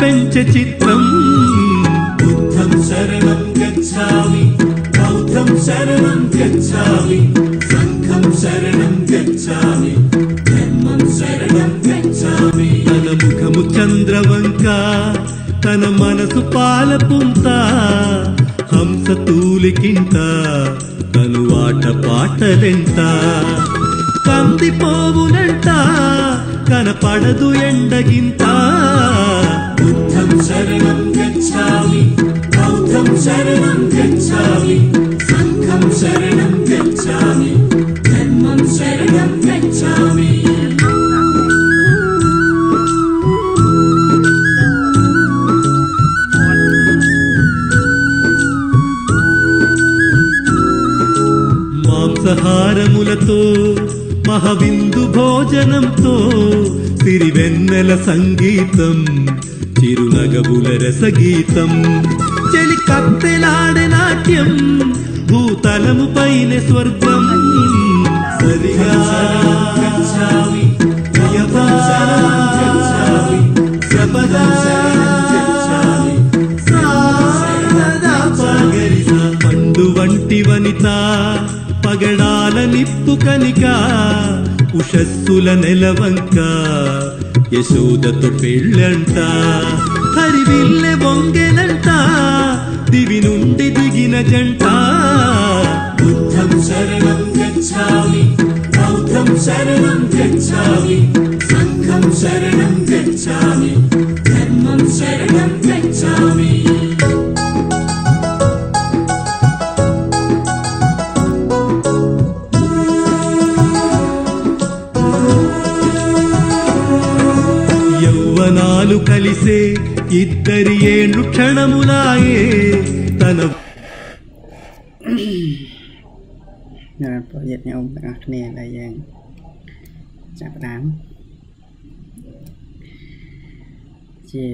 ప్రపంచ చిత్రం. బుద్ధం శరణం గచ్చామి బౌద్ధం శరణం గచ్చామి సంఘం శరణం గచ్చామి ధర్మం శరణం గచ్చామి. తన ముఖము చంద్రవంక తన మనసు పాలపుంత హంస తూలికింత తను ఆట పాటలెంత. కంది పోవునంట కనపడదు ఎండగింతా. శరణం గచ్చామి సంఘం శరణం గచ్చామి ధర్మం శరణం మాంసహారములతో మహవిందు భోజనంతో సిరివెన్నెల సంగీతం చిరునగబుల రసగీతం కత్తెలాడే నాట్యం భూతలము పైన స్వర్గం. పండు వంటి వనిత పగడాల నిప్పు కనిక ఉషస్సుల నెలవంక యశోదతో పెళ్ళంట. హరివిల్లె బొంగే నుండి దిగిన జంట. బుద్ధం శరణం గచ్చామి బౌద్ధం శరణం గచ్చామి సంఘం శరణం గచ్చామి ధర్మం శరణం గచ్చామి యవ్వనాలు కలిసే ఇద్దరి ఏళ్ళు క్షణములాయే. తన ណាប្រយ័ត្នញោមទាំងអស់គ្នាដែលយើងចាប់ផ្ដើមជា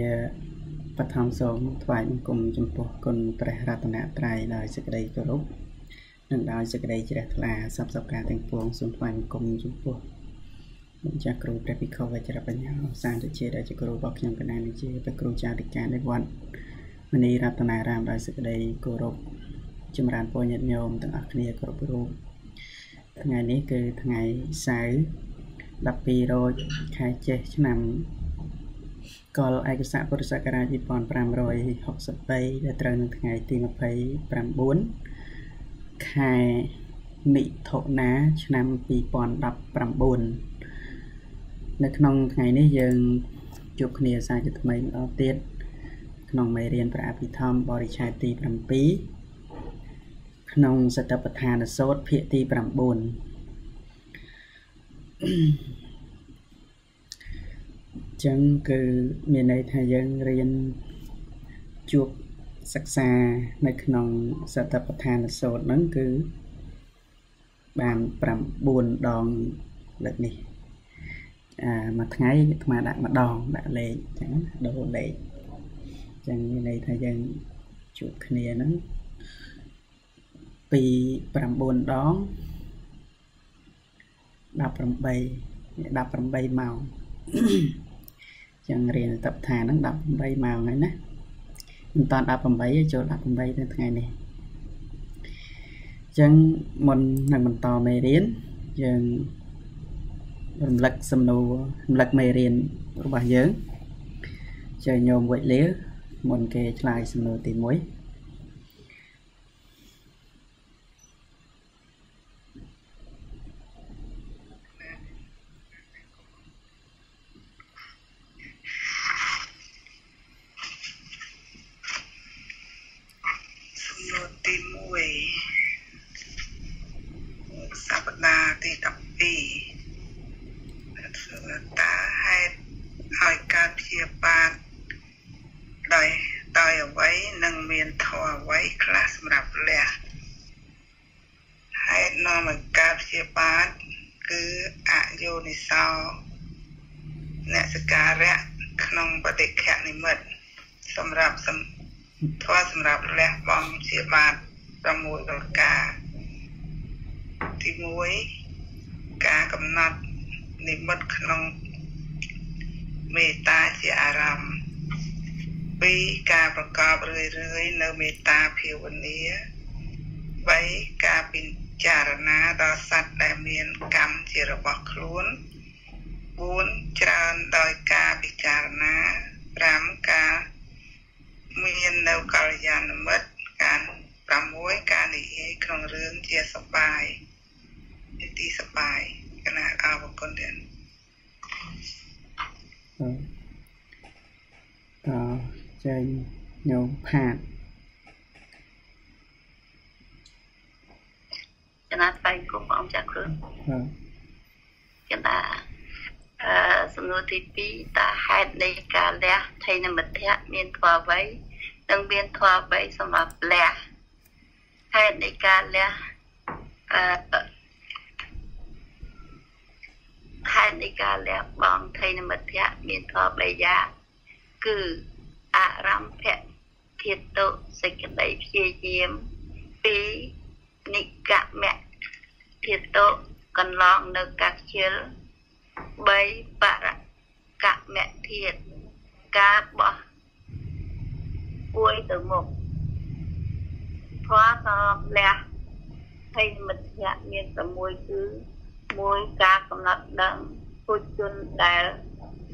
បឋមសូមថ្វាយបង្គំចំពោះគុណព្រះរតនត្រ័យដោយសេចក្តីគោរពនិងដោយសេចក្តីជ្រះថ្លាសពសពការទាំងពួងសូមថ្វាយបង្គំចំពោះម្ចាស់គ្រូព្រះភិក្ខុវជ្របញ្ញោសានតិជាដែលជាគ្រូរបស់ខ្ញុំកណ្ដាលនេះជាព្រះគ្រូចារិកានៃវត្ត មនីរតនារាមដោយសេចក្តីគោរពចម្រើនពរញាតិញោមទាំងអស់គ្នាគ្រប់រូបថ្ងៃនេះគឺថ្ងៃសៅរ៍12រោចខែចេសឆ្នាំកលឯកស័កពុទ្ធសករាជ2563ដែលត្រូវនៅថ្ងៃទី29ខែមិថុនាឆ្នាំ2019នៅក្នុងថ្ងៃនេះយើងជួបគ្នាសារជាថ្មីម្ដងទៀត ក្នុងមេរៀនព្រះអភិធម្មបរិច្ឆេទទី7ក្នុងសតបដ្ឋានសូត្រភាគទី9ចឹងគឺមានន័យថាយើងរៀនជួបសិក្សានៅក្នុងសតបដ្ឋានសូត្រហ្នឹងគឺបាន9ដងលើកនេះអាមួយថ្ងៃអាត្មាដាក់ម្ដងដាក់លេខអញ្ចឹងដូរលេខអញ្ចឹងមានន័យថាយើងជួបគ្នាហ្នឹងពី9ដង18 18ម៉ោងចឹងរៀនតបថាហ្នឹង18ម៉ោងហើយណាមិនតាន់18ទេចូល18នៅថ្ងៃនេះចឹងមុននឹងបន្តមេរៀនយើងរំលឹកសំណួររំលឹកមេរៀនរបស់យើងចើញោមវិជ្ជលា មុនគេឆ្លើយសំណួរទី1សំណួរទី1សប្តាហ៍ទី12ធ្វើតាហេតុឲ្យការព្យាបាល ដោយអ្វីនិងមានធម៌អ្វីខ្លះសម្រាប់លះហេតុនាំឲ្យកើតព្យាបាទគឺអយោនិសោអ្នកសក្ការៈក្នុងបដិខៈនិមិត្តសម្រាប់សំធម៌សម្រាប់លះបង់ព្យាបាទ6ប្រការទី1ការកំណត់និមិត្តក្នុងមេត្តាជាអារម្មណ៍ 2ការប្រកបរឿយរឿយនៅមេត្តាភាវនា3ការពិចារណាដល់សត្វដែលមានកម្មជារបស់ខ្លួន4ច្រើនដោយការពិចារណា5ការមាននៅកល្យាណមិត្តការ6ការនិយាយក្នុងរឿងជាសបាយទីសបាយកណាអរគុណដែរត ចេញញោមផាតចំណាត់ថ្លៃគុំព្រះអង្គចាស់គ្រូបាទចំណាអឺសំណួរទី2តើហេតុនៃការលះថៃនមិទ្ធៈមានធម៌អ្វីនិងមានធម៌អ្វីសម្រាប់លះហេតុនៃការលះអឺហេតុនៃការលះបង់ថៃនមិទ្ធៈមានធម៌3យ៉ាងគឺ អរម្មភៈធាតុសេចក្តីព្យាយាម2និកមៈធាតុកន្លងនៅកាខ្ជិល3បរកមៈធាតុការបោះពួយទៅមុខធម៌សម្រាប់លះហើយមិត្តភ័ក្តិមាន6គឺមួយការកំណត់ដឹងពុជជនដែល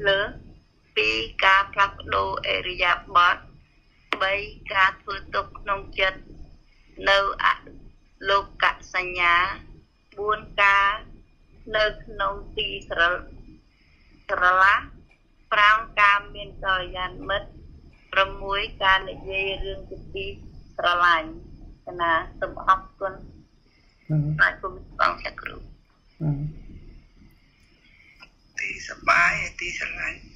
លើ ពីរការផ្លាស់ប្ដូរអេរិយាបថ3ការធ្វើទុកក្នុងចិត្តនៅអលោកសញ្ញា4ការនៅក្នុងទីស្រលស្រឡះ5ការមានកល្យានមិត្ត6ការនិយាយរឿងពីទីស្រឡាញ់កណាសូមអរគុណបាទបាទគុំបងចាក់គ្រូបាទទីសបាយទីស្រឡាញ់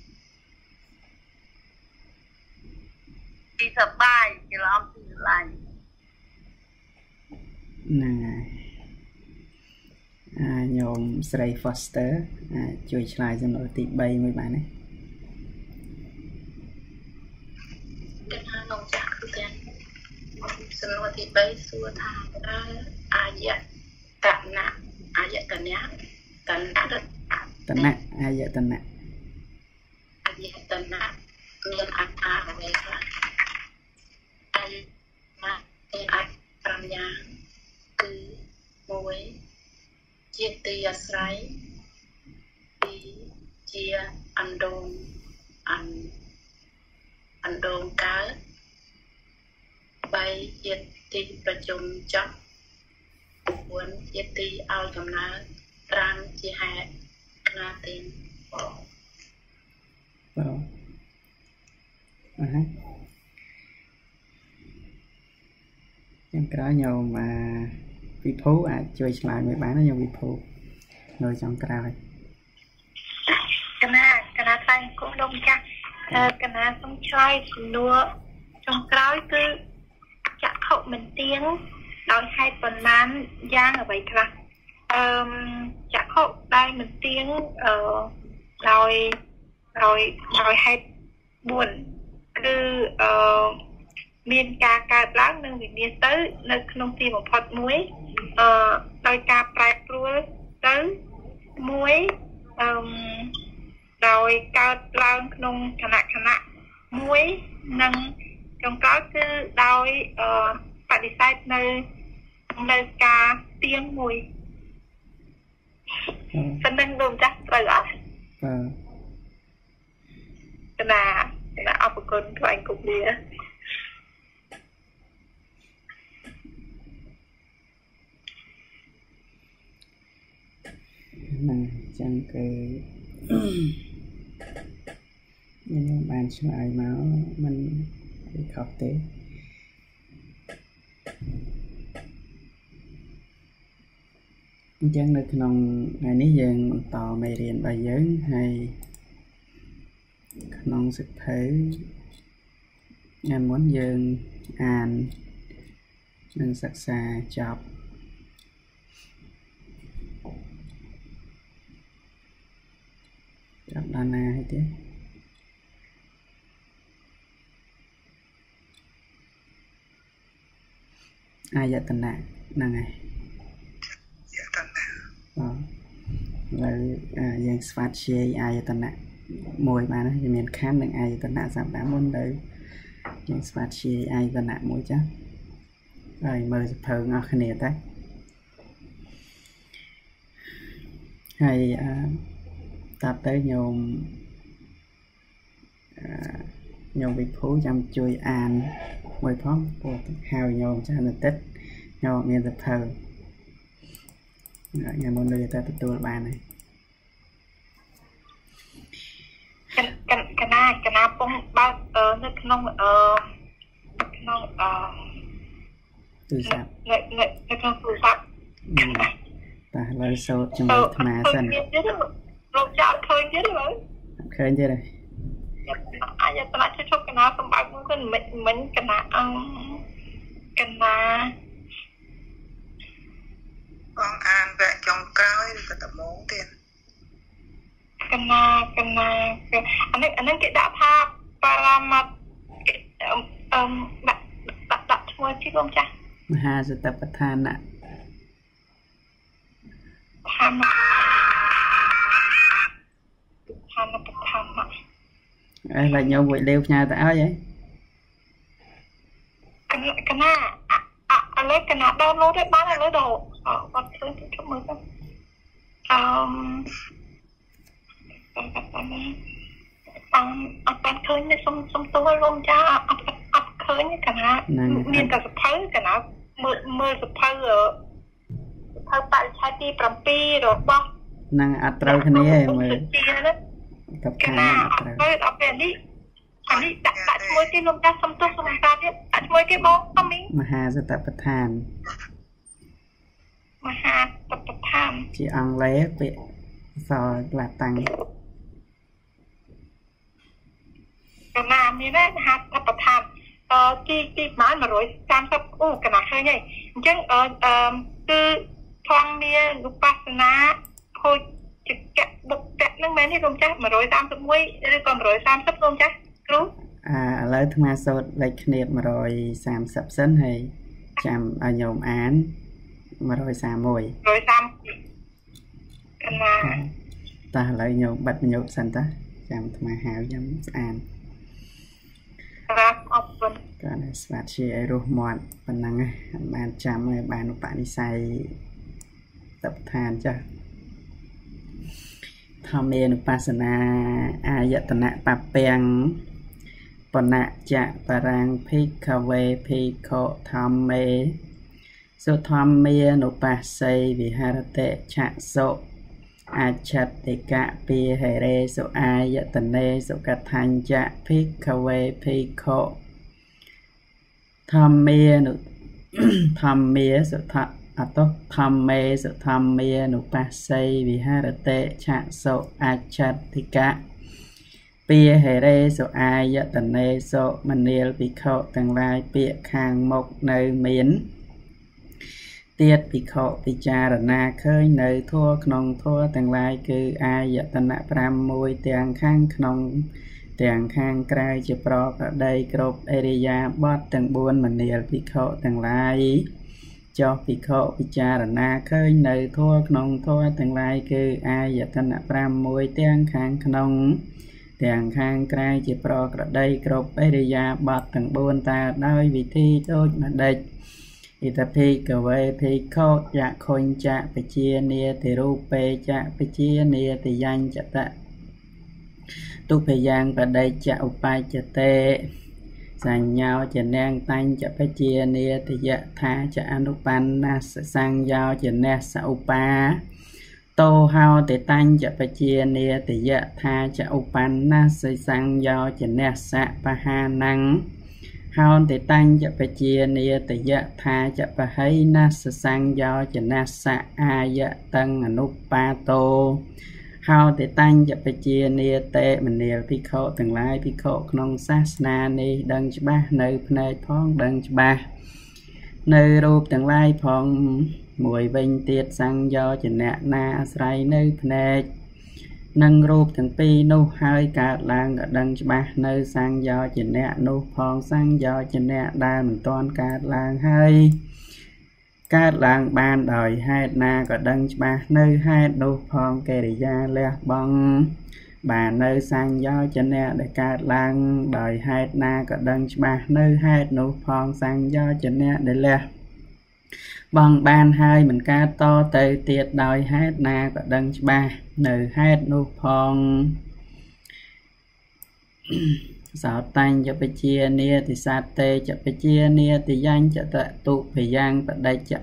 ទីសប្បាយច្រឡំទីស្រឡាញ់ហ្នឹងហើយអាញោមស្រី Foster អាចជួយឆ្លើយសំណួរទី3មួយបានទេកណានងចាស់គឺទាំងសំណួរទី3សួរថាតើអាយតនៈអាយតនៈតនៈឬតនៈអាយតនៈអាយតនៈមានអត្ថាអ្វីខ្លះ អាយតនៈមានអត្ថា5យ៉ាងគឺ1ជាទីអាស្រ័យ2ជាអណ្ដូងអណ្អណ្ដូងកើត3ជាទីប្រជុំចប់4ជាទីឲ្យកំណើត5ជាហេតុខ្នាទីនបាទអឺ ហ៎យ៉ាងក្រោយញោមអាវិភូអាចជួយឆ្លើយមួយបានណាញោមវិភូនៅចុងក្រោយកណាកណាថ្លែងគុំលោកម្ចាស់អឺកណាសូមឆ្លើយសំណួរចុងក្រោយគឺចក្ខុមិនទៀងដោយហេតុប៉ុន្មានយ៉ាងអ្វីខ្លះអឺមចក្ខុដែលមិនទៀងអឺដោយដោយដោយហេតុ4គឺអឺ មានការកើតឡើងនិងវិនាសទៅនៅក្នុងទីបំផុតមួយអឺដោយការប្រែប្រួលទៅមួយអឺមដោយកើតឡើងក្នុងគណៈគណៈមួយនិងចុងក្រោយគឺដោយអឺបដិសេធនៅនៅការទៀងមួយបាទប៉ុណ្ណឹងលោកម្ចាស់ត្រូវអត់បាទកណាកណាអរគុណថ្លែងគម្លាហ្នឹ ងអញ្ចឹងគឺខ្ញុំបានឆ្លើយមកมันខុសទេអញ្ចឹងនៅក្នុងថ្ងៃនេះយើងបន្តមេរៀនរបស់យើងហើយក្នុងសិក្ភៅថ្ងៃមុនយើងអាននិងសិក្សាចប់ ចាប់ដល់ណាហើយទេអាយតនៈហ្នឹងហើយយតនាបាទឥឡូវអ่าយើងស្វាត់ជាយអាយតនៈមួយបានហើយវាមានខណ្ឌនិងអាយតនៈសម្រាប់មុនទៅយើងស្វាត់ជាយអាយតនៈមួយចាស់ហើយមើលសភៅអស់គ្នាទៅហើយអឺ តទៅញោមអឺញោមវិភូចាំជួយអាន មួយផងពួកហៅញោមចាស់នៅទឹកញោមមានសភៅថ្ងៃមុនលើតែទទួលបានហើយកកកណាកណាពងបើកអឺនៅក្នុងអឺក្នុងអឺទូរស័ព្ទនៅនៅនៅក្នុងទូរស័ព្ទតើឥឡូវសូត្រជាមួយអាត្មាសិន លោកចាត់ឃើញទៀតឡើយអត់ឃើញទេទេអាចតណាជួយជប់កណាសម្បើកមួយគឺមិនមិនកណាអង្គកណាបងអានវគ្គចុងក្រោយឬក៏ដំបូងទៀតកណាកណាគឺអានេះអានេះគេដាក់ថាបរមត្តគេអឺអឺដាក់ដាក់ដាក់ឈ្មោះជិះលោកចាស់មហាសតបដ្ឋានៈថាមក ថាមកថាមកអេឡើយញោមមួយលេវផ្ញើទៅឲ្យហ៎កណាកណាអឥឡូវកណាដោនឡូតទេបានឥឡូវដល់អត់គាត់ឃើញទៅជុំមើលទៅអឺអឺអត់បានឃើញទេសុំសុំទោសលោកចាអត់អត់អត់ឃើញទេកណាមានតែសភៅកណាមើលមើលសភៅអឺសភៅបរិច្ឆេទទី7របស់ហ្នឹងអត់ត្រូវគ្នាទេមើលជាណាតប កឋានណាៈអអត់ត់ត្រូវទៅដល់ពេលនេះអានេះដាក់ដាក់ឈ្មោះគេលោកចាស់សុំទោសសុំការទៀតដាក់ឈ្មោះគេបងអមីងមហាសតបដ្ឋានមហាតបឋានជាអង់គ្លេសពាក្យសរក្លាតាំងកណាមានទេមហាតបឋានអឺទីទីប្រហែល130អូកណាឃើញហើយអញ្ចឹងអឺអឺគឺធម្មមានឧបស្សនាខូចចកៈបុកតៈ ហ្នឹងមែនទេលោកចាស់131ឬក៏130លោកចាស់គ្រូអាឥឡូវអាត្មាសូត្រលេខគ្នាប130សិនហើយចាំឲ្យញោមអាន131 130កណាតោះឥឡូវញោមបិទបញ្ញោតសិនតាចាំអាត្មាហៅខ្ញុំអានក្រាបអរគុណគាត់ឲ្យស្វាត់ជាឲ្យរស់មាត់ប៉ុណ្ណឹងណាអត់បានចាំឲ្យបានឧបនិស្ស័យតបឋានចាស់ ធម្មានុបស្សនាអាយតនៈបពាំងបណៈចៈបរាងភិក្ខវេភិក្ខុធម្មេសុធម្មានុបស្ស័យវិហរតិឆសុអច្ឆតិកៈពីហេរេសុអាយតនេសុកថាញ្ចៈភិក្ខវេភិក្ខុធម្មានុធម្មាសុថ អតោធម្មេសុធម្មានុបស្ស័យវិហរតិឆសុអច្ឆតិកៈពាហេរេសុអាយតនេសុមនាលភិក្ខុទាំងឡាយពាក្យខាងមុខនៅមានទៀតភិក្ខុពិចារណាឃើញនៅធัวក្នុងធัวទាំងឡាយគឺអាយតនៈ5មួយទាំងខាងក្នុងទាំងខាងក្រៅជាប្រកដីគ្រប់អេរិយាបថទាំង4មនាលភិក្ខុទាំងឡាយ ចុះភិក្ខុពិចារណាឃើញនៅធัวក្នុងធัวទាំងឡាយគឺអាយតនៈ5មួយទាំងខាងក្នុង ទាំងខាងក្រៅជាប្រក្រដីគ្រប់អេរិយាបថទាំង4តើដោយវិធីដូចម្ដេចឥតភិកវេភិក្ខុយៈខុញ្ចៈបជានាតិរូបេចៈបជានាតិយញ្ចតៈទុភយ៉ាងបដិចឧបាយតេ សញ្ញោចនាងតាញ់ចបជានេតយៈថាចអនុបណ្ណាសសង្យោចនះសឧបាតោហោតេតាញ់ចបជានេតយៈថាចឧបណ្ណាសសង្យោចនះសបហានੰហោនតិតញ្ញបជានិតយៈថាចបហៃណាសសង្យោចនសៈអាយតੰអនុបាតោ ហោតិតញ្ញបជានិតេមនាលភិក្ខុទាំងឡាយភិក្ខុក្នុងសាសនានេះដឹងច្បាស់នៅភ្នែកផងដឹងច្បាស់នៅរូបទាំងឡាយផងមួយវិញទៀតសង្យោចនៈណាអាស្រ័យនៅភ្នែកនឹងរូបទាំងពីរនោះហើយកើតឡើងក៏ដឹងច្បាស់នៅសង្យោជនៈនោះផងសង្យោជនៈដែលមិនទាន់កើតឡើងហើយ កើតឡើងបានដោយហេតុណាក៏ដឹងច្បាស់នៅហេតុនោះផងកិរិយាលះបង់បាននៅសង្យោជនៈដែលកើតឡើងដោយហេតុណាក៏ដឹងច្បាស់នៅហេតុនោះផងសង្យោជនៈដែលលះបងបានហើយមិនកើតតទៅទៀតដោយហេតុណាក៏ដឹងច្បាស់នៅហេតុនោះផង សោតញ្ញបជានិតិសតេចបជានិតិយញ្ចតតុភយ៉ាងបដិច្ច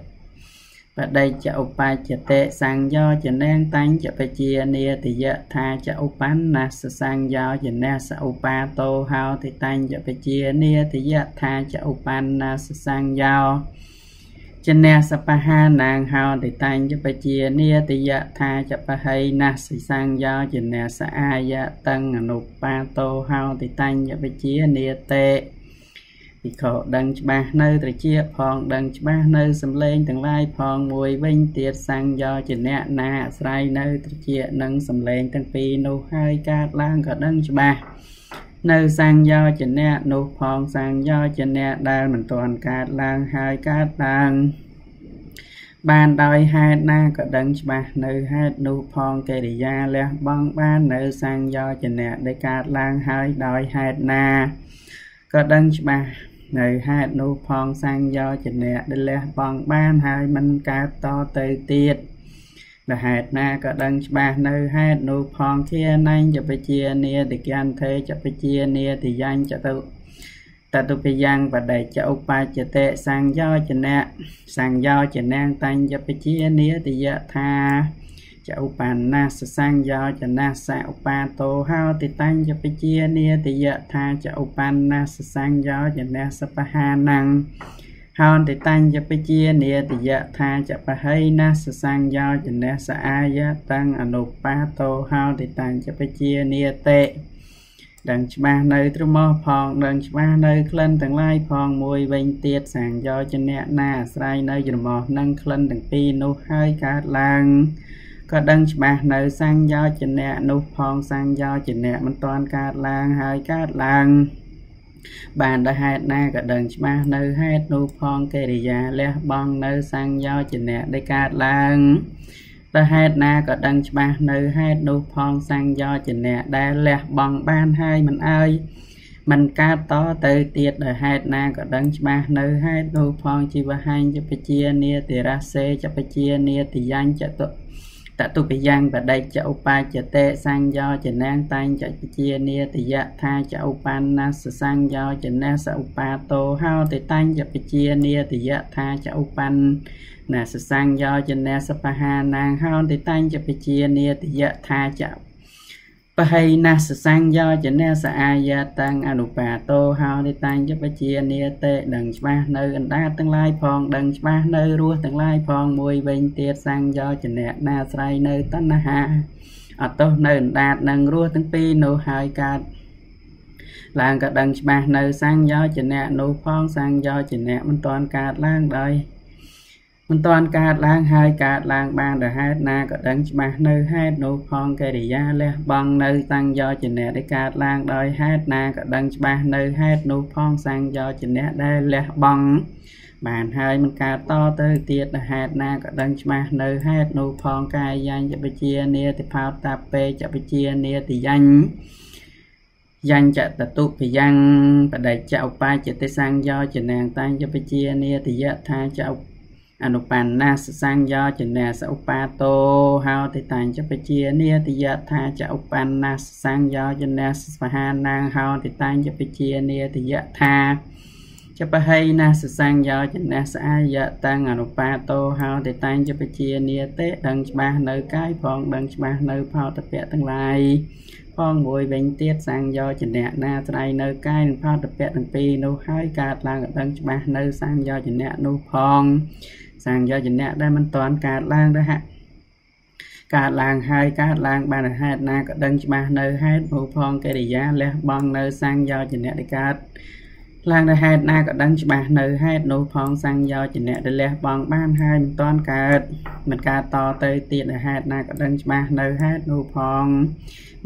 បដិច្ចឧបច្ចតិសង្យោចនាងតញ្ញបជានិតិយថាចឧបណ្ណាសសង្យោចនសឧបាតោហោតិតញ្ញបជានិតិយថាចឧបណ្ណាសសង្យោ ចនះសបហានាងហោតិតញ្ញបជានិតិយថាចបហៃណាសិសង្យោចនះសអាយតੰអនុបាតោហោតិតញ្ញបជានិតេពិខុដឹងច្បាស់នៅត្រជាផងដឹងច្បាស់នៅសំឡេងទាំងឡាយផងមួយវិញទៀតសង្យោចនៈណាអាស្រ័យនៅត្រជានិងសំឡេងទាំងពីរនោះហើយកើតឡើងក៏ដឹងច្បាស់ នៅសង្យោចនៈនោះផងសង្យោចនៈដែលមិនទាន់កើតឡើងហើយកើតឡើងបានដោយហេតុណាក៏ដឹងច្បាស់នៅហេតុនោះផងកិរិយាលះបង់បាននៅសង្យោចនៈដែលកើតឡើងហើយដោយហេតុណាក៏ដឹងច្បាស់នៅហេតុនោះផងសង្យោចនៈដែលលះបង់បានហើយមិនកើតតទៅទៀតដែ លហេតុណាក៏ដឹងច្បាស់នៅហេតុនោះផងធានញ្ញបជានេតិកន្ធេចបជានេតិយញ្ញចតុតតុពយ៉ាងបដិចឧបច្ចតិសង្យោចនៈសង្យោចនាងតញ្ញបជានេតិយថាចឧបណ្ណាសសង្យោចនៈសឧបាតោហោតិតញ្ញបជានេតិយថាចឧបណ្ណាសសង្យោចនៈសបហានੰ ហោតិតញ្ញបជានេតិយថាចបហៃណាសសង្យោចនៈសអាយតੰអនុបាតោហោតិតញ្ញបជានេតិដឹងច្បាស់នៅត្រមោះផងដឹងច្បាស់នៅក្លិនទាំងឡាយផងមួយវិញទៀតសង្យោចនៈណាអាស្រ័យនៅច្រមោះនិងក្លិនទាំងពីរនោះហើយកើតឡើងក៏ដឹងច្បាស់នៅសង្យោចនៈនោះផងសង្យោចនៈមិនតាន់កើតឡើងហើយកើតឡើង បានដោយហេតុណាក៏ដឹងច្បាស់នៅហេតុនោះផងកិរិយាលះបង់នៅសង្យោចនៈដែលកើតឡើងដោយហេតុណាក៏ដឹងច្បាស់នៅហេតុនោះផងសង្យោចនៈដែលលះបង់បានហើយមិនអើយមិនកើតតទៅទៀតដោយហេតុណាក៏ដឹងច្បាស់នៅហេតុនោះផងជីវហញ្ញបជានេតិរសេចបជានេតិយញ្ញចតុ តតុបយ៉ាងបដិចឧបាចតិសង្យោចនាងតាញ់ចពជានេតយៈថាចឧបណ្ណាសសង្យោចនៈសឧបាតោហោតិតាញ់ចពជានេតយៈថាចឧបណ្ណាសសង្យោចនៈសបហានាងហោតិតាញ់ចពជានេតយៈថាច បហៃណាសសង្យោចនៈសអាយតាំងអនុបាតោហោនិតាញ់យបជានិតេដឹងច្បាស់នៅអណ្ដាតទាំងឡាយផងដឹងច្បាស់នៅរស់ទាំងឡាយផងមួយវិញទៀតសង្យោចនៈណាស្រ័យនៅតណ្ហាអត់ទោសនៅអណ្ដាតនិងរស់ទាំងពីរនោះហើយកើតឡើងក៏ដឹងច្បាស់នៅសង្យោចនៈនោះផងសង្យោចនៈមិនតាន់កើតឡើងដោយ មិនតាន់កើតឡើងហើយកើតឡើងបានដោយហេតុណាក៏ដឹងច្បាស់នៅហេតុនោះផងកិរិយាលះបង់នៅសង្យោចនៈដែលកើតឡើងដោយហេតុណាក៏ដឹងច្បាស់នៅហេតុនោះផងសង្យោចនៈដែលលះបង់បានហើយមិនកើតតទៅទៀតដោយហេតុណាក៏ដឹងច្បាស់នៅហេតុនោះផងកាយញ្ញបជានេតិផោតតាពេចបជានេតិយញ្ញយញ្ចតតុភយ៉ាងបដិចឧបាចតិសង្យោចនាងតាញ់បជានេតិយថាចឧ អនុបណ្ណាសសង្យោចនៈសឧបាតោហោតិតាញ់ចបជានិយតិយថាចឧបណ្ណាសសង្យោចនៈសបហានាងហោតិតាញ់ចបជានិយតិយថាចចបហៃណាសសង្យោចនៈស្អាយតាំងអនុបាទោហោទេតាំងចបជានិទេដឹងច្បាស់នៅកាយផងដឹងច្បាស់នៅផោតពៈទាំងឡាយផងមួយវិញទៀតសង្យោចនៈណាត្រៃនៅកាយនិងផោតពៈទាំងពីរនោះហើយកើតឡើងក៏ដឹងច្បាស់នៅសង្យោចនៈនោះផង សង្យោចនៈដែលមិនតាន់កើតឡើងដែរហ่ะកើតឡើងហើយកើតឡើងបានហេតុណាក៏ដឹងច្បាស់នៅហេតុនោះផងកិរិយាលះបង់នៅសង្យោចនៈដែលកើត ឡើងនៅហេតុណាក៏ដឹងច្បាស់នៅហេតុនោះផងសង្យោចនៈដែលលះបង់បានហើយមិនតាន់កើតមិនកើតតទៅទៀតនៅហេតុណាក៏ដឹងច្បាស់នៅហេតុនោះផង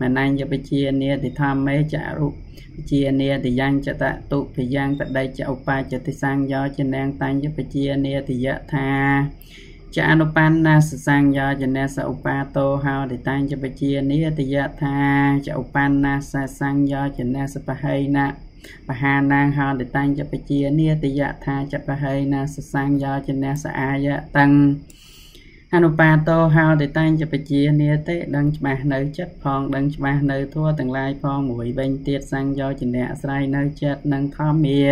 មណញ្ញបជានេតិធម្មេចរុជានេតិយ៉ាងចតតុភយ៉ាងបដិចឧបាចតិសង្យោចនាងតញ្ញបជានេតិយថាចអនុបណ្ណាសសង្យោចនសឧបាតោហោតិតាញ់ចបជានិយតយថាចឧបណ្ណាសសង្យោចនសបហៃណ បហានាងហោតិតាញ់ចបជានិយតយថាចបហៃណាសសង្យោចនសអាយតੰអនុបាទោហោតិតាញ់ចបជានិតិដឹងច្បាស់នៅចិត្តផងដឹងច្បាស់នៅធัวទាំងឡាយផងមួយវិញទៀតសង្យោចនៈអាស្រ័យនៅចិត្តនិងធម្មា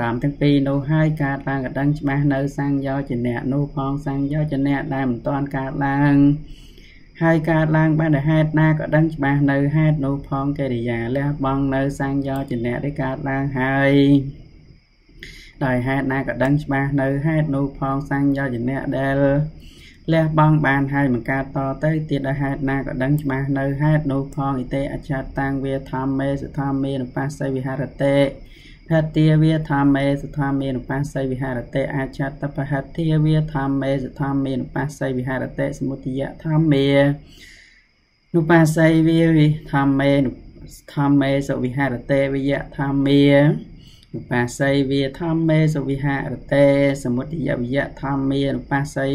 រាមទាំងពីរនោះហើយកើតឡើងក៏ដឹងច្បាស់នៅសង្យោចនៈនោះផងសង្យោចនៈដែលមិនទាន់កើតឡើង ហើយកើតឡើងបានដោយហេតុណាក៏ដឹងច្បាស់នៅហេតុនោះផងកិរិយាលះបង់នៅសង្យោចនៈដែលកើតឡើងហើយដោយហេតុណាក៏ដឹងច្បាស់នៅហេតុនោះផងសង្យោចនៈដែលលះបង់បានហើយមិនកើតតទៅទៀតដោយហេតុណាក៏ដឹងច្បាស់នៅហេតុនោះផងឥតេអច្ឆតាំងវាធម្មេសធម្មេនុបស្សវិហរតេ ហតិវាធម្មេសធម្មេនុបស្ស័យវិហារតេអាចតបហតិវាធម្មេសធម្មេនុបស្ស័យវិហារតេសមុទយៈធម្មេនុបស្ស័យវាវិធម្មេនុធម្មេសវិហារតេវិយៈធម្មេនុបស្ស័យវាធម្មេសវិហារតេសមុទយៈវិយៈធម្មេនុបស្ស័យ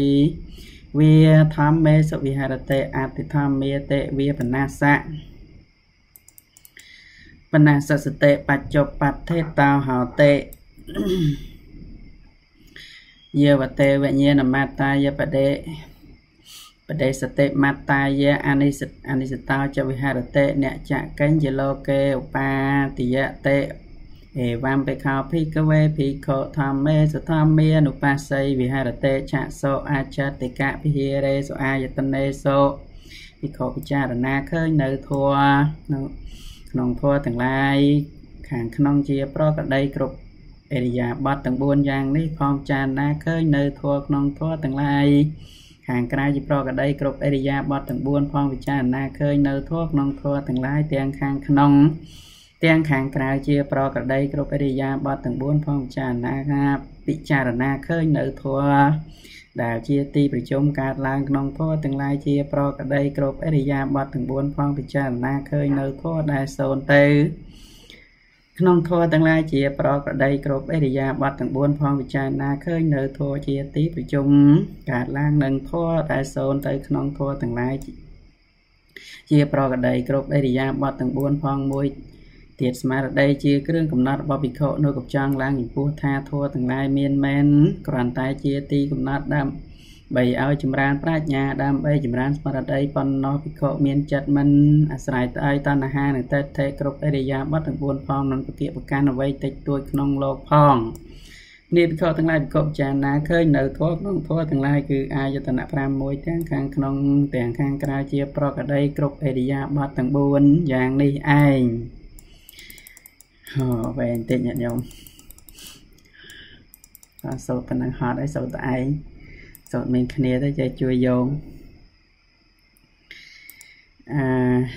វាធម្មេសវិហារតេអតិធម្មេតេវាបណាសៈ បណាសសតិបច្ចុបដ្ឋេតោហោតេយាវតេវញ្ញាណមត្តាយបដេបដេសតិមត្តាយអនិសអនិសតោចវិហរតេអ្នកចកញ្ញលោកេឧបាតិយតេអេវំបេខោភិកវេភិក្ខុធម្មេសធម្មានុបស្ស័យវិហរតេឆសោអាចតិកៈភិហិរេសុអាយតនេសោភិក្ខុពិចារណាឃើញនៅធัวនៅ ក្នុងធម៌ទាំងឡាយខាងក្នុងជាប្រកដីគ្រប់អរិយាប័ត្រទាំង4យ៉ាងនេះផងចារណាឃើញនៅធម៌ក្នុងធម៌ទាំងឡាយខាងក្រៅជាប្រកដីគ្រប់អរិយាប័ត្រទាំង4ផងពិចារណាឃើញនៅធម៌ក្នុងធម៌ទាំងឡាយទាំងខាងក្នុងទាំងខាងក្រៅជាប្រកដីគ្រប់អរិយាប័ត្រទាំង4ផងពិចារណាថាពិចារណាឃើញនៅធម៌ ដែលជាទីប្រជុំកើតឡើងក្នុងធម៌ទាំងឡាយជាប្រកដីគ្រប់អរិយាប័ត្រទាំង4ផងពិចារណាឃើញនៅធម៌ដែលសូន្យទៅក្នុងធម៌ទាំងឡាយជាប្រកដីគ្រប់អរិយាប័ត្រទាំង4ផងពិចារណាឃើញនៅធម៌ជាទីប្រជុំកើតឡើងនឹងធម៌ដែលសូន្យទៅក្នុងធម៌ទាំងឡាយជាប្រកដីគ្រប់អរិយាប័ត្រទាំង4ផងមួយ ទៀតស្មារតីជាគ្រឿងកំណត់របស់ភិក្ខុនៅកញ្ចង់ឡើងចំពោះថាធัวទាំងឡាយមានមែនគ្រាន់តែជាទីកំណត់ដើម្បីឲ្យចម្រើនប្រាជ្ញាដើម្បីចម្រើនស្មារតីប៉ុណ្ណោះភិក្ខុមានចិត្តមិនអាស្រ័យទៅឲ្យតណ្ហានិងទេថេគ្រប់អរិយាបទទាំង4ផងនិងពតិប្រកាន់អ្វីតិចតួចក្នុងលោកផងនេះភិក្ខុទាំងឡាយភិក្ខុចារណាឃើញនៅធម៌ក្នុងធម៌ទាំងឡាយគឺអាយតនៈ5មួយទាំងខាងក្នុងទាំងខាងក្រៅជាប្រកដីគ្រប់អរិយាបទទាំង4យ៉ាងនេះឯងអូ វែងតិចញាតិញោមអត់សូត្រប៉ុណ្ណឹងហត់ហើយសូត្រតែឯងសូត្រមានគ្នាទៅចេះជួយយោងអា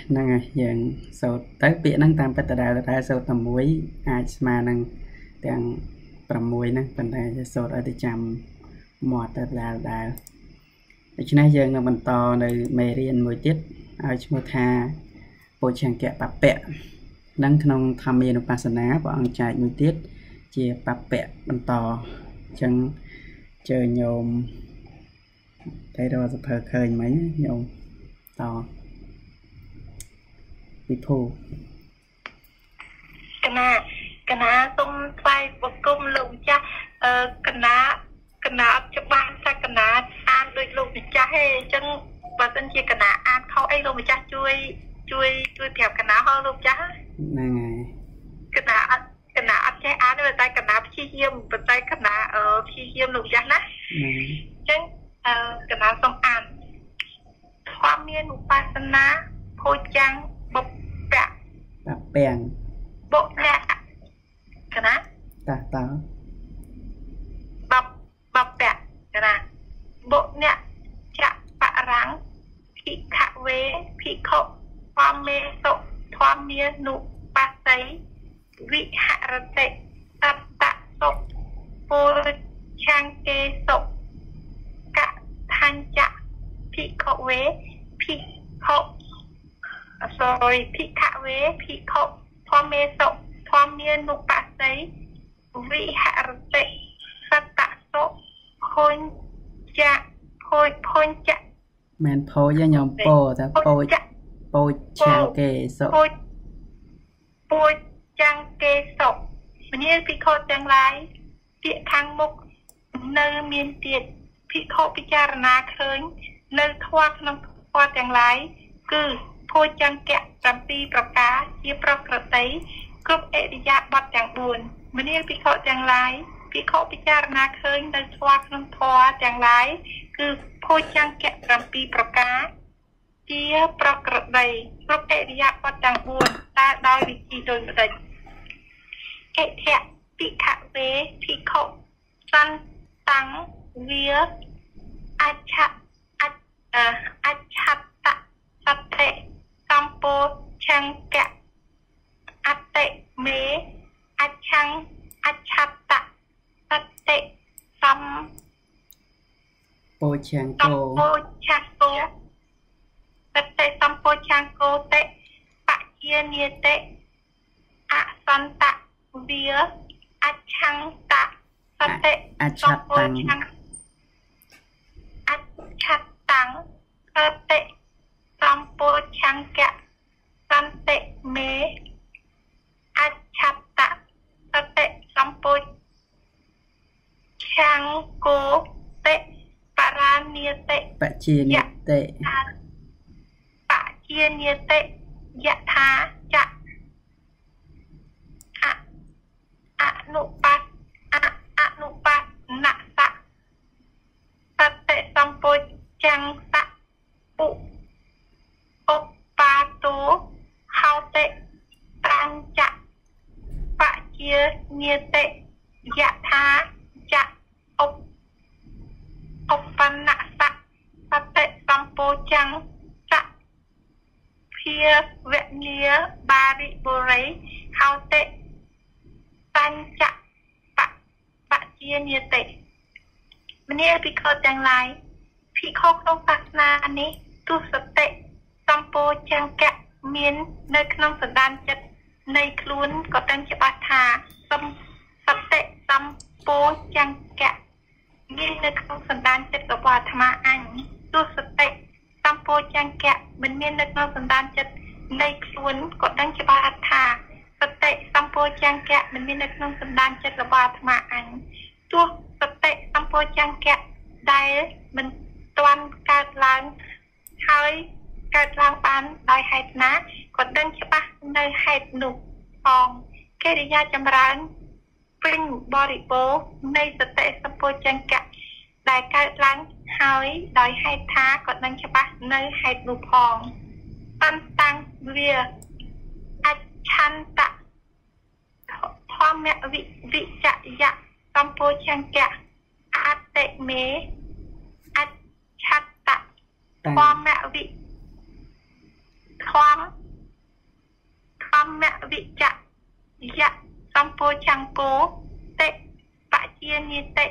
ហ្នឹងហើយយើងសូត្រទៅពាក្យហ្នឹងតាមពិតដដែលដដែលសូត្រតែមួយអាចស្មើនឹងទាំង6ហ្នឹងប៉ុន្តែសូត្រឲ្យទៅចាំមាត់ទៅដដែលដដែលដូច្នេះយើងនឹងបន្តនៅមេរៀនមួយទៀតឲ្យឈ្មោះថាពោឆង្គៈបពៈ នឹងក្នុងធម្មានុបស្សនាព្រះអង្គចែកមួយទៀតជាបពៈបន្តអញ្ចឹងជើញោមតែរកសភើឃើញមិញញោមតវិភូកណាកណាសូមថ្វាយបង្គំលោកម្ចាស់អឺកណាកណាអត់ច្បាស់ថាកណាអានដូចលោកម្ចាស់ទេអញ្ចឹងបើសិនជាកណាអានខុសអីលោកម្ចាស់ជួយ ជួយជួយប្រាប់កណាហោលោកម្ចាស់ ហ្នឹងហើយកណាអត់កណាអត់ចេះអានទេតែកណាព្យាយាមប៉ុន្តែកណាអឺព្យាយាមលោកម្ចាស់ណាហ្នឹងអញ្ចឹងអឺកណាសូមអានធម៌មានឧបាសនាភោចាំងបពៈតាពាំងបុអ្នកកណាតាតោបបបពៈកណាបុអ្នកចៈបរាំងភិក្ខវេភិក្ខុធម្មមេសុធម្មមានុ បស្ស័យវិហរតិតតៈសុពុរឆង្គេសុកថាញ្ចៈភិក្ខវេភិក្ខុ sorry ភិក្ខវេភិក្ខុធម្មមេសុធម្មមានុបស្ស័យវិហរតិសតៈសុខុញចៈខុញខុញចៈមែនផូចទេខ្ញុំពោតាពោចចៈពោចឆាងគេសុខូចពួច ចាំងគេសុខមនាលភិក្ខុទាំងឡាយពាក្យខាងមុខនៅមានទៀតភិក្ខុពិចារណាឃើញ នៅធម៌ក្នុងធម៌ទាំងឡាយគឺភោចង្កៈ7ប្រការជាប្រក្រតីគ្រប់អរិយាបថទាំង4មនាលភិក្ខុទាំងឡាយភិក្ខុពិចារណាឃើញនៅធម៌ក្នុងធម៌ទាំងឡាយគឺភោចង្កៈ7ប្រការ ជាប្រក្រតីគ្រប់អរិយាបថទាំង4តែដោយវិធីដូចម្ដេចអិធៈភិក្ខវេភិក្ខុសន្តាំងវាអច្ឆអច្អឺអច្ឆតៈសតិសម្ពោឆង្គៈអតិមេអច្ឆੰអច្ឆតៈសតិសំពោចឆាងសំគោពោឆង្គោ សតិសំពោឆង្គោតិបជានិតិអសន្តៈវាអច្ឆੰតៈសតិអច្ឆសំពោតាំងឆង្គអច្ឆតាំងសតិសំពោឆង្គៈសន្តិមេអច្ឆតៈសតិសំពោឆង្គោតិបរានិតិបជានិតិប ជានិតិយថាចៈអអនុបស្សអអនុបស្សនសៈសតិសម្ពុចង្សៈពុឧបបាទោហោតិបញ្ចៈបជានិតិយថាចៈឧបឧបនសៈសតិសម្ពោចង្សៈ ភាវនីបារិបុរីហោតិបញ្ចៈបបជានិតិមនាលភិក្ខុទាំងឡាយភិក្ខុក្នុងសាសនានេះទុសតិសម្ពោចង្កៈមាននៅក្នុងសន្តានចិត្តនៃខ្លួនក៏ដឹងច្បាស់ថាសំសតិសម្ពោចង្កៈមាននៅក្នុងសន្តានចិត្តរបស់អាត្មាអញទោះសតិសម្ពោចង្កៈមិនមាននៅក្នុងសន្តានចិត្តនៃខ្លួនក៏ដឹងច្បាស់ថាសតិសម្ពោចង្កៈមិនមាននៅក្នុងសន្តានចិត្តរបស់អាត្មាអញទោះសតិសម្ពោចង្កៈដែលមិនទាន់កើតឡើងហើយកើតឡើងបានដោយហេតុណាក៏ដឹងច្បាស់នៅហេតុនោះផងកិរិយាចម្រើនពេញបរិបូរណ៍នៃសតិសម្ពោចង្កៈ ដែលកើតឡើងហើយដោយហេតុថាក៏ដឹងច្បាស់នៅហេតុនោះផងតន្តាំងវាអច្ឆន្តៈធម្មវិវិចយៈសម្ពោចង្កៈអតិមេអច្ឆតៈតាំធងម្មវិធម្មធម្មវិចយៈសម្ពោចង្គោតិបជានិតិ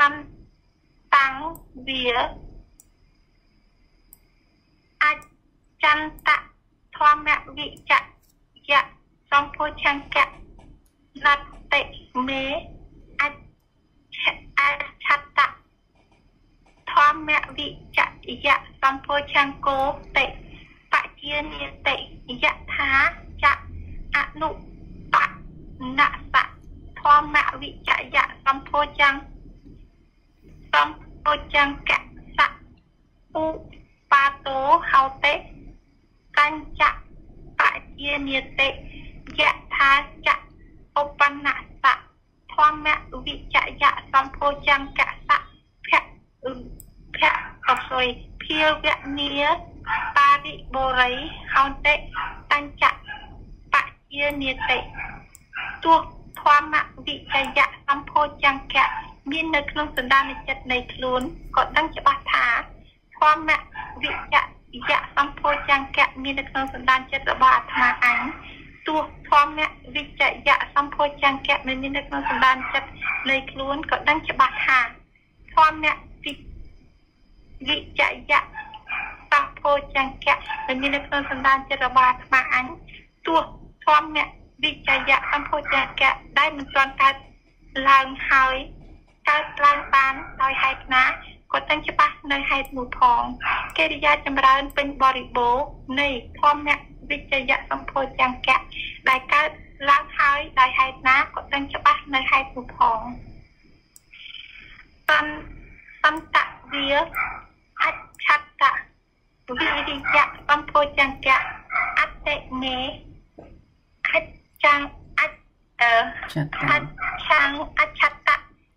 អសន្តាំងវាអចន្តៈធម្មវិចយៈសម្ពោចង្គៈនតិមេអច្ឆអច្ឆតៈធម្មវិចយៈសម្ពោឆង្គោតិបជានិតិយថាចៈ អនុបនសៈធម្មវិចយៈសម្ពោចង្សម្ពោចង្កសៈឧបាទោហោតិកញ្ចៈបជានិតិយថាចៈឧបនស្សៈធម្មវិជ្ជយៈសម្ពោចង្កសៈភៈភៈអសយភាវនីបារិបរិយហោតិតញ្ចៈបជានិតិទោះធម្មវិជ្ជយៈសម្ពោចង្កៈមាននៅក្នុងសន្តានចិត្តនៃខ្លួនក៏ដឹងច្បាស់ថាធម្មវិជ្ជយៈសម្ពោចង្កៈមាននៅក្នុងសន្តានចិត្តរបស់អាត្មាអញទោះធម្មវិជ្ជយៈសម្ពោចង្កៈមិនមាននៅក្នុងសន្តានចិត្តនៃខ្លួនក៏ដឹងច្បាស់ថាធម្មវិវិជ្ជយៈសម្ពោចង្កៈមិនមាននៅក្នុងសន្តានចិត្តរបស់អាត្មាអញទោះធម្មវិជ្ជយៈសម្ពោចង្កៈដែលមិនទាន់កើតឡើងហើយ កើតឡើងបានដោយហេតុណាក៏ទាំងច្បាស់នៅហេតុនោះផងកិរិយាចម្រើនពេញបរិបូរណ៍នៃធម្មវិជ្ជយៈសម្ពោចង្កៈដែលកើតឡើងហើយដោយហេតុណាក៏ទាំងច្បាស់នៅហេតុនោះផងសន្សន្តវាអច្ឆតៈវិរិយៈសម្ពោចង្កៈអតិមេអច្ចាំងអច្អឺចាត់អតាច្ឆាំង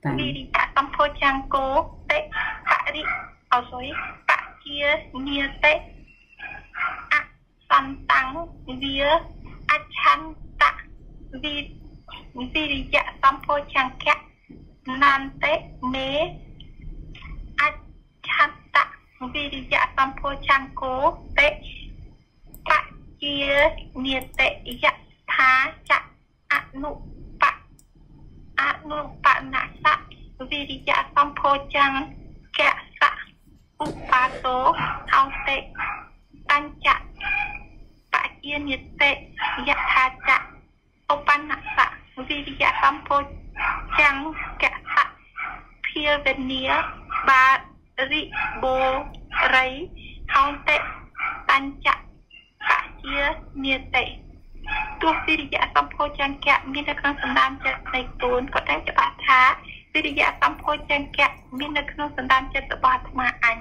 អច្ឆតៈតាំងវិរិយៈសម្ពោចង្កោតិបរិអសុយបជានិតិអសន្តੰវាអច្ឆន្តៈវិវិរិយៈសម្ពោចង្កៈនន្តិមេអច្ឆន្តៈវិរិយៈសម្ពោចង្កោតិបជានិតិយៈថាចៈអនុ បៈអនុបនស្សៈវិរិយៈសម្ពោចង្កសៈឧបាតោហោតិបញ្ចៈបជានិតិយថាចៈឧបនស្សៈវិរិយៈសម្ពោចង្កសៈភាវនាបារិបូរិយហោតិបញ្ចៈបជានិតិ ទោះវិរិយៈសម្ពោចង្កៈមាននៅក្នុងសន្តានចិត្តនៃខ្លួនក៏តែច្បាស់ថាវិរិយៈសម្ពោចង្កៈមាននៅក្នុងសន្តានចិត្តរបស់អាត្មាអញ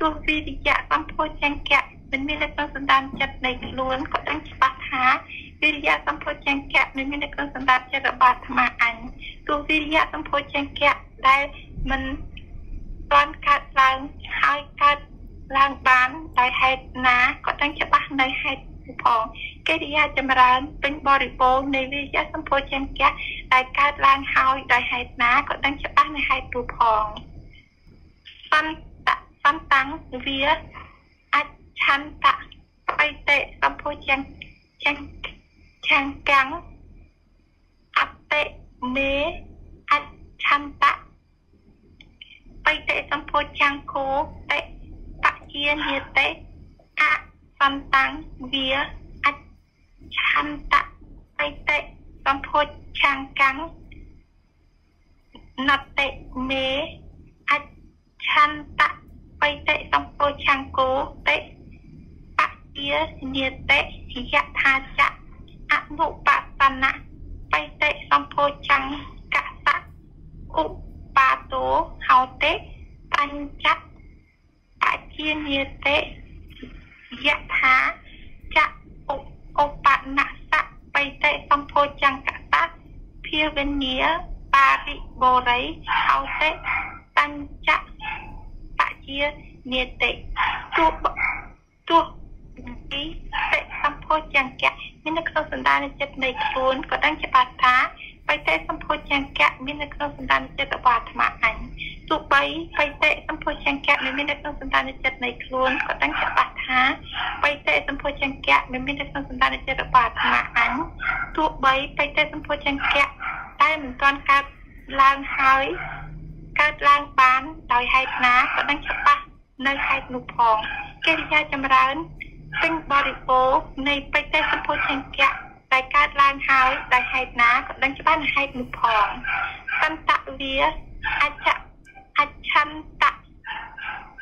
ទោះវិរិយៈសម្ពោចង្កៈមិនមាននៅក្នុងសន្តានចិត្តនៃខ្លួនក៏តែច្បាស់ថាវិរិយៈសម្ពោចង្កៈមិនមាននៅក្នុងសន្តានចិត្តរបស់អាត្មាអញទោះវិរិយៈសម្ពោចង្កៈដែលមិនទាន់កើតឡើងហើយកើតឡើងបានដោយហេតុណាក៏តែច្បាស់នៅហេតុ ផងកិរិយាចម្រើនពេញបរិបូរណ៍នៃវិរិយៈសម្ពោចង្កៈដែលកើតឡើងហើយដោយហេតុណាក៏ដឹងច្បាស់នៅហេតុនោះផងសន្តៈសន្តੰវាអច្ឆន្តៈបៃតេសម្ពោចង្ចង្ឆង្កាំងអតិមេអច្ឆន្តៈបៃតេសម្ពោចង្កោតិបជានិតិអ សន្តੰវាអច្ឆន្តៈបៃតេសម្ពោឆង្កាំងនតិមេអច្ឆន្តៈបៃតេសម្ពោឆង្កោតិបជានិតិយថាចៈអនុបតនៈបៃតេសម្ពោចង្កសៈឧបាតោហោតិបញ្ចៈបជានិតិ យថាចៈឧឧបនស្សៈបៃតេសម្ពោចង្កសៈភាវនាបារិបរិយហោតិបញ្ចៈបជានិតិទោះទោះពីតិសម្ពោចង្កៈមាននៅក្នុងសន្តានចិត្តនៃខ្លួនក៏ដឹងច្បាស់ថា បៃតេសម្ពោចង្កៈមាននៅក្នុងសន្តានចិត្តរបស់អាត្មាអញទោះបីបៃតេសម្ពោចង្កៈមិនមាននៅក្នុងសន្តានចិត្តនៃខ្លួនក៏ដឹងច្បាស់ថាបៃតេសម្ពោចង្កៈមិនមាននៅក្នុងសន្តានចិត្តរបស់អាត្មាអញទោះបីបៃតេសម្ពោចង្កៈតែមិនទាន់កើតឡើងហើយកើតឡើងបានដោយហេតុណាក៏ដឹងច្បាស់នៅហេតុនោះផងកិរិយាចម្រើនពេញបរិបូរណ៍នៃបេតិសម្ពោធញ្ញៈ ដែលកើតឡើងហើយដោយហេតុណាក៏ដឹងច្បាស់នៅហេតុនោះផងសន្តវាអច្ឆអច្ឆន្តៈ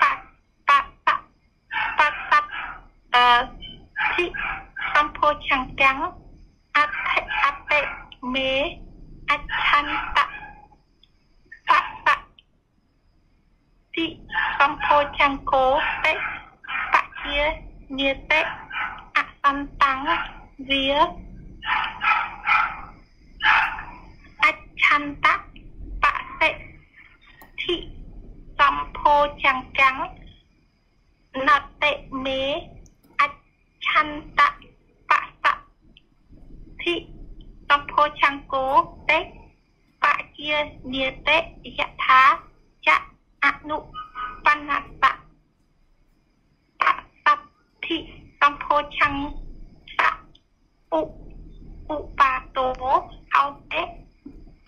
បបបបបសតអឺធិសម្ពោធញ្ញៈអត្ថអតិមេអច្ឆន្តៈបបតិសម្ពោចង្កោតិបជានិតិអសន្តੰវា ន្តៈបសិទ្ធិសម្ភោចង្កាំងណតិមេអច្ឆន្តៈបសទ្ធិសម្ភោចង្កោទេបជានិតិយថាចៈអនុបណ្ណតៈបសទ្ធិសម្ភោចង្កៈឧ ឧបាតោហៅទេ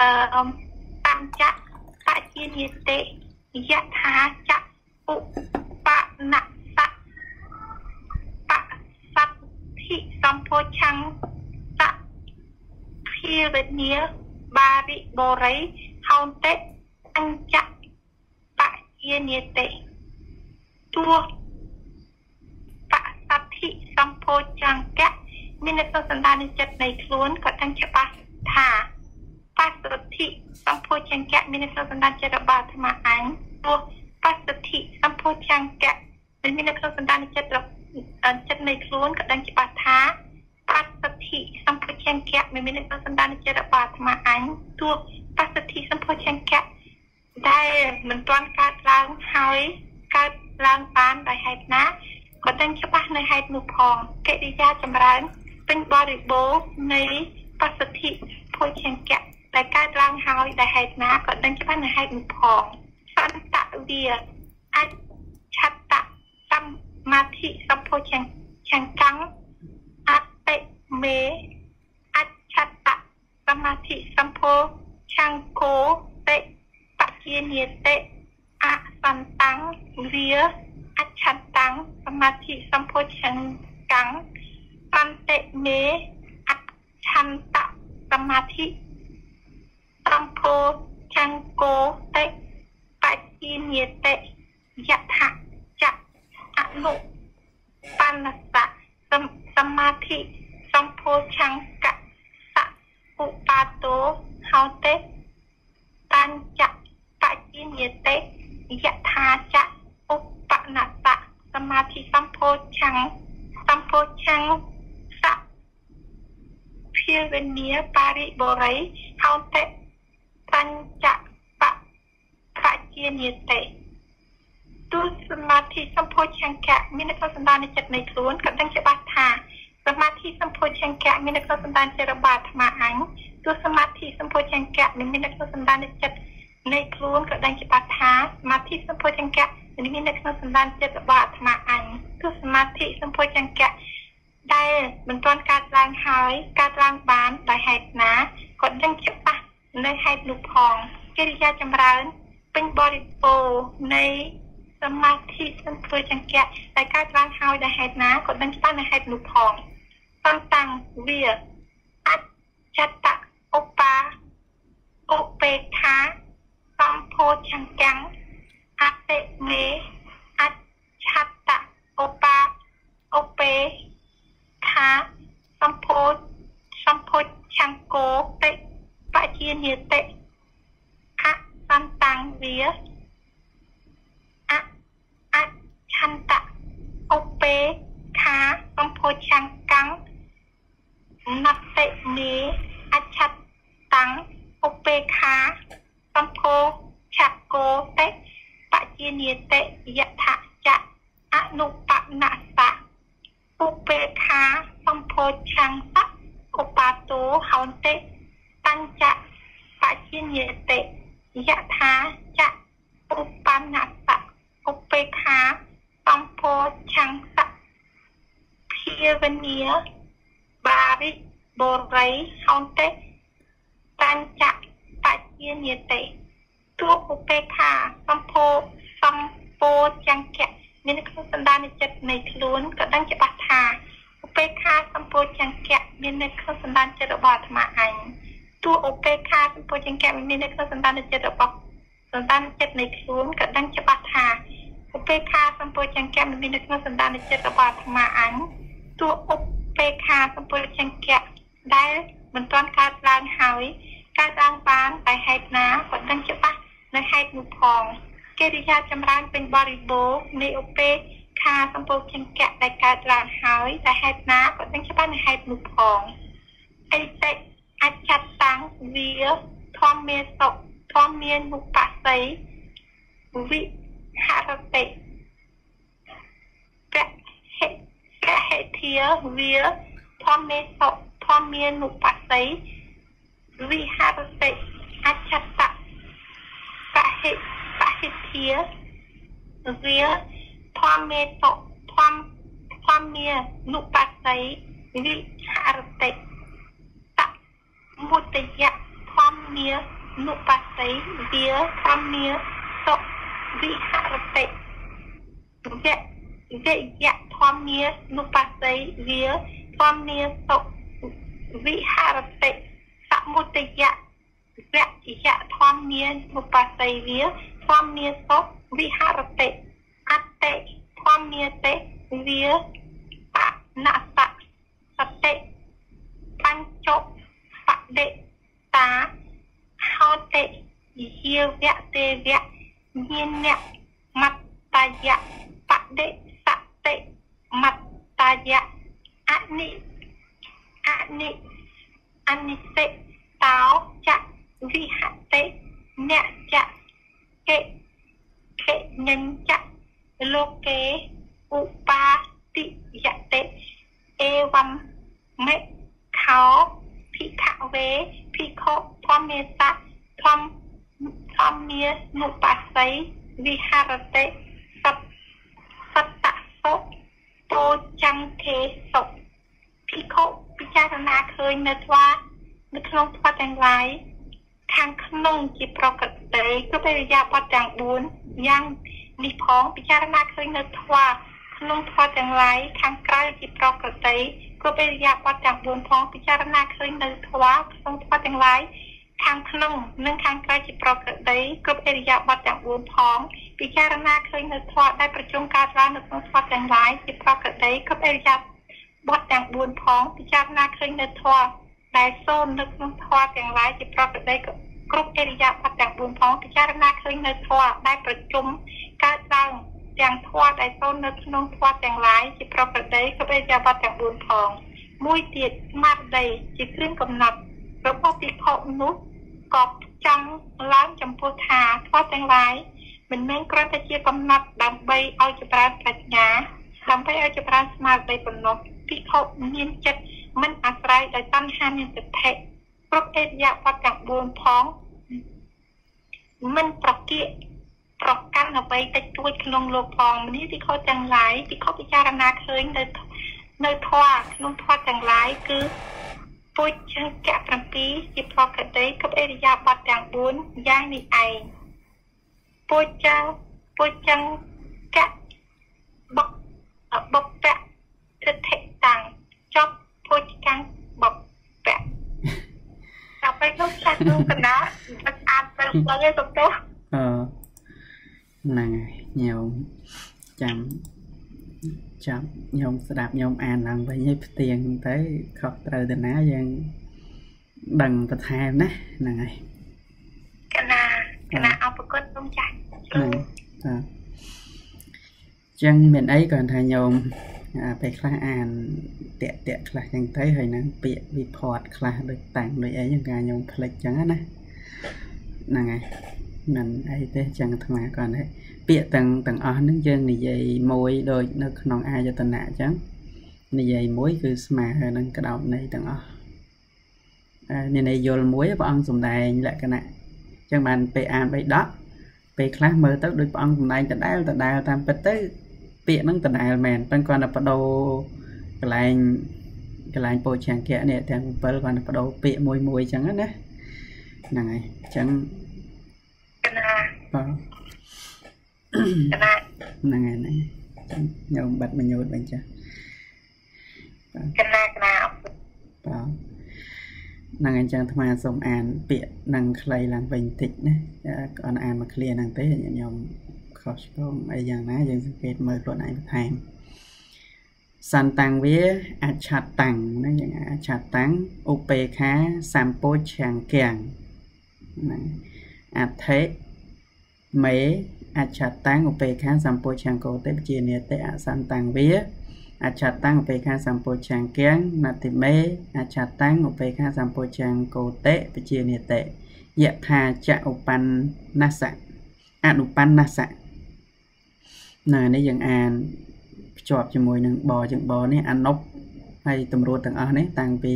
អឺបញ្ចៈបជានិតិយថាចៈឧបនៈសៈបសទ្ធិសម្ភោចង្កៈភាវនាបារិបរិយហោតិអញ្ចៈបជានិតិទោះបសទ្ធិសម្ភោចង្កៈមា ននៅក្នុងសន្តានចិត្តនៃខ្លួនក៏ដឹងច្បាស់ថាបសទ្ធិសម្ភោចង្កៈមាននៅក្នុងសន្តានចិត្តរបស់អាត្មាអញទោះបសទ្ធិសម្ភោចង្កៈមាននៅក្នុងសន្តានចិត្តរបស់ចិត្តនៃខ្លួនក៏ដឹងច្បាស់ថាបសទ្ធិសម្ភោចង្កៈមាននៅក្នុងសន្តានចិត្តរបស់អាត្មាអញទោះបសទ្ធិសម្ភោចង្កៈដែលមិនទាន់កើតឡើងហើយកើតឡើងបានដោយហេតុណាក៏ដឹងច្បាស់នៅហេតុនោះផងកិរិយាចម្រើន មិនទាន់កើតឡើងហើយកើតឡើងបានតែហេតុណាក៏ដឹងច្បាស់នៅហេតុនោះផងកិរិយាចម្រើនពេញបរិបូរណ៍នៃឧបេខាសម្ពោចង្កៈដែលកើតឡើងហើយតែហេតុណាក៏ដឹងច្បាស់នៅហេតុនោះផងអិតិអច្ឆតាំងវាធម្មាសុធម្មានុបស្ស័យវិហរតិពហិពហិធាវាធម្មេសុ ធម្មានុបស្ស័យវិហរតិអច្ឆតៈបហិបហិធាវាធម្មេសុធម្មធម្មានុបស្ស័យវិហរតិតមុតយៈធម្មានុបស្ស័យវាធម្មាសុវិហរតិវៈវយៈធម្មានុបស្ស័យវាធម្មាសុ វិហរតិសមុតយៈវយៈធម្មានុបស្ស័យវាធម្មាសុវិហរតិអតិធម្មាតិវាបណសៈសតិបញ្ចុបដិតាហោតិយាវៈទេវៈញានៈមត្តយៈបដិសតិមត្តយៈអនិ អនិអនិសិតោចៈវិហតិអ្នកចៈកេកេញញ្ចៈលោកេឧបាតិយតិអេវំមេខោភិក្ខវេភិក្ខុធម្មេសៈធម្មធម្មានុបស្ស័ យវិហរតិសតសតសុពោចាំខេសុភិក្ខុពិចារណាឃើញនៅថ្វានៅក្នុងថ្វាទាំងឡាយខាងក្នុងជាប្រកតិគឺបរិយាបទទាំង4យ៉ាងនេះផងពិចារណាឃើញនៅថ្វាក្នុងថ្វាទាំងឡាយខាងក្រៅជាប្រកតិគឺបរិយាបទទាំង4ផងពិចារណាឃើញនៅថ្វាក្នុងថ្វាទាំងឡាយខាងក្នុងនិងខាងក្រៅជាប្រកតិគ្រប់អរិយាបទទាំង4ផងពិចារណាឃើញនៅធម៌ដែលប្រជុំកើតឡើងនៅក្នុងធម៌ទាំងឡាយជាប្រកតិគ្រប់អរិយាប ទទាំង4ផងពិចារណាឃើញនៅធម៌ដែលសូននៅក្នុងធម៌ទាំងឡាយជាប្រកតិគ្រប់អរិយាបទទាំង4ផងពិចារណាឃើញនៅធម៌ដែលប្រជុំកើតឡើងទាំងធម៌ដែលសូននៅក្នុងធម៌ទាំងឡាយជាប្រកតិគ្រប់អរិយាបទទាំង4ផងមួយទៀតស្មារតីជាគ្រឿងកំណត់របស់ពិភពនោះក៏ចង់ឡើងចំពោះថាធម៌ទាំងឡាយមិនមែនគ្រាន់តែជាកំណត់ដើម្បីឲ្យចម្រើនប្រាជ្ញាដើម្បីឲ្យចម្រើនស្មារតីប៉ុណ្ណោះ ពិភពមានចិត្តមិនអាស្រ័យដោយតណ្ហាមានសតិគ្រប់អេរិយាបថទាំង4ផងមិនប្រគៀកប្រកាន់អ្វីតិចតួចក្នុងលោកផងនេះពិខុទាំងឡាយពិខុពិចារណាឃើញនៅនៅធម៌ក្នុងធម៌ទាំងឡាយគឺពុជចង្កៈ7ជាប្រកតិគប់អេរិយាបថទាំង4យ៉ាងនេះឯងពុជចង្ពុជចង្កៈបបបពៈទិដ្ឋិតាំងចប់ ពុជចង្កបពៈដល់ពេលនោះចាត់នោះកណាមិនអានទៅដល់ឯទៅទៅអឺហ្នឹងហើយញោមចាំចាប់ញោមស្ដាប់ញោមអានឡើងវិញឲ្យផ្ទៀងទៅខុសត្រូវទៅណាយើងដឹងបន្ថែមណាហ្នឹងហើយកណាកណាអរគុណសូមចាស់ហ្នឹងបាទចឹងមានអីគាត់ថាញោម ពេលខ្លះអានតាក់តាក់ខ្លះចឹងទៅហើយនឹងពាក្យវិផតខ្លះដូចតាំងដូចអីចឹងការញោមផ្លិចចឹងណាហ្នឹងហើយមិនអីទេចឹងអាត្មាគាត់ហ្នឹងពាក្យទាំងទាំងអស់ហ្នឹងយើងនិយាយមួយដូចនៅក្នុងអាយតនៈអញ្ចឹងនិយាយមួយគឺស្មើនឹងក្តោបន័យទាំងអស់និយាយយល់មួយព្រះអង្គសំដែងលក្ខណៈអញ្ចឹងបានពេលអានបីដកពេលខ្លះមើលទៅដូចព្រះអង្គសំដែងដដែលដដែលតាមពិតទៅ ពាក្យហ្នឹងដដែលមែនប៉ុន្តែគាត់តែបដូរកន្លែងកន្លែងពោឆាំងកៈនេះទាំង7គាត់តែបដូរពាក្យមួយមួយអញ្ចឹងណាហ្នឹងហើយអញ្ចឹងបាទកណាហ្នឹងហើយហ្នឹងញោមបាត់មញូតវិញចាកណាកណាអរគុណបាទហ្នឹងអញ្ចឹងអាត្មាសូមអាន ពាក្យនឹងខ្លីឡើងវិញបន្តិចណាអត់អានមកឃ្លាហ្នឹងទេខ្ញុំ ខុសឆ្គងអីយ៉ាងណាយើងសង្កេតមើលខ្លួនឯងបន្ថែមសន្តាំងវាអច្ឆតាំងណាយ៉ាងអច្ឆតាំងឧបេខាសម្ពោឆាំងកៀងណាអថេមេអច្ឆតាំងឧបេខាសម្ពោឆាំងកោទេជានិតិអសន្តាំងវាអច្ឆតាំងឧបេខាសម្ពោឆាំងគៀងណតិមេអច្ឆតាំងឧបេខាសម្ពោឆាំងកោទេបជានិតិយថាចឧបណ្ណាសៈអនុបណ្ណាសៈ ណានេះយើងអានភ្ជាប់ជាមួយនឹងបជាងបនេះអនុបហើយតម្រួតទាំងអស់នេះតាំងពី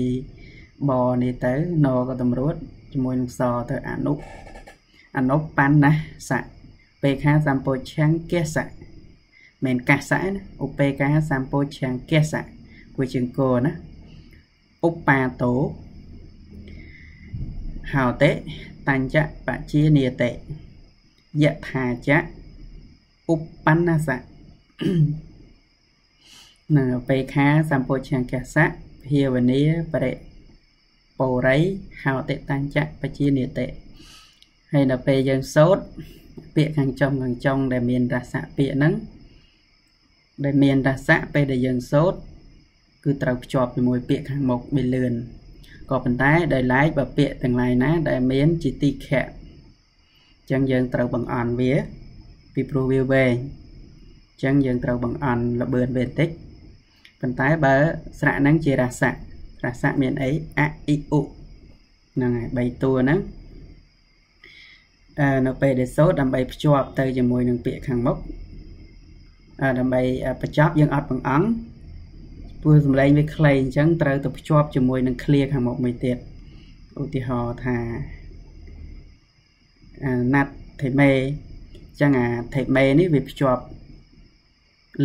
បនេះទៅណក៏តម្រួតជាមួយនឹងសទៅអនុអនុបណ្ណាសៈពេខាសម្ពោឆង្កេសៈមិនកាសៈណាឧបេកាសម្ពោឆង្កេសៈគួយជាងគោណាឧបាតោហោតិតញ្ចបជានិតិយថាចៈ ឧបណ្ណាសៈនៅពេខាសម្ពោឆង្កេសៈភាវនាបរិបរិយហោតិតញ្ចបជានិតិហើយដល់ពេលយើងសូត្រពាក្យខាងចុងខាងចុងដែលមានរស័កពាក្យហ្នឹងដែលមានរស័កពេលដែលយើងសូត្រគឺត្រូវភ្ជាប់ជាមួយពាក្យខាងមុខវាលឿនក៏ប៉ុន្តែដោយឡែកបើពាក្យទាំងឡាយណា ដែលមានជាទីខៈអញ្ចឹងយើងត្រូវបង្អន់វា ពីព្រោះវាវែងអញ្ចឹងយើងត្រូវបង្អន់លបឿនវាបន្តិចប៉ុន្តែបើស្រៈហ្នឹងជារស័ករស័កមានអីអអ៊ីអ៊ុហ្នឹងហើយ3តួហ្នឹងនៅពេលដែលសូត្រដើម្បីភ្ជាប់ទៅជាមួយនឹងពាក្យខាងមុខដើម្បីបញ្ចប់យើងអត់បង្អង់ព្រោះសំឡេងវាខ្លីអញ្ចឹងត្រូវទៅភ្ជាប់ជាមួយនឹង clear ខាងមុខមួយទៀតឧទាហរណ៍ថាណាត់ថេមេអញ្ចឹងអាថេមេនេះវាភ្ជាប់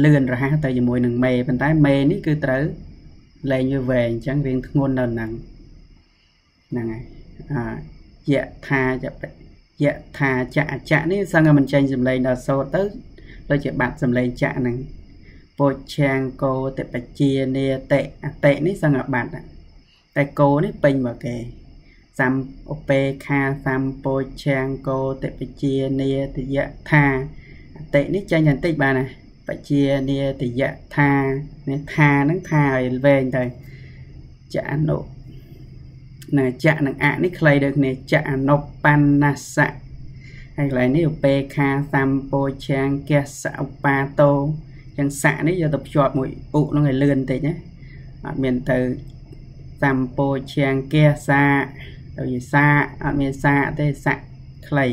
លឿនរហ័សទៅជាមួយនឹងមេប៉ុន្តែមេនេះគឺត្រូវលែងវាវែងអញ្ចឹងរៀងធ្ងន់នៅហ្នឹងហ្នឹងហើយអាយៈថាចយៈថាចៈចៈនេះសឹងតែមិនចេញសម្លេងដល់សូត្រទៅដូចជាបាត់សម្លេងចៈហ្នឹងពោឆាងកោតិបជានេតិអតិនេះសឹងតែបាត់តែកោនេះពេញមកគេ សំឧបេខាសម្ពោឆាងកោតិបជានេតិយៈថាអតិនេះចេញបន្តិចបានណាបជានេតិយៈថានេះថាហ្នឹងថាឲ្យវែងទៅចអនុណាចៈនិងអនេះខ្លីដូចគ្នាចៈអនុបណ្ណាសៈហើយកន្លែងនេះឧបេខាសម្ពោឆាងកសឧបាតោចឹងសៈនេះយកទៅភ្ជាប់មួយឧនឹងឲ្យលឿនបន្តិចណាអត់មានទៅសម្ពោឆាងកសា ទៅជាសាអត់មានសាទេសៈខ្លី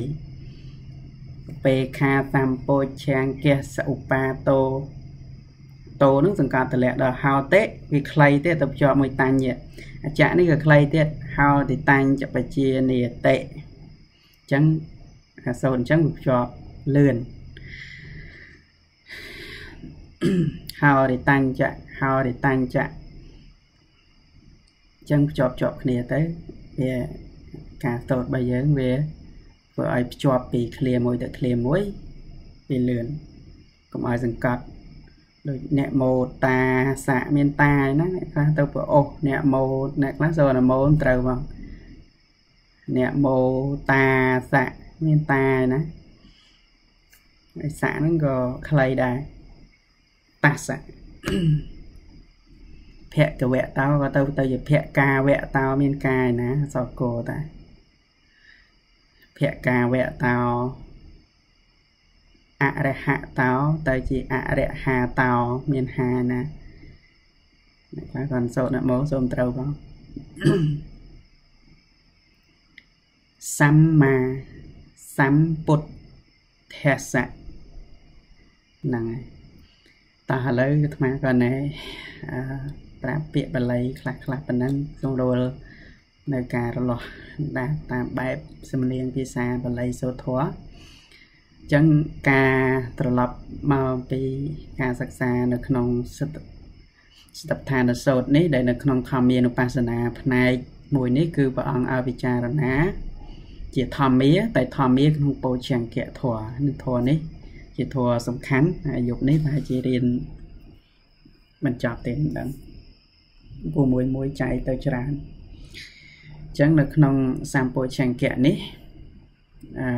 ឧបេខាសម្ពោឆាងកសឧបាតោតោនឹងសង្កត់តម្លាក់ដល់ហោតិវាខ្លីទៀតទៅភ្ជាប់មួយតាញ់អចៈនេះក៏ខ្លីទៀតហោតិតាញ់ចបជានិតិអញ្ចឹងអាសូនអញ្ចឹងវាភ្ជាប់លឿនហោរិតាញ់ចៈហោរិតាញ់ចៈអញ្ចឹងភ្ជាប់ជាប់គ្នាទៅ វាការសូត្ររបស់យើងវាធ្វើឲ្យភ្ជាប់ពីឃ្លាមួយទៅឃ្លាមួយវាលឿនកុំឲ្យសង្កត់ដូចអ្នកម៉ូតាសាក់មានតាឯណាអ្នកខ្លះទៅប្រអស់អ្នកម៉ូអ្នកខ្លះសូនម៉ូត្រូវមកអ្នកម៉ូតាសាក់មានតាឯណាហើយសាក់ហ្នឹងក៏ខ្លីដែរតាសៈ ភគវៈតោក៏ទៅទៅជាភកាវៈតោមានកាយណាសកោតាភកាវៈតោអរហៈតោទៅជាអរហាតោមានហាណាអ្នកខ្លះគាត់សូត្រនមោសូមត្រូវផងសម្មាសម្ពុទ្ធស្សៈហ្នឹងហើយតោះឥឡូវអាត្មាក៏ណែអឺ ប្រាប់ពាក្យបាលីខ្លះខ្លះប៉ុណ្ណឹងក្នុងរួលនៅការរលាស់ដាក់តាមបែបសំនៀងភាសាបាលីសូត្រធម៌ចឹងការត្រឡប់មកពីការសិក្សានៅក្នុងសិទ្ធស្តដ្ឋានសូត្រនេះដែលនៅក្នុងធម្មានុបស្សនាផ្នែកមួយនេះគឺព្រះអង្គឲ្យពិចារណា ជាធម្មាតែធម្មាក្នុងពោជង្គៈធម៌នឹងធម៌នេះ ជាធម៌សំខាន់ហើយយប់នេះប្រហែលជារៀនបញ្ចប់ទេមិនដឹង ពូមួយមួយចែកទៅច្រើនអញ្ចឹងនៅក្នុងសម្ពោជង្គៈនេះអឺ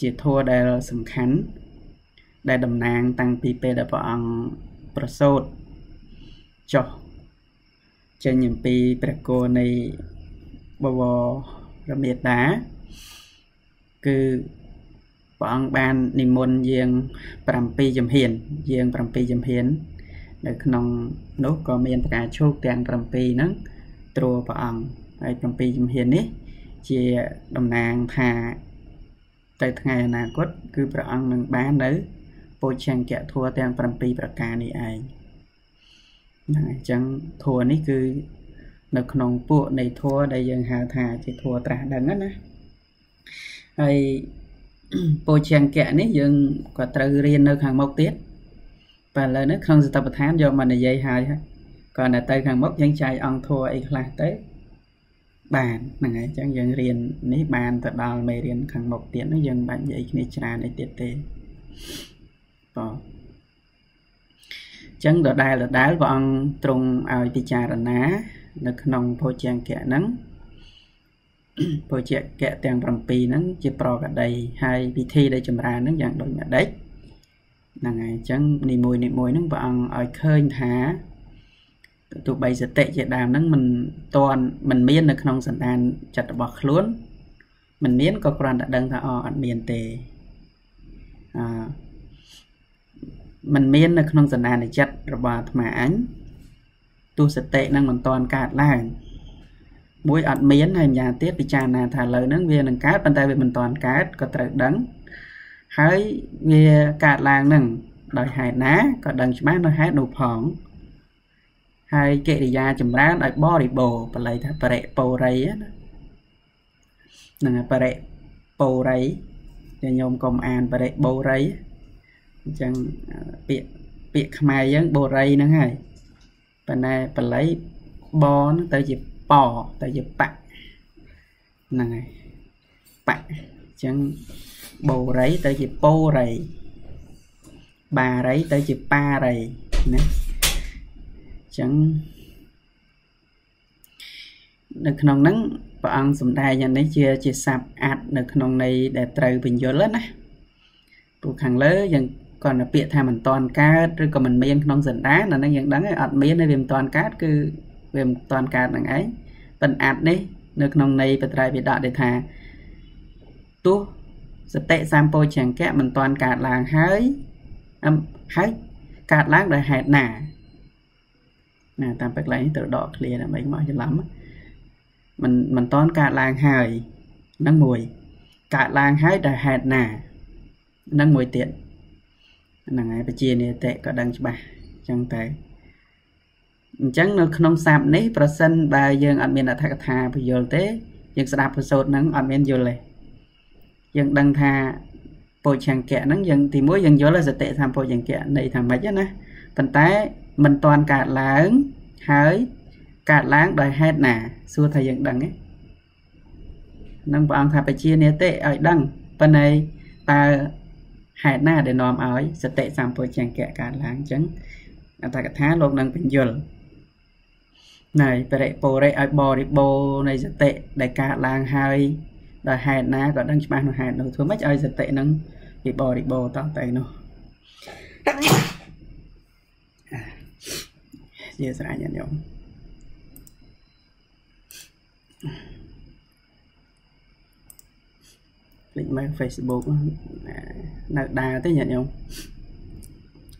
ជាធម៌ដែលសំខាន់ដែលតំណាងតាំងពីពេលដែលព្រះអង្គប្រសូតចុះចេញអំពីព្រះគោនៃបវរមេតាគឺព្រះអង្គបាននិមន្តយាង7ចំហៀនយាង7ចំហៀន នៅក្នុងនោះក៏មានផ្កាឈូកទាំង7ហ្នឹងត្រួព្រះអង្គហើយ7ចំហៀននេះ ជាតំណាងថាទៅថ្ងៃអនាគតគឺព្រះអង្គនឹងបាននៅពោជង្គធัวទាំង7ប្រការនេះឯងហ្នឹងហើយអញ្ចឹងធัวនេះគឺនៅក្នុងពួកនៃធัวដែលយើងហៅថាជាធัวត្រាស់ដឹងណាហើយពោជង្គនេះយើងក៏ត្រូវរៀននៅខាងមុខទៀត តែឥឡូវនេះក្នុងសតបដ្ឋានយកមកនិយាយហើយគាត់តែទៅខាងមុខយើងចែកអង្គធัวអីខ្លះទៅបានហ្នឹងហើយអញ្ចឹងយើងរៀននេះបានទៅដល់មេរៀនខាងមុខទៀតហ្នឹងយើងបាច់និយាយគ្នាច្រើនអីទៀតទេបងចឹងដដែលដដែលព្រះអង្គទ្រង់ឲ្យពិចារណា នៅក្នុងភោជង្គៈហ្នឹងភោជង្គៈទាំង7ហ្នឹងជាប្រកដីហើយពិធីដែលចម្រើនហ្នឹងយ៉ាងដូចម្ដេច ហ្នឹងហើយអញ្ចឹងនីមួយនីមួយហ្នឹងព្រះអង្គឲ្យឃើញថាទោះបីសតិជាដើមហ្នឹងមិនតន់មិនមាននៅក្នុងសន្តានចិត្តរបស់ខ្លួនមិនមានក៏គ្រាន់តែដឹងថាអអត់មានទេអឺมันមាននៅក្នុងសន្តានចិត្តរបស់អាត្មាអញទោះសតិនឹងមិនតាន់កើតឡើងមួយអត់មានហើយម្យ៉ាងទៀតពិចារណាថាលើហ្នឹងវានឹងកើតប៉ុន្តែវាមិនតាន់កើតក៏ត្រូវដឹង ហើយវាកើតឡើងហ្នឹងដោយហេតុណាក៏ដឹងច្បាស់នៅហេតុនោះផងហើយកិរិយាចម្រើនឲ្យបរិបូរបល័យថាបរិពោរីណាហ្នឹងបរិពោរីតែញោមកុំអានបរិបូរីអញ្ចឹងពាក្យពាក្យខ្មែរយើងបូរីហ្នឹងហើយប៉ុន្តែបល័យបហ្នឹងទៅជាបទៅជាបៈហ្នឹងហើយបៈអញ្ចឹង បូរីទៅជាពោរីបារីទៅជាបារីណាចឹងនៅក្នុងហ្នឹងព្រះអង្គសំដែងយ៉ាងនេះជាជាស័ព្ទអាត់នៅក្នុងន័យដែលត្រូវបញ្យល់ណាព្រោះខាងលើយើងគាត់តែពាក្យថាមិនតន់កើតឬក៏មិនមានក្នុងសន្តានអាហ្នឹងយើងដឹងហើយអត់មានទេវាមិនតន់កើតគឺវាមិនតន់កើតនឹងឯងប៉ុន្តែអាត់នេះនៅក្នុងន័យបត្រៃវិដកដែលថាទោះ សតិសម្ពោជង្គៈមិនទាន់កើតឡើងហើយហើយកើតឡើងដោយហេតុណាណាតាមបែបឡើងទៅដកឃ្លាដើម្បីមកច្រឡំមិនមិនតាន់កើតឡើងហើយនឹងមួយកើតឡើងហើយដោយហេតុណានឹងមួយទៀតហ្នឹងហើយបជានិតិក៏ដឹងច្បាស់អញ្ចឹងតែអញ្ចឹងនៅក្នុងសាប់នេះប្រសិនបើយើងអត់មានអធិកថាពយល់ទេយើងស្ដាប់ប្រសូតហ្នឹងអត់មានយល់ទេ យើងដឹងថាពោជង្គៈហ្នឹងយើងទីមួយយើងយល់សតិសម្ពោជង្គៈនៃថាម៉េចណាប៉ុន្តែមិនតាន់កើតឡើងហើយកើតឡើងដោយហេតុណាសួរថាយើងដឹងទេនឹងព្រះអង្គថាបជានិតិឲ្យដឹងប៉ុន្តែតើហេតុណាដែលនាំឲ្យសតិសម្ពោជង្គៈកើតឡើងអញ្ចឹងអត្តកថាលោកនឹងបញ្យល់ណៃបរិពោរិឲ្យបរិបូរនៃសតិដែលកើតឡើងហើយ ដោយហេតុណាក៏ដឹងច្បាស់នៅហេតុនោះធ្វើម៉េចឲ្យសតិនឹងវាបរិបូរតទៅនោះជាស្រ័យញាតិញោមភ្លេចមើល Facebook នៅដើរទេញាតិញោម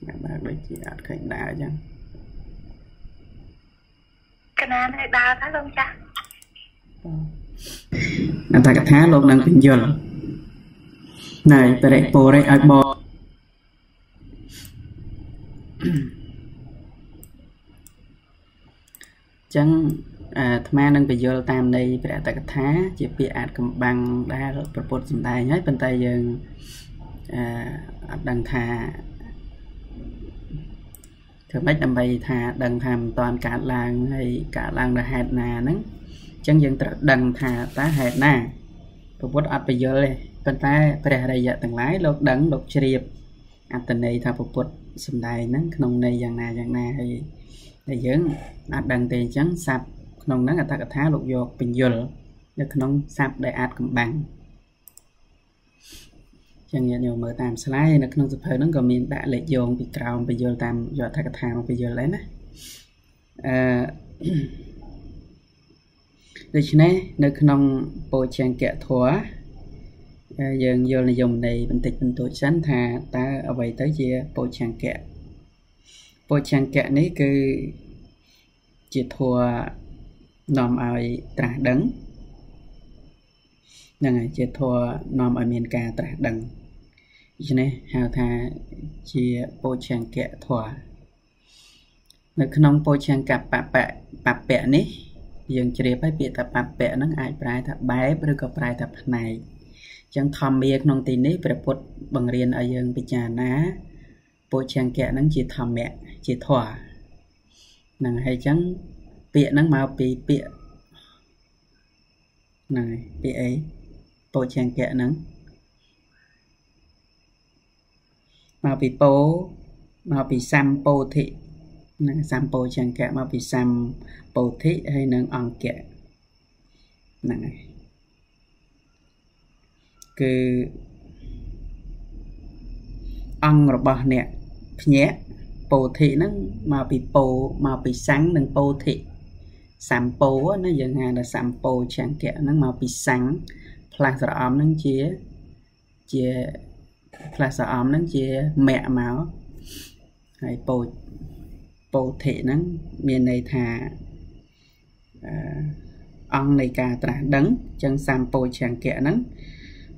ណាដើរដូចជាអត់ឃើញដើរអញ្ចឹងកណានៅដើរថាលោកចាស់ អន្តកថាលោកនឹងពញ្យល់ណៃបរិពោរិឲ្យបចឹងអាត្មានឹងបញ្យល់តាមន័យព្រះតកថា ជាពាក្យអាចកំបាំងដែលប្រពុតសំដែងហើយប៉ុន្តែយើងអឺអត់ដឹងថាធ្វើម៉េចដើម្បីថាដឹងថាមិនតាន់កើតឡើងហើយកើតឡើងដោយហេតុណាហ្នឹងអញ្ចឹងយើងត្រូវដឹងថាតើហេតុណាប្រពុតអត់បញ្យល់ទេប៉ុន្តែព្រះរិយៈទាំងឡាយលោកដឹងលោកជ្រាបអត្តន័យថាប្រពុតសំដែងហ្នឹងក្នុងន័យយ៉ាងណាយ៉ាងណាហើយតែយើងអាចដឹងទេអញ្ចឹងសັບក្នុងហ្នឹងអត្ថកថាលោកយកបញ្យលនៅក្នុងសັບដែលអាចកំបាំងចឹងញាតិញោមមើលតាមស្លាយនៅក្នុងសភៅហ្នឹងក៏មានដាក់លេខយោងពីក្រោមបញ្យលតាមយកអត្ថកថាមកបញ្យលដែរណាអឺ ដូច្នេះនៅក្នុងពោជង្គៈធម៌យើងយល់និយមន័យបន្តិចបន្តួចសិនថាតើអ្វីទៅជាពោជង្គៈពោជង្គៈនេះគឺជាធัวនាំឲ្យត្រាស់ដឹងហ្នឹងហើយជាធម៌នាំឲ្យមានការត្រាស់ដឹងដូច្នេះហៅថាជាពោជង្គៈធម៌នៅក្នុងពោជង្គៈបពៈបពៈនេះ យើងជ្រាបហើយពាក្យថាបពៈហ្នឹងអាចប្រែថាបែបឬក៏ប្រែថាផ្នែកអញ្ចឹងធម្មាក្នុងទីនេះព្រះពុទ្ធបង្រៀនឲ្យយើងពិចារណាពោជង្គៈហ្នឹងជាធម្មៈជាធម៌ហ្នឹងហើយអញ្ចឹងពាក្យហ្នឹងមកពីពាក្យហ្នឹងហើយពាក្យអីពោជង្គៈហ្នឹងមកពីពោមកពីសម្ពោធិណាសម្ពោចង្គៈមកពីសម្ពោធិហើយនឹងអង្គៈហ្នឹងហើយគឺអង្គរបស់អ្នកភ្ញាក់ពោធិហ្នឹងមកពីពោមកពីសੰងនិងពោធិសម្ពោណាយើងហៅថាសម្ពោចង្គៈហ្នឹងមកពីសੰងផ្លាស់ស្រអំហ្នឹងជាជាផ្លាស់ស្រអំហ្នឹងជាមគ្គមកហើយពោពោធិហ្នឹងមានន័យថា អឺអង្គនៃការត្រាស់ដឹងចឹងសម្ពោចង្គៈហ្នឹង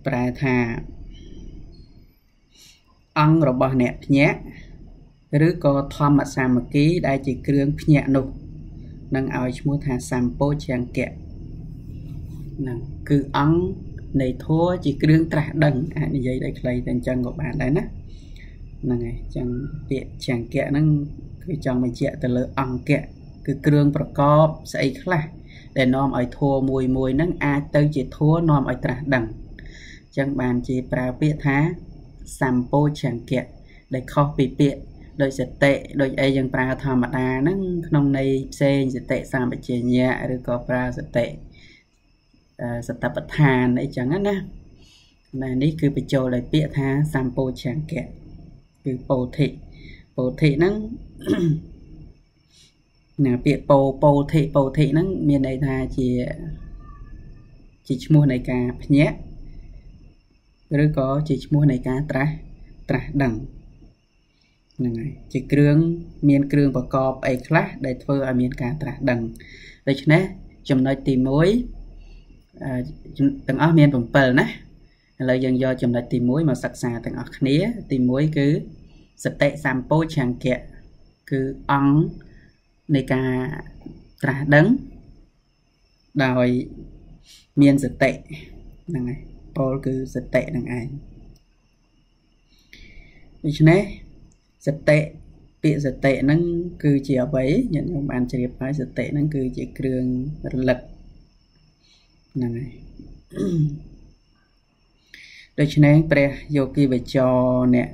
ប្រែថាអង្គរបស់អ្នកភ្ញាក់ឬក៏ធម្មសាមគ្គីដែលជាគ្រឿងភ្ញាក់នោះនឹងឲ្យឈ្មោះថាសម្ពោចង្គៈហ្នឹងគឺអង្គនៃធัวជាគ្រឿងត្រាស់ដឹងអាចនិយាយដោយខ្លីតែអញ្ចឹងក៏បានដែរណាហ្នឹងហើយអញ្ចឹងពាក្យចង្គៈហ្នឹងគឺចង់បញ្ជាក់ទៅលើអង្គៈ គឺគ្រឿងប្រកបស្អីខ្លះដែលនាំឲ្យធัวមួយមួយហ្នឹងអាចទៅជាធัวនាំឲ្យត្រាស់ដឹងអញ្ចឹងបានជាប្រើពាក្យថាសម្ពោចង្គៈដែលខុសពីពាក្យដោយសតិដោយអីយើងប្រើធម្មតាហ្នឹងក្នុងន័យផ្សេងសតិសម្បជញ្ញៈឬក៏ប្រើសតិសតបដ្ឋានអីចឹងណាណានេះគឺបញ្ចូលដោយពាក្យថាសម្ពោចង្គៈគឺពោធិពោធិហ្នឹង ណាពាក្យពោពោធិពោធិហ្នឹងមានន័យថាជាជាឈ្មោះនៃការភ្ញាក់ឬក៏ជាឈ្មោះនៃការត្រាស់ត្រាស់ដឹងហ្នឹងហើយជាគ្រឿងមានគ្រឿងប្រកបអីខ្លះដែលធ្វើឲ្យមានការត្រាស់ដឹងដូច្នេះចំណុចទី1ទាំងអស់មាន7ណាឥឡូវយើងយកចំណុចទី1មកសិក្សាទាំងអស់គ្នា ទី1គឺសតិសម្ពោឆង្គៈគឺអង្គ នៃការត្រាស់ដឹងដោយមានសតិហ្នឹងហើយពោលគឺសតិនឹងឯងដូច្នេះសតិពាក្យសតិហ្នឹងគឺជាអ្វីញាតិញោមបានជ្រាបហើយសតិហ្នឹងគឺជាគ្រឿងរលឹកហ្នឹងហើយដូច្នេះព្រះយោគីវចរអ្នក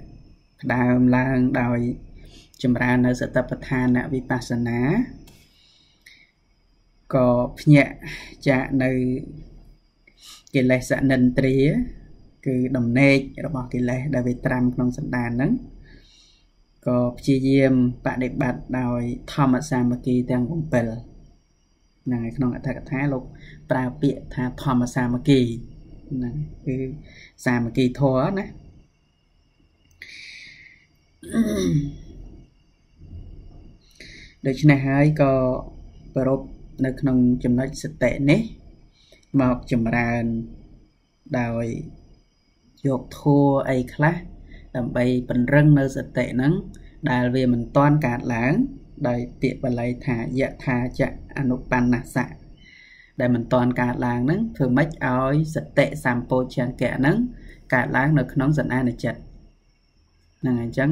ផ្ដើមឡើងដោយ ចម្រើននៅសតបដ្ឋានវិបស្សនាក៏ភ្ញាក់ចាកនៅកិលេសនិន្ទ្រាគឺដំណេករបស់កិលេសដែលវាត្រាំក្នុងសន្តានហ្នឹងក៏ព្យាយាមបដិបត្តិដោយធម្មសាមគ្គីទាំង7ហ្នឹងហើយក្នុងអត្ថកថាលោកប្រើពាក្យថាធម្មសាមគ្គីហ្នឹងគឺសាមគ្គីធម៌ណា ដូច្នេះហើយក៏ប្រពនៅក្នុងចំណុចសតិនេះមកចម្រើនដោយយកធัวអីខ្លះដើម្បីពង្រឹងនៅសតិហ្នឹងដែលវាមិនតាន់កើតឡើងដោយពាក្យបាលីថាយថាចអនុបណ្ណាសៈដែលមិនតាន់កើតឡើងហ្នឹងធ្វើម៉េចឲ្យសតិសម្ពោជង្គៈហ្នឹងកើតឡើងនៅក្នុងសន្តានចិត្តហ្នឹងហើយអញ្ចឹង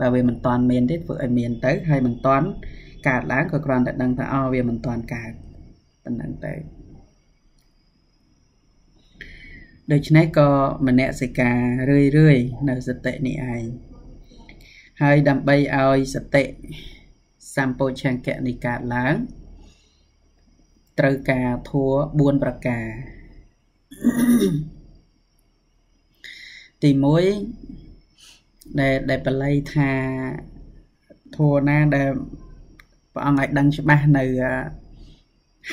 បើវាមិនតាន់មានទេធ្វើឲ្យមានទៅហើយមិនតាន់ កើតឡើងក៏គ្រាន់តែដឹងថាអូវាមិនតាន់កើតប៉ុណ្្នឹងទៅដូច្នេះក៏មនសិការរឿយរឿយនៅសតិនេះឯងហើយដើម្បីឲ្យសតិសម្ពោឆង្គៈនេះកើតឡើង ត្រូវការធัว4ប្រការទី1ដែលដែលបល័យថាធัวណាដែល ព្រះអង្គឲ្យដឹងច្បាស់នៅ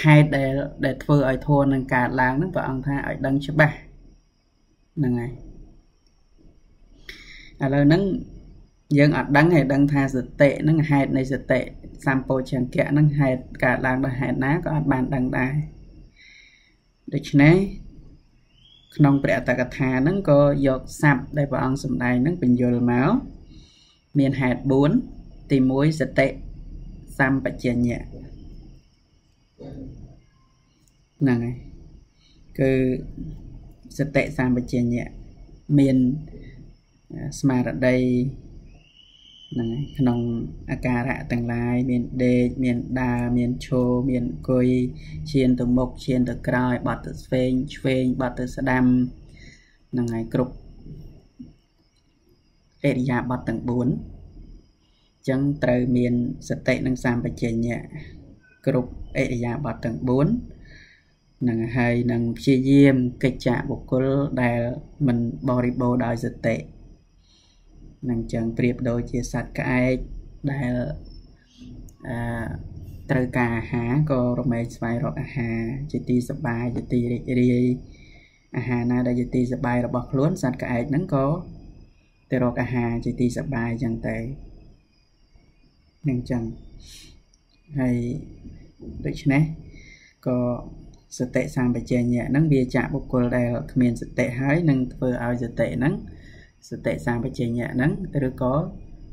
ហេតុដែលដែលធ្វើឲ្យធัวនឹងកើតឡើងហ្នឹងព្រះអង្គថាឲ្យដឹងច្បាស់ហ្នឹងហើយឥឡូវហ្នឹងយើងអត់ដឹងទេដឹងថាសតិហ្នឹងហេតុនៃសតិសម្ពោចង្គៈហ្នឹងហេតុកើតឡើងដោយហេតុណាក៏អត់បានដឹងដែរដូច្នេះក្នុងព្រះអត្តកថាហ្នឹងក៏យកស័ព្ទដែលព្រះអង្គសម្ដែងហ្នឹងបញ្យល់មកមានហេតុ4ទី1សតិ សម្បជញ្ញៈហ្នឹងហើយគឺសតិសម្បជញ្ញៈមានស្មារតីហ្នឹងហើយក្នុងអាការៈទាំងឡាយមានដេកមានដើរមានឈរមានអង្គុយឈានទៅមុខឈានទៅក្រោយបាត់ទៅស្វែងឆ្វេងបាត់ទៅស្ដាំហ្នឹងហើយគ្រប់អរិយាបថទាំង4អញ្ចឹងត្រូវមានសតិនិងសម្បជញ្ញៈគ្រប់អរិយាបថទាំង4នឹងហើយនឹងព្យាយាមកិច្ចៈបុគ្គលដែលមិនបរិបូរដោយសតិនឹងចឹងប្រៀបដូចជាសត្វក្អែកដែលអឺត្រូវការអាហារក៏រមែងស្វែងរកអាហារជាទីសប្បាយជាទីរីករាយអាហារណាដែលជាទីសប្បាយរបស់ខ្លួនសត្វក្អែកហ្នឹងក៏ទៅរកអាហារជាទីសប្បាយចឹងទៅ នឹងចឹងហើយដូច្នេះក៏សតិសម្បជញ្ញៈហ្នឹងវាចាក់បុគ្គលដែលគ្មានសតិហើយនឹងធ្វើឲ្យសតិហ្នឹងសតិសម្បជញ្ញៈហ្នឹងឬក៏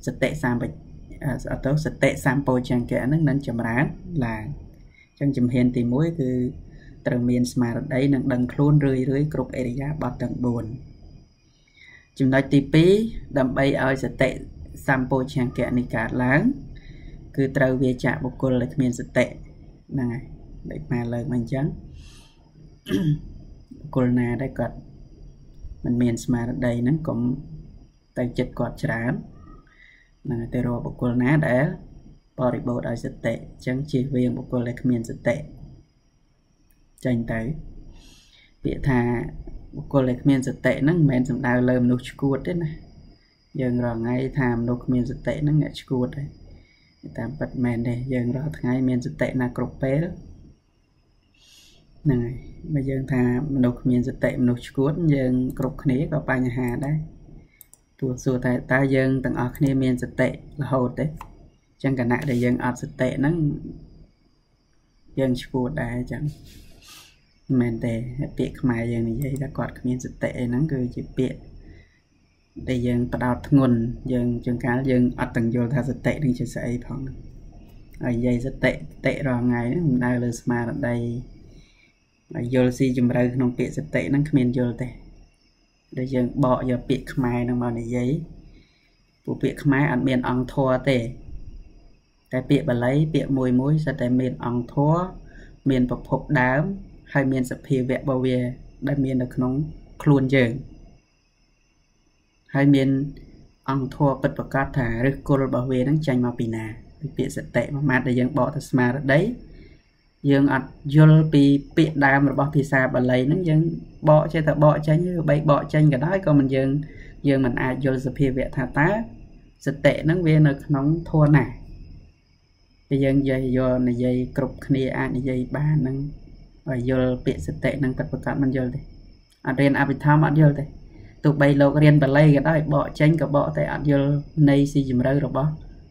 សតិសម្បអត់ទៅសតិសម្ពោចង្កៈហ្នឹងនឹងចម្រើនឡើងអញ្ចឹងជំហានទី1គឺត្រូវមានស្មារតីនិងដឹងខ្លួនរឿយរឿយគ្រប់អរិយាបថទាំង4ចំណុចទី2ដើម្បីឲ្យសតិសម្ពោចង្កៈនេះកើតឡើង គឺត្រូវវាចាក់បុគ្គលដែលគ្មានសតិហ្នឹងហើយដូចម៉ែលើកមកអញ្ចឹងបុគ្គលណាដែលគាត់មិនមានស្មារតីហ្នឹងកុំទៅចិត្តគាត់ច្រើនហ្នឹងទៅរកបុគ្គលណាដែលបរិបូរដោយសតិអញ្ចឹងជៀសវាងបុគ្គលដែលគ្មានសតិចេញទៅពាក្យថាបុគ្គលដែលគ្មានសតិហ្នឹងមិនមែនសំដៅលើមនុស្សឈួតទេណាយើងរាល់ថ្ងៃថាមនុស្សគ្មានសតិហ្នឹងអ្នកឈួតទេ តាមពិតមែនទេយើងរាល់ថ្ងៃមានសតិណាគ្រប់ពេលហ្នឹងហើយបើយើងថាមនុស្សគ្មានសតិមនុស្សឈួតយើងគ្រប់គ្នាក៏បញ្ហាដែរទោះសួរតែតើយើងទាំងអស់គ្នាមានសតិរហូតទេអញ្ចឹងគណៈដែលយើងអត់សតិហ្នឹងយើងឈួតដែរអញ្ចឹងមែនទេពាក្យខ្មែរយើងនិយាយថាគាត់គ្មានសតិអីហ្នឹងគឺជាពាក្យ ដែលយើងផ្ដោតធ្ងន់យើងជាងកាលយើងអត់ទាំងយល់ថាសតិនឹងជាស្អីផងហើយនិយាយសតិតិរាល់ថ្ងៃហ្នឹងមិនដើរលើស្មារតីហើយយល់ស៊ីជម្រៅក្នុងពាក្យសតិហ្នឹងគ្មានយល់ទេដែលយើងបកយកពាក្យខ្មែរហ្នឹងមកនិយាយពួកពាក្យខ្មែរអត់មានអង្គធัวទេ តែពាក្យបាលីពាក្យមួយមួយសិតតែមានអង្គធัวមានប្រភពដើម ហើយមានសភាវៈរបស់វា ដែលមាននៅក្នុងខ្លួនយើង ហើយមានអង្គធัวពិតប្រកបថាឫសគល់របស់វានឹងចេញមកពីណាពីពាក្យសតិមួយម៉ាត់ដែលយើងបកទៅស្មារតីយើងអត់យល់ពីពាក្យដើមរបស់ភាសាបាលីហ្នឹងយើងបកចេះតែបកចេញឬបីបកចេញក៏ដោយក៏មិនយើង យើងមិនអាចយល់សភាវៈថាតើសតិហ្នឹងវានៅក្នុងធម៌ណាពេលយើងនិយាយយកនិយាយគ្រប់គ្នាអាចនិយាយបានហ្នឹងឲ្យយល់ពាក្យសតិហ្នឹងពិតប្រាកដមិនយល់ទេអត់រៀនអភិធម្មអត់យល់ទេ ទោះបីលោករៀនបាលីក៏ដោយបកចេញក៏បកតែអត់យល់ន័យស៊ីជម្រៅរបស់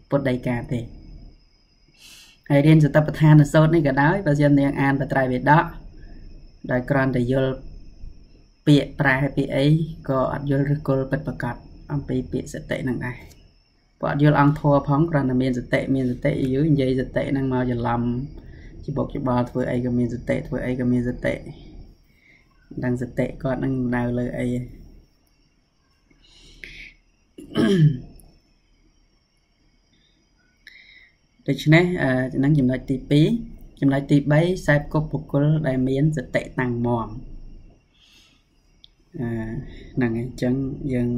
ពុទ្ធដីកាទេហើយរៀនសតបដ្ឋានសូត្រនេះក៏ដោយបើយើងនាងអានបត្រៃវេដកដោយគ្រាន់តែយល់ពាក្យប្រែពាក្យអីក៏អត់យល់ឬគល់ពិតប្រកបអំពីពាក្យសតិនឹងដែរព្រោះអត់យល់អង្គធัวផងគ្រាន់តែមានសតិមានសតិយូរនិយាយសតិនឹងមកច្រឡំច្បុកច្បល់ធ្វើអីក៏មានសតិធ្វើអីក៏មានសតិដឹងសតិគាត់នឹងដៅលើអី ដូច្នេះចំណងចំណុចទី2ចំណុចទី3ខ្សែគប់បុគ្គលដែលមានសតិតាំងមមអឺហ្នឹងហើយអញ្ចឹងយើង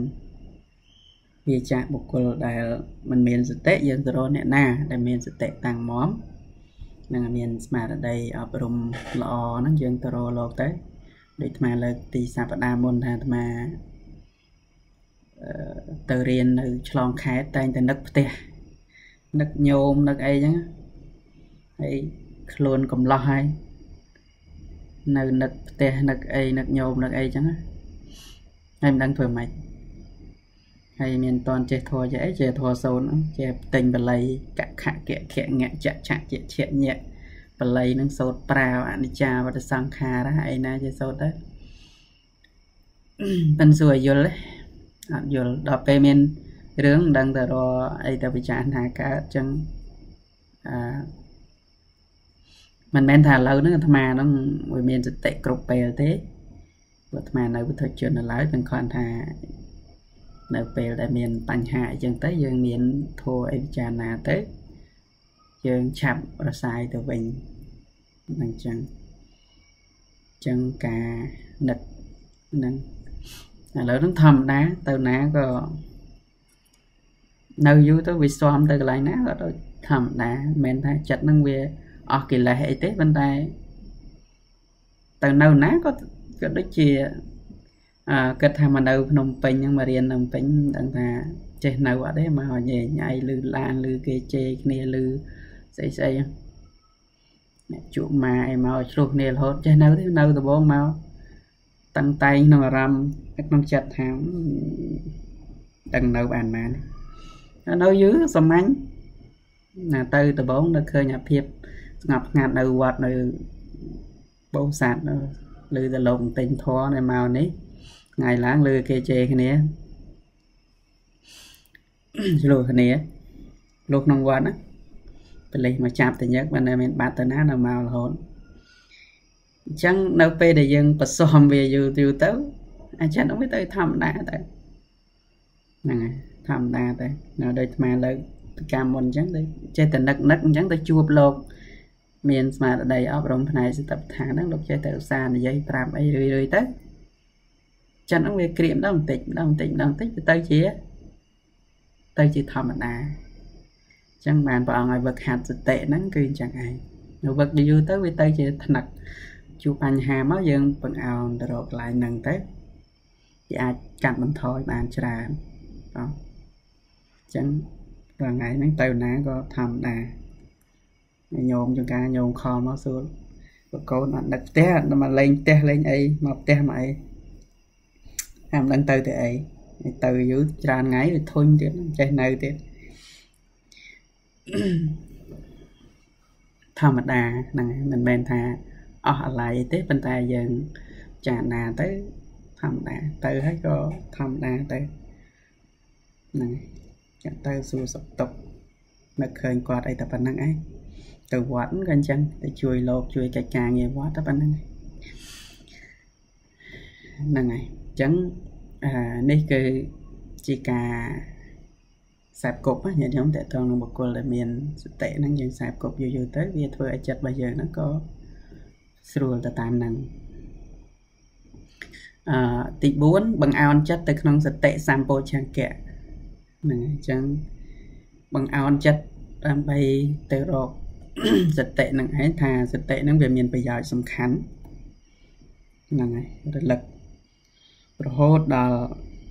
វាចាក់បុគ្គលដែលមិនមានសតិយើងទៅរកអ្នកណាដែលមានសតិតាំងមមនឹងមានស្មារតីអប់រំល្អហ្នឹងយើងទៅរកលោកទៅដូចអាត្មាលើកទីសប្តាហ៍មុនថាអាត្មា ទៅរៀននៅឆ្លងខេត្តតែងតែនឹកផ្ទះនឹកញោមនឹកអីចឹងហើយខ្លួនកំឡោះហើយនៅនឹកផ្ទះនឹកអីនឹកញោមនឹកអីចឹងហើយមិនដឹងធ្វើម៉េចហើយមានតនចេះធัวចេះអីចេះធัวសូនចេះទិញបល័យកខៈកៈខៈងៈចៈឆៈជាឆៈញៈបល័យនឹងសូត្រប្រាវអនិច្ចាវតសង្ខារអីណាចេះសូត្រទៅប៉ិនសួរឲ្យយល់ទេ អត់យល់ដល់ពេលមានរឿងមិនដឹងទៅរកអីទៅពិចារណាកើតអញ្ចឹងអឺមិនមែនថាឥឡូវហ្នឹងអាត្មាហ្នឹងវាមានសតិគ្រប់ពេលទេព្រោះអាត្មានៅពុទ្ធជននៅឡើយមិនគ្រាន់ថានៅពេលដែលមានបញ្ហាអីចឹងទៅយើងមានធัวអីពិចារណាទៅយើងឆាប់រសាយទៅវិញហ្នឹងចឹងចឹងការនឹកហ្នឹង ឥឡូវហ្នឹងធម្មតាទៅណាក៏នៅយូរទៅវាស្មទៅកន្លែងណាក៏ដូចធម្មតាមិនមែនថាចិត្តហ្នឹងវាអស់កិលេសអីទេប៉ុន្តែទៅនៅណាក៏ក៏ដូចជាអឺគិតថាមកនៅភ្នំពេញហ្នឹងមករៀននៅភ្នំពេញដឹងថាចេះនៅអត់ទេមកញ៉ៃញ៉ៃលឺឡានលឺគេជេរគ្នាលឺស្អីស្អីអ្នកជក់ម៉ាអីមកឆ្លោះគ្នារហូតចេះនៅទេនៅដំបងមក តាំងតែងក្នុងអារម្មណ៍ក្នុងចិត្តថាដឹងនៅបានបាននៅយូរសាមញ្ញណាទៅដំបងនៅឃើញអាភាពស្ងប់ស្ងាត់នៅវត្តនៅបោសាទឬទៅលោកទិញធေါ်នៅមកនេះថ្ងៃឡើងលើគេជេរគ្នាឆ្លោះគ្នាលោកក្នុងវត្តណាបលិសមកចាប់តញឹកបានតែមានបាត់ទៅណានៅមករហូត អញ្ចឹងនៅពេលដែលយើងប្រសំវាយូរយូរទៅអាចារ្យនោះវាទៅធម្មតាទៅហ្នឹងហើយធម្មតាទៅនៅដូចអាត្មាលើកពីកម្មមុនអញ្ចឹងទៅចេះតែនឹកនឹកអញ្ចឹងទៅជួបលោកមានស្មារតីអប់រំផ្នែកសតិប្បដ្ឋានហ្នឹងលោកចេះតែឧស្សាហ៍និយាយប្រាប់អីរឿយរឿយទៅចឹងហ្នឹងវាក្រៀមដល់បន្តិចម្ដងបន្តិចម្ដងបន្តិចទៅជាទៅជាធម្មតាអញ្ចឹងបានព្រះអង្គឲ្យវឹកហាត់សតិហ្នឹងគឺអញ្ចឹងឯងនៅវឹកយូរទៅវាទៅជាថ្នឹក ជួបបញ្ហាមកយើងបង្អោនទៅរកកន្លែងហ្នឹងទៅវាអាចកាត់បន្ថយបានច្រើនបងអញ្ចឹងរាល់ថ្ងៃហ្នឹងទៅណាក៏ធម្មតាញោមចង្ការញោមខំមកសួរបកូនអត់ដឹកផ្ទះមកលេងផ្ទះលេងអីមកផ្ទះមកអីហាមដឹងទៅទៅអីទៅយូរច្រើនថ្ងៃវាធុញទៀតចេះនៅទៀតធម្មតាហ្នឹងមិនមែនថា អស់អាឡ័យទេប៉ុន្តែយើងចារណាទៅធម្មតាទៅហើយក៏ធម្មតាទៅហ្នឹងចាក់ទៅសួរសុខទុក្ខនឹកឃើញគាត់អីតែប៉ុណ្្នឹងឯងទៅវត្តក៏អញ្ចឹងទៅជួយលោកជួយកិច្ចការងារវត្តតែប៉ុណ្្នឹងហ្នឹងហើយអញ្ចឹងអានេះគឺជាការខ្សែគប់ញាតិញោមតើតងនឹងបុគ្គលដែលមានសតិហ្នឹងយើងខ្សែគប់យូរយូរទៅវាធ្វើឲ្យចិត្តរបស់យើងហ្នឹងក៏ ស្រួលទៅតាមហ្នឹងអឺទី4បង្អោនចិត្តទៅក្នុងសតិសម្ពោឆង្គៈហ្នឹងអញ្ចឹងបង្អោនចិត្តដើម្បីទៅរកសតិនឹងឯងថាសតិនឹងវាមានប្រយោជន៍សំខាន់ហ្នឹងហើយរលឹករហូតដល់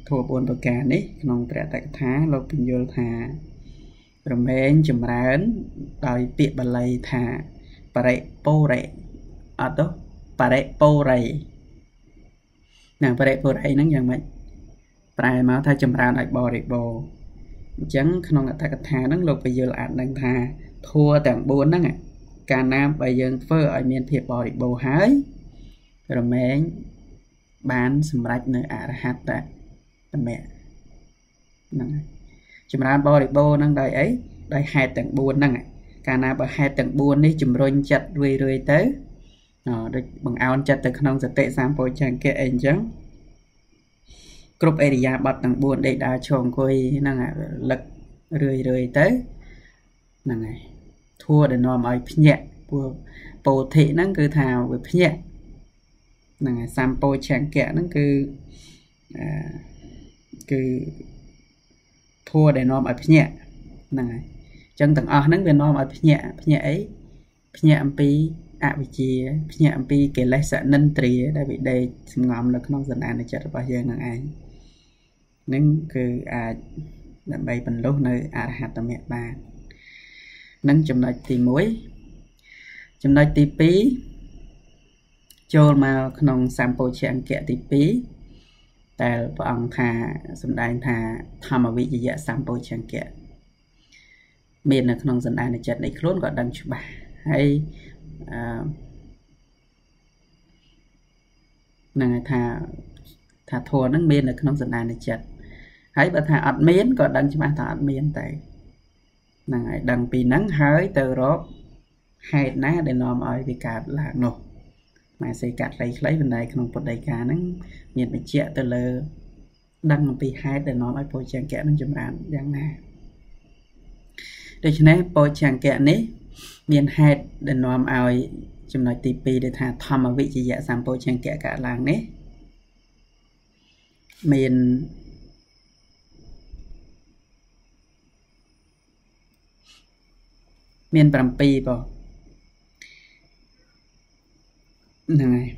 ធម៌4ប្រការនេះក្នុងព្រះតកថាលោកពន្យល់ថារមែងចម្រើនដោយពាក្យបាលីថាបរិពោរិ អត់ទៅបរិពោរិណាបរិពោរិហ្នឹងយ៉ាងម៉េចប្រែមកថាចម្រើនឲ្យបរិបូរអញ្ចឹងក្នុងអត្ថកថាហ្នឹងលោកពន្យល់អាចនឹងថាធัวទាំង4ហ្នឹងកាលណាបើយើងធ្វើឲ្យមានភាពបរិបូរហើយរមែងបានសម្រេចនៅអរហត្តតមៈហ្នឹងចម្រើនបរិបូរហ្នឹងដោយអីដោយហេតុទាំង4ហ្នឹងកាលណាបើហេតុទាំង4នេះជំរុញចិត្តរឿយរឿយទៅ ដូចបង្អោនចិត្តទៅក្នុងសតិសម្ពោចង្គៈអីអញ្ចឹងគ្រប់អេរិយាប័តទាំង4ដេកដើរឈរអង្គុយហ្នឹងលឹករឿយរឿយទៅហ្នឹងហើយធัวដែលនាំឲ្យភ្ញាក់ពួកពោធិហ្នឹងគឺថាវាភ្ញាក់ហ្នឹងហើយសម្ពោឆង្គៈហ្នឹងគឺអឺគឺធัวដែលនាំឲ្យភ្ញាក់ហ្នឹងហើយអញ្ចឹងទាំងអស់ហ្នឹងវានាំឲ្យភ្ញាក់ភ្ញាក់អីភ្ញាក់អំពី អវិជ្ជាភ្ញាក់អំពីកិលេសនិន្ទ្រាដែលវាដេកសំងំនៅក្នុងសន្តានចិត្តរបស់យើងនឹងឯងនឹងគឺអាចដើម្បីបន្លុះនៅអរហត្តមគ្គបាននឹងចំណុចទី1ចំណុចទី2ចូលមកក្នុងសម្ពោជអង្គៈទី2ដែលព្រះអង្គថាសម្ដែងថាធម្មវិជ្ជៈសម្ពោជង្គៈមាននៅក្នុងសន្តានចិត្តនៃខ្លួនក៏ដឹងច្បាស់ហើយ អឺនឹងថាថាធម៌ហ្នឹងមាននៅក្នុងសន្តានចិត្តហើយបើថាអត់មានក៏ដឹងច្បាស់ថាអត់មានតែហ្នឹងហើយដឹងពីហ្នឹងហើយទៅរកហេតុណាដែលនាំឲ្យវាកើតឡើងនោះមកសេកាត់ខ្លីៗបណ្ដៃក្នុងពុទ្ធដីកាហ្នឹងមានបញ្ជាក់ទៅលើ ដឹងអំពីហេតុដែលនាំឲ្យពោជង្គៈនឹងចម្រើនយ៉ាងណាដូច្នេះពោជង្គៈនេះ មានហេតុដែលនាំឲ្យចំណុចទី2ដែលថាធម្មវិជ្ជៈសម្ពោជង្គៈកើតឡើងនេះមានមាន7បងហ្នឹងហើយ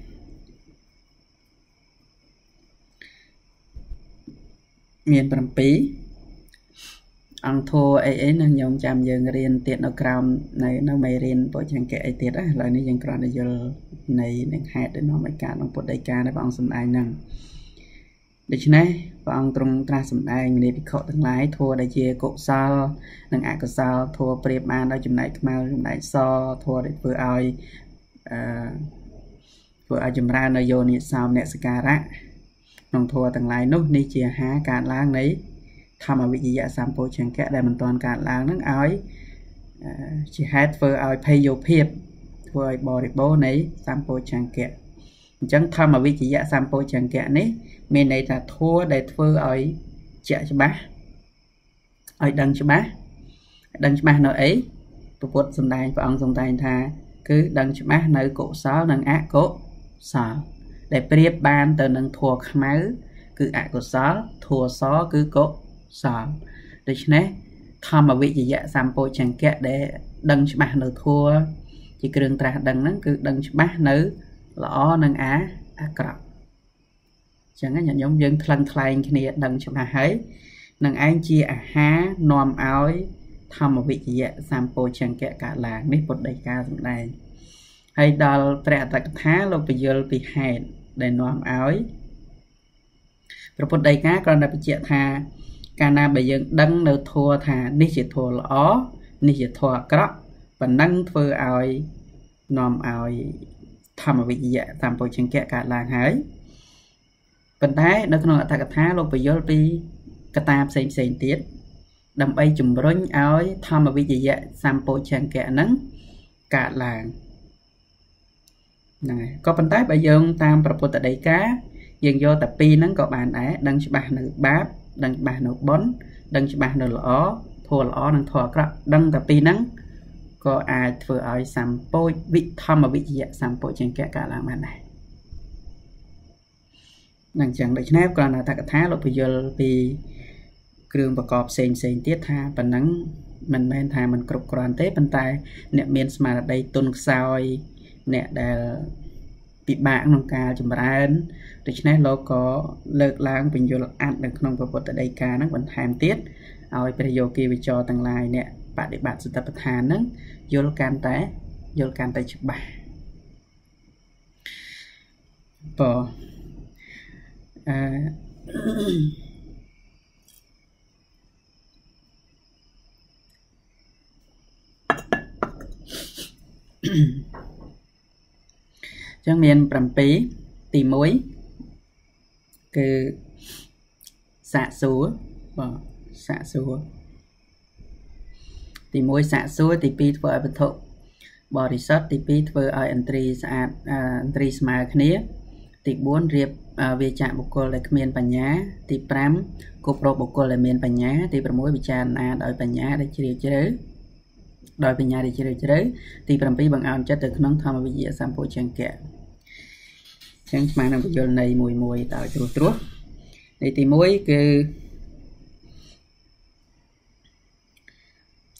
មាន7 អង្គធัวអីអីនឹងខ្ញុំចាំយើងរៀនទៀតនៅក្រោមនៅនៅមេរៀនពុទ្ធចង្កេអីទៀតណាឥឡូវនេះយើងគ្រាន់តែយល់នៃនឹងហេតុដែលនាំឲ្យកើតក្នុងពុទ្ធដីកាដែលព្រះអង្គសម្ដែងហ្នឹងដូច្នេះព្រះអង្គទ្រង់ត្រាស់សម្ដែងមនីភិក្ខុទាំងឡាយធัวដែលជាកុសលនិងអកុសលធัวប្រៀបបានដោយចំណែកខ្មៅចំណែកសធัวដែលធ្វើឲ្យអឺធ្វើឲ្យចម្រើននៅយោនិសោមអ្នកសការៈក្នុងធัวទាំងឡាយនោះនេះជាអាហារកើតឡើងនៃ ធម្មវិជ្ជាសម្ពោជង្គៈដែលមិនទាន់កើតឡើងនឹងឲ្យជាហេតុធ្វើឲ្យភ័យយោភាពធ្វើឲ្យបរិបូរនៃសម្ពោជង្គៈអញ្ចឹងធម្មវិជ្ជាសម្ពោជង្គៈនេះមានន័យថាធัวដែលធ្វើឲ្យជាក់ច្បាស់ឲ្យដឹងច្បាស់ដឹងច្បាស់នៅអីពុទ្ធសំដែងព្រះអង្គសំដែងថា គឺដឹងច្បាស់នៅកុសលនិងអកុសលដែលប្រៀបបានទៅនឹងធัวខ្មៅគឺអកុសលធัวសគឺកុ សលដូច្នេះធម្មវិជ្ជាសម្ពោជង្គៈដែលដឹងច្បាស់នៅធัวជាគ្រឿងត្រាស់ដឹងហ្នឹងគឺដឹងច្បាស់នៅល្អនិងអាអាក្រក់ចឹងញាតិញោមយើងថ្លឹងថ្លែងគ្នាដឹងច្បាស់ហើយនឹងឯងជាអាហារនាំឲ្យធម្មវិជ្ជាសម្ពោជង្គៈកើតឡើងនេះពុទ្ធដីកាសម្ដែងហើយដល់ព្រះអតកថាលោកពយល់ពីហេតុដែលនាំឲ្យព្រះពុទ្ធដីកាគ្រាន់តែបញ្ជាក់ថា កាលណាបើយើងដឹងនៅធัวថានេះជាធัวល្អនេះជាធัวអាក្រក់ប៉ុណ្ណឹងធ្វើឲ្យនាំឲ្យធម្មវិជ្ជាសម្ពោជង្គៈកើតឡើងហើយប៉ុន្តែនៅក្នុងអត្ថកថាលោកបញ្យល់ពីកតាផ្សេងផ្សេងទៀតដើម្បីជំរុញឲ្យធម្មវិជ្ជាសម្ពោជង្គៈហ្នឹងកើតឡើងហ្នឹងហើយក៏ប៉ុន្តែបើយើងតាមប្រពុទ្ធដីកាយើងយកតែពីរហ្នឹងក៏បានដែរដឹងច្បាស់នៅបាប ដឹងច្បាស់នៅបុណ្យដឹងច្បាស់នៅល្អធម៌ល្អនិងធម៌អាក្រក់ដឹងតែពីរហ្នឹងក៏អាចធ្វើឲ្យសម្ពោចវិធម្មវិជ្ជាសម្ពោចចង្កៈកើតឡើងបានដែរនឹងចឹងដូច្នេះគ្រាន់តែថាកថាលោកពយល់ពីគ្រឿងប្រកបផ្សេងផ្សេងទៀតថាប៉ុណ្ណឹងមិនមែនថាมันគ្រប់គ្រាន់ទេប៉ុន្តែ អ្នកមានស្មារតីទុនខ្សោយអ្នកដែលពិបាកក្នុងការចម្រើន ដូច្នេះលោកក៏លើកឡើងបញ្យលអត្តនៅក្នុងពុទ្ធដីកាហ្នឹងបន្ថែមទៀតឲ្យព្រះយោគីវិចរទាំងឡាយអ្នកបដិបត្តិសតិប្បដ្ឋានហ្នឹងយល់កាន់តែយល់កាន់តែច្បាស់បអឺចឹងមាន7ទី1 គឺសាកសួរបាទសាកសួរទី1សាកសួរទី2ធ្វើឲ្យវត្ថុបរិសុទ្ធទី2ធ្វើឲ្យអន្ត្រីស្អាតអន្ត្រីស្មើគ្នា ទី4រៀបវាចាក់បុគ្គលដែលគ្មានបញ្ញា ទី5គប់រកបុគ្គលដែលមានបញ្ញា ទី6ពិចារណាដោយបញ្ញាដែលជ្រាលជ្រៅដោយបញ្ញាដែលជ្រាលជ្រៅទី7បង្អោនចិត្តទៅក្នុងធម្មវិជ្ជាសម្ពោជង្គៈ ចឹងស្មើនឹងបញ្យលន័យមួយមួយតើត្រួសត្រាសន័យទី1គឺ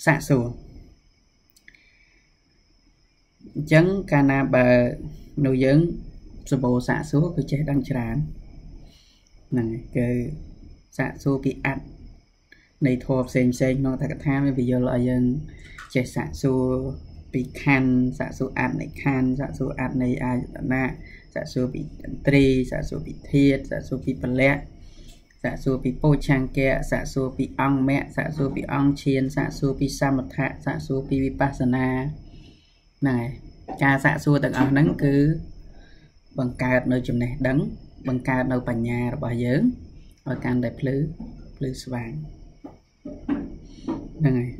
សាកសួរអញ្ចឹងកាលណាបើនៅយើងសបោសាកសួរគឺចេះដឹងច្រើនហ្នឹងគឺសាកសួរពីអត្តនៃធម៌ផ្សេងផ្សេងក្នុងតកថាមានពយល់ឲ្យយើងចេះសាកសួរពីខណ្ឌសាកសួរអត្តនៃខណ្ឌសាកសួរអត្តនៃអាយតនៈ សាកសួរពីតន្ត្រីសាកសួរពីធាតសាកសួរពីពលៈសាកសួរពីពោឆង្គៈសាកសួរពីអង្គមៈសាកសួរពីអង្គឈានសាកសួរពីសមថៈសាកសួរពីវិបស្សនាហ្នឹងហើយការសាកសួរទាំងអស់ហ្នឹងគឺបង្កើតនៅចំណេះដឹង បង្កើតនៅបញ្ញារបស់យើងឲ្យកាន់តែភ្លឺភ្លឺស្វាងហ្នឹងហើយ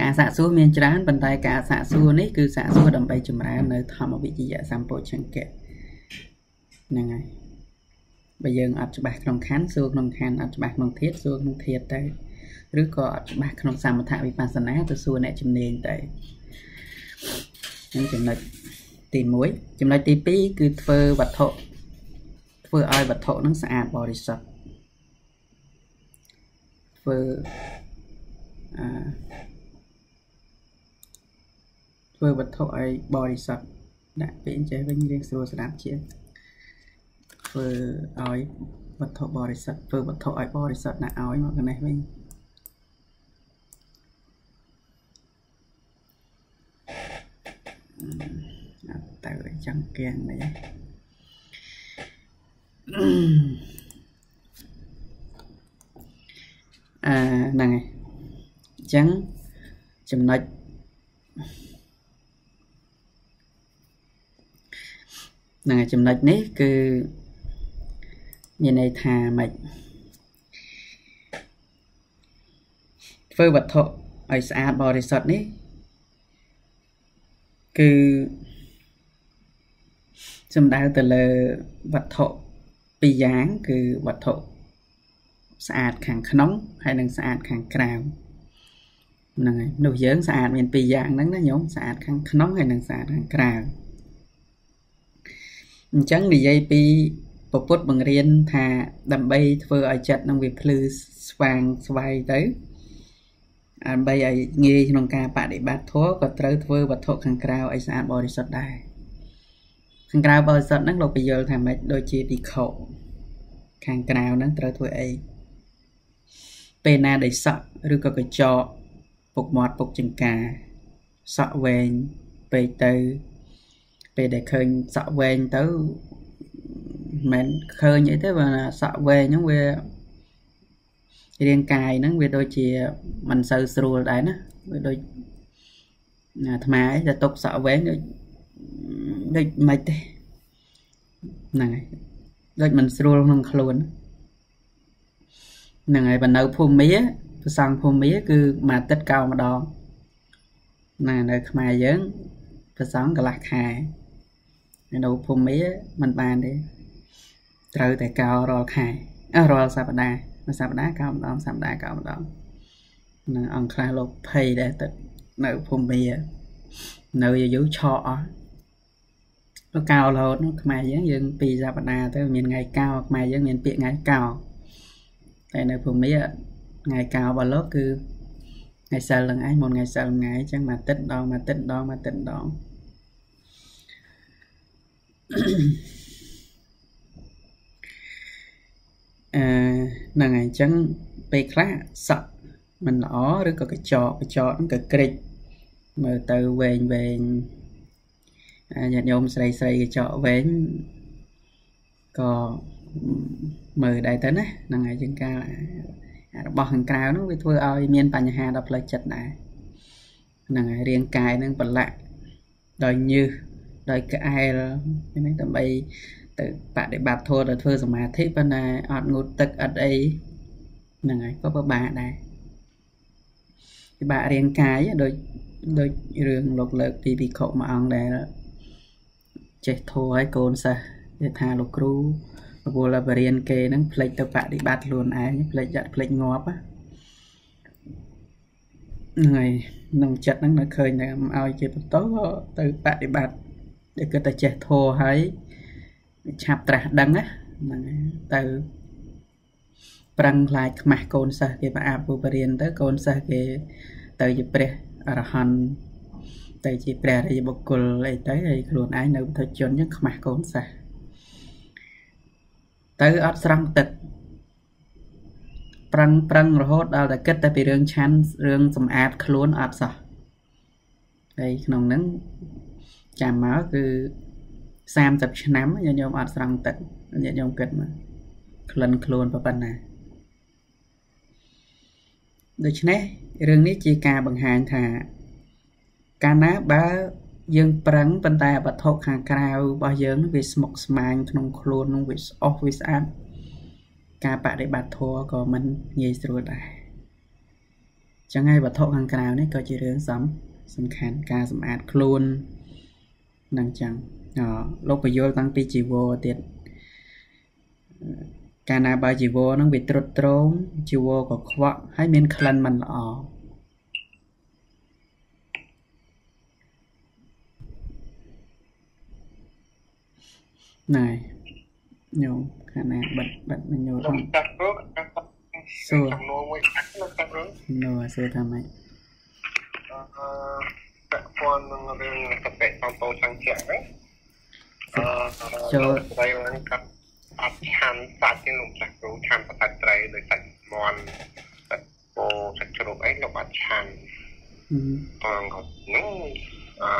ការសាកសួរមានច្រើនប៉ុន្តែការសាកសួរនេះគឺសាកសួរដើម្បីចម្រើននៅធម្មវិជ្ជាសម្ពោជង្គៈហ្នឹងហើយបើយើងអត់ច្បាស់ក្នុងខណ្ឌសួរក្នុងខណ្ឌអត់ច្បាស់ក្នុងធាតុសួរក្នុងធាតុទៅឬក៏អត់ច្បាស់ក្នុងសមថវិបស្សនាទៅសួរអ្នកជំនាញទៅហ្នឹងចំណុចទី1ចំណុចទី2គឺធ្វើវត្ថុធ្វើឲ្យវត្ថុហ្នឹងស្អាតបរិសុទ្ធធ្វើអឺ ធ្វើវត្ថុឲ្យបរិសុទ្ធដាក់ពាក្យអញ្ចេះវិញរៀងស្រួលស្ដាប់ជាងធ្វើឲ្យវត្ថុបរិសុទ្ធធ្វើវត្ថុឲ្យបរិសុទ្ធដាក់ឲ្យមកកនេះវិញអត់ទៅអញ្ចឹងគៀងមិនអឺហ្នឹងហើយអញ្ចឹងចំណុច ហ្នឹងហើយចំណុចនេះគឺមានន័យថាម៉េចធ្វើវត្ថុឲ្យស្អាតបរិសុទ្ធនេះគឺសំដៅទៅលើវត្ថុពីរយ៉ាងគឺវត្ថុស្អាតខាងក្នុងហើយនិងស្អាតខាងក្រៅហ្នឹងហើយនោះយើងស្អាតមានពីរយ៉ាងហ្នឹងណាញោមស្អាតខាងក្នុងហើយនិងស្អាតខាងក្រៅ អញ្ចឹងនិយាយពីពពុទ្ធបង្រៀនថាដើម្បីធ្វើឲ្យចិត្តនឹងវាភ្លឺស្វាងស្វ័យទៅដើម្បីឲ្យងាយក្នុងការបដិបត្តិធម៌ក៏ត្រូវធ្វើវត្ថុខាងក្រៅឲ្យស្អាតបរិសុទ្ធដែរខាងក្រៅបរិសុទ្ធហ្នឹងលោកពយល់ថាម៉េចដូចជាទីខោខាងក្រៅហ្នឹងត្រូវធ្វើអីពេលណាដែលសក់ឬក៏កញ្ចក់ពុកមាត់ពុកចង្ការសក់វែងពេកទៅ ពេលដែលឃើញសក់វែងទៅមិនឃើញអីទេបើសក់វែងហ្នឹងវារាងកាយហ្នឹងវាដូចជាមិនសូវស្រួលដែរណាវាដូចអាអាត្មាឯងតែຕົកសក់វែងដូចដូចមិនទេហ្នឹងហើយដូចមិនស្រួលក្នុងខ្លួនហ្នឹងហើយបើនៅភូមិប្រសង់ភូមិគឺមួយអាទិត្យកោម្ដងណានៅខ្មែរយើងប្រសង់កន្លះខែ នៅភូមិមិនបានទេត្រូវតែកោរាល់ខែអើរាល់សប្តាហ៍មួយសប្តាហ៍កោម្ដងសប្តាហ៍កោម្ដងនឹងអង្គខ្លះលោកភ័យដែរទៅនៅភូមិនៅយូរឆក់អស់លោកកោរហូតនោះខ្មែរយើងយើងពីសប្តាហ៍ទៅមានថ្ងៃកោខ្មែរយើងមានពាក្យថ្ងៃកោតែនៅភូមិថ្ងៃកោរបស់លោកគឺថ្ងៃសិលហ្នឹងឯងមុនថ្ងៃសិលថ្ងៃអញ្ចឹងមួយអាទិត្យដងមួយអាទិត្យដងមួយអាទិត្យដង អឺហ្នឹងហើយអញ្ចឹងពេលខ្លះសក់មិនល្អឬក៏កញ្ចក់កញ្ចក់ហ្នឹងក៏ក្រិចមើលទៅវែងវែងញាតិញោមស្រីស្រីកញ្ចក់វែងក៏មើលដែរទៅណាហ្នឹងហើយជាងការរបស់ខាងក្រៅហ្នឹងវាធ្វើឲ្យមានបញ្ហាដល់ផ្លូវចិត្តដែរហ្នឹងហើយរាងកាយហ្នឹងប្រឡាក់ដោយញើស ដោយក្អែលហ្នឹងដើម្បីទៅបដិបត្តិធម៌ទៅធ្វើសមាធិប៉ុន្តែអត់ងូតទឹកអត់អីហ្នឹងហើយក៏ពិបាកដែរពិបាករាងកាយដូចដូចរឿងលោកលើកពីវិខុមួយអង្គដែលចេះធัวឲ្យកូនសិស្សគេថាលោកគ្រូពលបរៀនគេហ្នឹងផ្លេចទៅបដិបត្តិខ្លួនឯងផ្លេចយ៉ាត់ផ្លេចងាប់ហ្នឹងហើយក្នុងចិត្តហ្នឹងនៅឃើញតែឲ្យជាបន្តទៅបដិបត្តិ ដែលគិតតែចេះធัวហើយឆាប់ត្រាស់ដឹងណាហ្នឹងទៅប្រឹងខ្លាចខ្មាស់កូនសិស្សគេប្រអាប់ពូបរៀនទៅកូនសិស្សគេ ទៅជាព្រះអរហន្តទៅជាព្រះរាជបុគ្គលអីទៅហើយខ្លួនឯងនៅពុទ្ធជនចឹងខ្មាស់កូនសិស្សទៅអត់ស្រង់ទឹកប្រឹងប្រឹងរហូតដល់តែគិតតែពីរឿងឆាន់រឿងសម្អាតខ្លួនអត់សោះហើយក្នុងហ្នឹង ចាំមកគឺ30ឆ្នាំញាតិញោមអត់ស្រង់ទឹកញាតិញោមគិតមកក្លិនខ្លួនប៉ុណ្ណាដូច្នេះរឿងនេះជាការបង្ហាញថា កាលណាបើយើងប្រឹងប៉ុន្តែវត្ថុខាងក្រៅរបស់យើងហ្នឹងវាស្មុគស្មាញក្នុងខ្លួននឹងវាស្អុះវាស្អាតការបដិបត្តិធម៌ក៏មិនងាយស្រួលដែរចឹងហើយវត្ថុខាងក្រៅនេះក៏ជារឿងសំសំខាន់ការសម្អាតខ្លួន នឹងចឹងអលោកបញ្យល់តាំងពីជីវរទៀតកាលណាបើជីវរហ្នឹងវាត្រុតត្រោមជីវរក៏ខ្វក់ហើយមានក្លិនមិនល្អណែញោមខាងណាបិទបិទមិនញោមខ្ញុំចាត់ព្រោះសួរសំណួរមួយអាក់នៅចាត់ព្រោះណូសួរថាម៉េចអឺ ពាក់ព័ន្ធនឹងរឿងសតិសំពោឆាំងជាក់ហ្នឹងអឺចូលស្ដីហ្នឹងកាត់អត់ឆាន់សាច់ទេលោកចាស់គ្រូឆាន់សាច់ត្រីដោយសាច់មាន់សាច់ពោសាច់ជ្រូកអីលោកអត់ឆាន់ហឹមផងហ្នឹងអឺ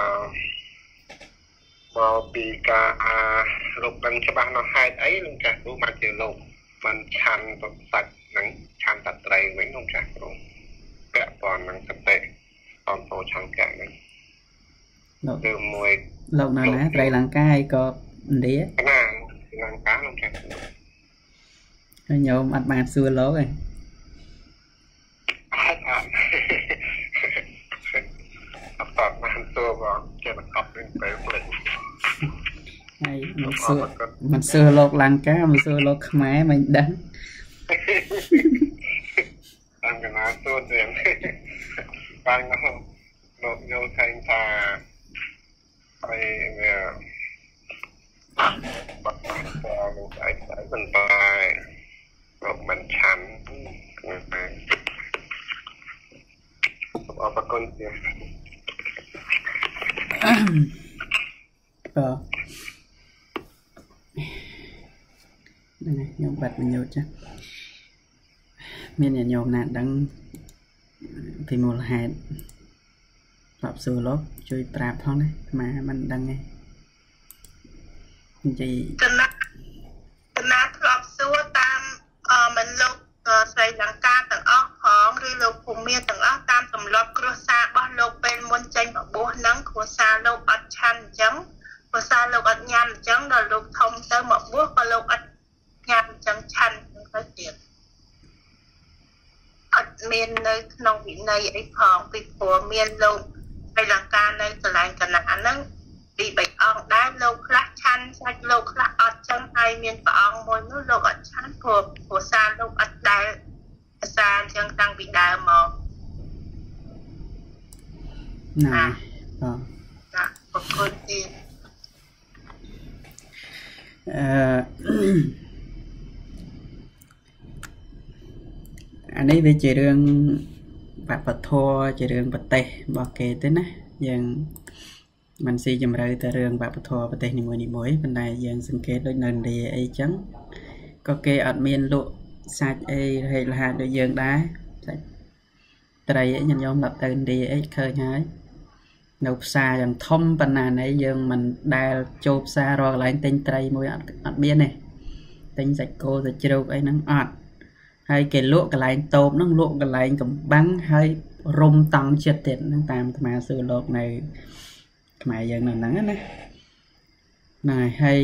មកពីការលោកដឹងច្បាស់នៅហេតុអីលោកចាស់គ្រូបានជាលោកបានឆាន់ទៅសាច់ហ្នឹងឆាន់សាច់ត្រីវិញលោកចាស់គ្រូពាក់ព័ន្ធនឹងសតិ សំពោឆាំងជាក់ហ្នឹងលោកគឺមួយលោកនៅណាត្រីលង្កាហើយក៏ឥណ្ឌាកណាលង្កាលោកចាស់គ្រូហើយញោមអត់បានសួរលោកទេអត់អត់អត់តបបានសួរបងចេះតែកប់វិញពេលភ្លេចហើយមិនសួរមិនសួរលោកលង្កាមិនសួរលោកខ្មែរមិនដឹងតាមកណាសួរទៀ តបានមកលោកយល់ឃើញថាហើយវាបាត់បង់ទៅលោកឯងទៅមិនតែលោកមិនឆាន់គឺតែអរគុណទៀតក៏ហ្នឹងហើយញោមបាត់បញ្ញោតចាស់មានអ្នកញោមណាដឹង ពីមូលហេតុស្បសួរលោកជួយប្រាប់ផងណាអាត្មាមិនដឹងទេនិយាយគណៈគណៈធ្លាប់សួរតាមអឺមិនលោកអឺស្រីលង្កាទាំងអស់ផងឬលោកភូមិមានទាំងអស់តាមទម្លាប់គ្រួសាររបស់លោកពេលមុនចេញបបោះហ្នឹងគ្រួសារលោកអត់ឆាន់អញ្ចឹងគ្រួសារលោកអត់ញ៉ាំអញ្ចឹងដល់លោកធំទៅមកបោះក៏លោកអត់ញ៉ាំអញ្ចឹងឆាន់អញ្ចឹងទៅទៀត អត់មាននៅក្នុងវិន័យអីផងពីព្រោះមានលោកស្រីលង្កានៅកន្លែងគណៈហ្នឹងពីរបីអង្គដែរលោកខ្លះឆាន់សាច់លោកខ្លះអត់ចឹងហើយមានព្រះអង្គមួយនោះលោកអត់ឆាន់ព្រោះព្រោះសារលោកអត់ដែលភាសាអញ្ចឹងតាំងពីដើមមកណាអ่ะបាទណាអរគុណទៀតអឺ អានេះវាជារឿងបព្វធម៌ជារឿងប្រទេសរបស់គេទេណាយើងមិនស៊ីជម្រៅទៅរឿងបព្វធម៌ប្រទេសនីមួយៗប៉ុន្តែយើងសង្កេតដូចនៅឥណ្ឌាអីចឹងក៏គេអត់មានលក់សាច់អីរហេតរហាតដូចយើងដែរសាច់ត្រីអីញញោមដល់ទៅឥណ្ឌាអីឃើញហើយនៅផ្សារយ៉ាងធំប៉ុណ្ណាណីយើងមិនដែលចូលផ្សាររកកន្លែងទិញត្រីមួយអត់អត់មានទេទិញសាច់គោសាច់ជ្រូកអីហ្នឹងអត់ ហើយគេលក់កន្លែងតូបហ្នឹងលក់កន្លែងកំបាំងហើយរុំតង់ចិត្តទៀតហ្នឹងតាមអាត្មាសួរលោកនៅខ្មែរយើងនៅហ្នឹងណាហ្នឹងហើយហើយ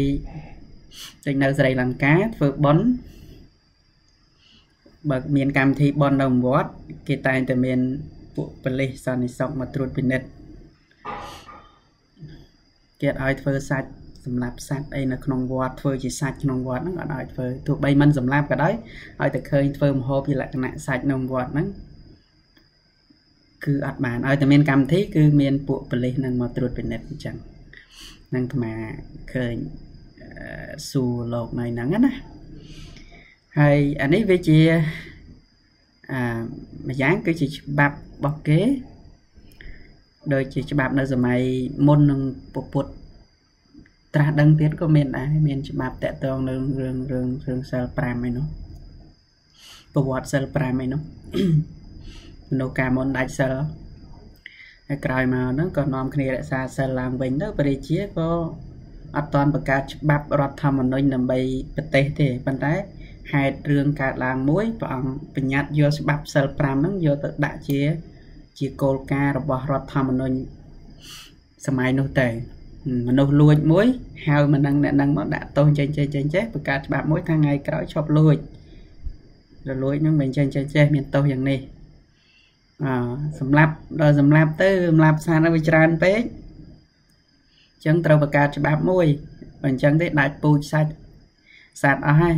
ដូចនៅស្រីលង្កាធ្វើប៉ុនបើមានកម្មវិធីប៉ុននៅវត្តគេតែងតែមានពួកប៉ូលីសសន្តិសុខមកត្រួតពិនិត្យគេអត់ឲ្យធ្វើសាច់ សម្រាប់សัตว์អីនៅក្នុងវត្តធ្វើជាសាច់ក្នុងវត្តហ្នឹងអត់ឲ្យធ្វើទោះបីមិនសម្រាប់ក៏ដោយឲ្យតែឃើញធ្វើម្ហូបជាលក្ខណៈសាច់នៅវត្តហ្នឹងគឺអត់បានឲ្យតែមានកម្មវិធីគឺមានពួកប៉ូលីសហ្នឹងមកត្រួតពិនិត្យអញ្ចឹងហ្នឹងអាត្មាឃើញអឺសួរលោកនៅហ្នឹងណាហើយអានេះវាជាអាម្យ៉ាងគឺជាច្បាប់របស់គេ ដូចជាច្បាប់នៅសម័យមុននឹងពពុទ្ធ ត្រាស់ដឹងទៀតក៏មានដែរមានច្បាប់តកតងនឹងរឿងរឿងរឿងសិល5ឯនោះប្រវត្តិសិល5ឯនោះមនុស្សកាលមុនដាច់សិលហើយក្រោយមកហ្នឹងក៏នាំគ្នារក្សាសិលឡើងវិញទៅព្រះរាជាក៏អត់តាន់បង្កើតច្បាប់រដ្ឋធម្មនុញ្ញដើម្បីប្រទេសទេប៉ុន្តែហេតុរឿងកើតឡើងមួយព្រះអង្គបញ្ញត្តិយកច្បាប់សិល5ហ្នឹងយកទៅដាក់ជា ជាគោលការណ៍របស់រដ្ឋធម្មនុញ្ញសម័យនោះទៅ មនុស្សលួចមួយហៅមិនដឹងអ្នកនឹងមកដាក់ទោសចេញចេញចេញចេះបង្កើតច្បាប់មួយថាថ្ងៃក្រោយឈប់លួចរលួចនឹងមិនចេញចេញចេះមានទោសយ៉ាងនេះអសម្រាប់ដល់សម្រាប់ទៅសម្រាប់សានវាច្រើនពេកអញ្ចឹងត្រូវបង្កើតច្បាប់មួយបើអញ្ចឹងទេដាច់ពូជសាច់សត្វអស់ហើយ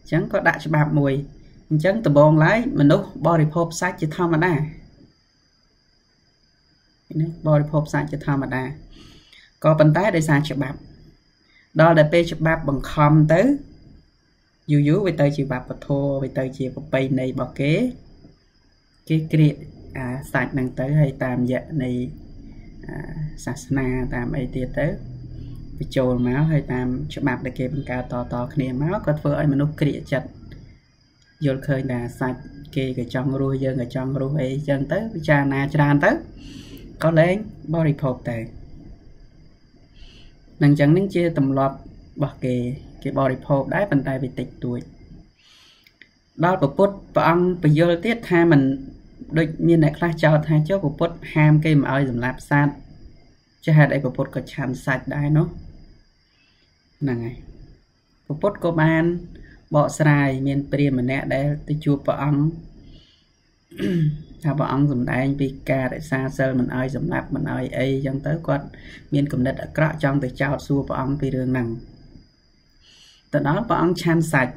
អញ្ចឹងក៏ដាក់ច្បាប់មួយអញ្ចឹងដំបងឡើយមនុស្សបរិភោគសាច់ជាធម្មតាណាបរិភោគសាច់ជាធម្មតា ក៏ប៉ុន្តែដោយសារច្បាប់ ដល់តែពេលច្បាប់បង្ខំទៅយូរយូរវាទៅជាវប្បធម៌វាទៅជាប្រពៃណីរបស់គេ គេក្រៀកអាសាច់ហ្នឹងទៅហើយតាមរយៈនៃសាសនាតាមអីទៀតទៅបញ្ចូលមកហើយតាមច្បាប់ដែលគេបង្កើតតតគ្នាមកក៏ធ្វើឲ្យមនុស្សក្រៀកចិត្តយល់ឃើញថាសាច់គេក៏ចង់រស់យើងក៏ចង់រស់អីចឹងទៅពិចារណាច្រើនទៅក៏លែងបរិភោគទៅ នឹងចឹងនឹងជាទម្លាប់របស់គេគេបរិភោគដែរប៉ុន្តែវាតិចតួចដល់ពពុទ្ធព្រះអង្គបញ្យល់ទៀតថាมันដូចមានអ្នកខ្លះចោទថាចុះពពុទ្ធហាមគេមិនឲ្យសម្លាប់សត្វចេះហេតុអីពពុទ្ធក៏ឆាន់សាច់ដែរនោះហ្នឹងហើយពពុទ្ធក៏បានបកស្រាយមានព្រាមម្នាក់ដែលទៅជួបព្រះអង្គ ថាព្រះអង្គសម្ដែងពីការរក្សាសិលមិនអោយសម្លាប់មិនអោយអីចឹងទៅគាត់មានគំនិតអាក្រក់ចង់ទៅចោទសួរព្រះអង្គពីរឿងហ្នឹងទៅដល់ព្រះអង្គឆាន់សាច់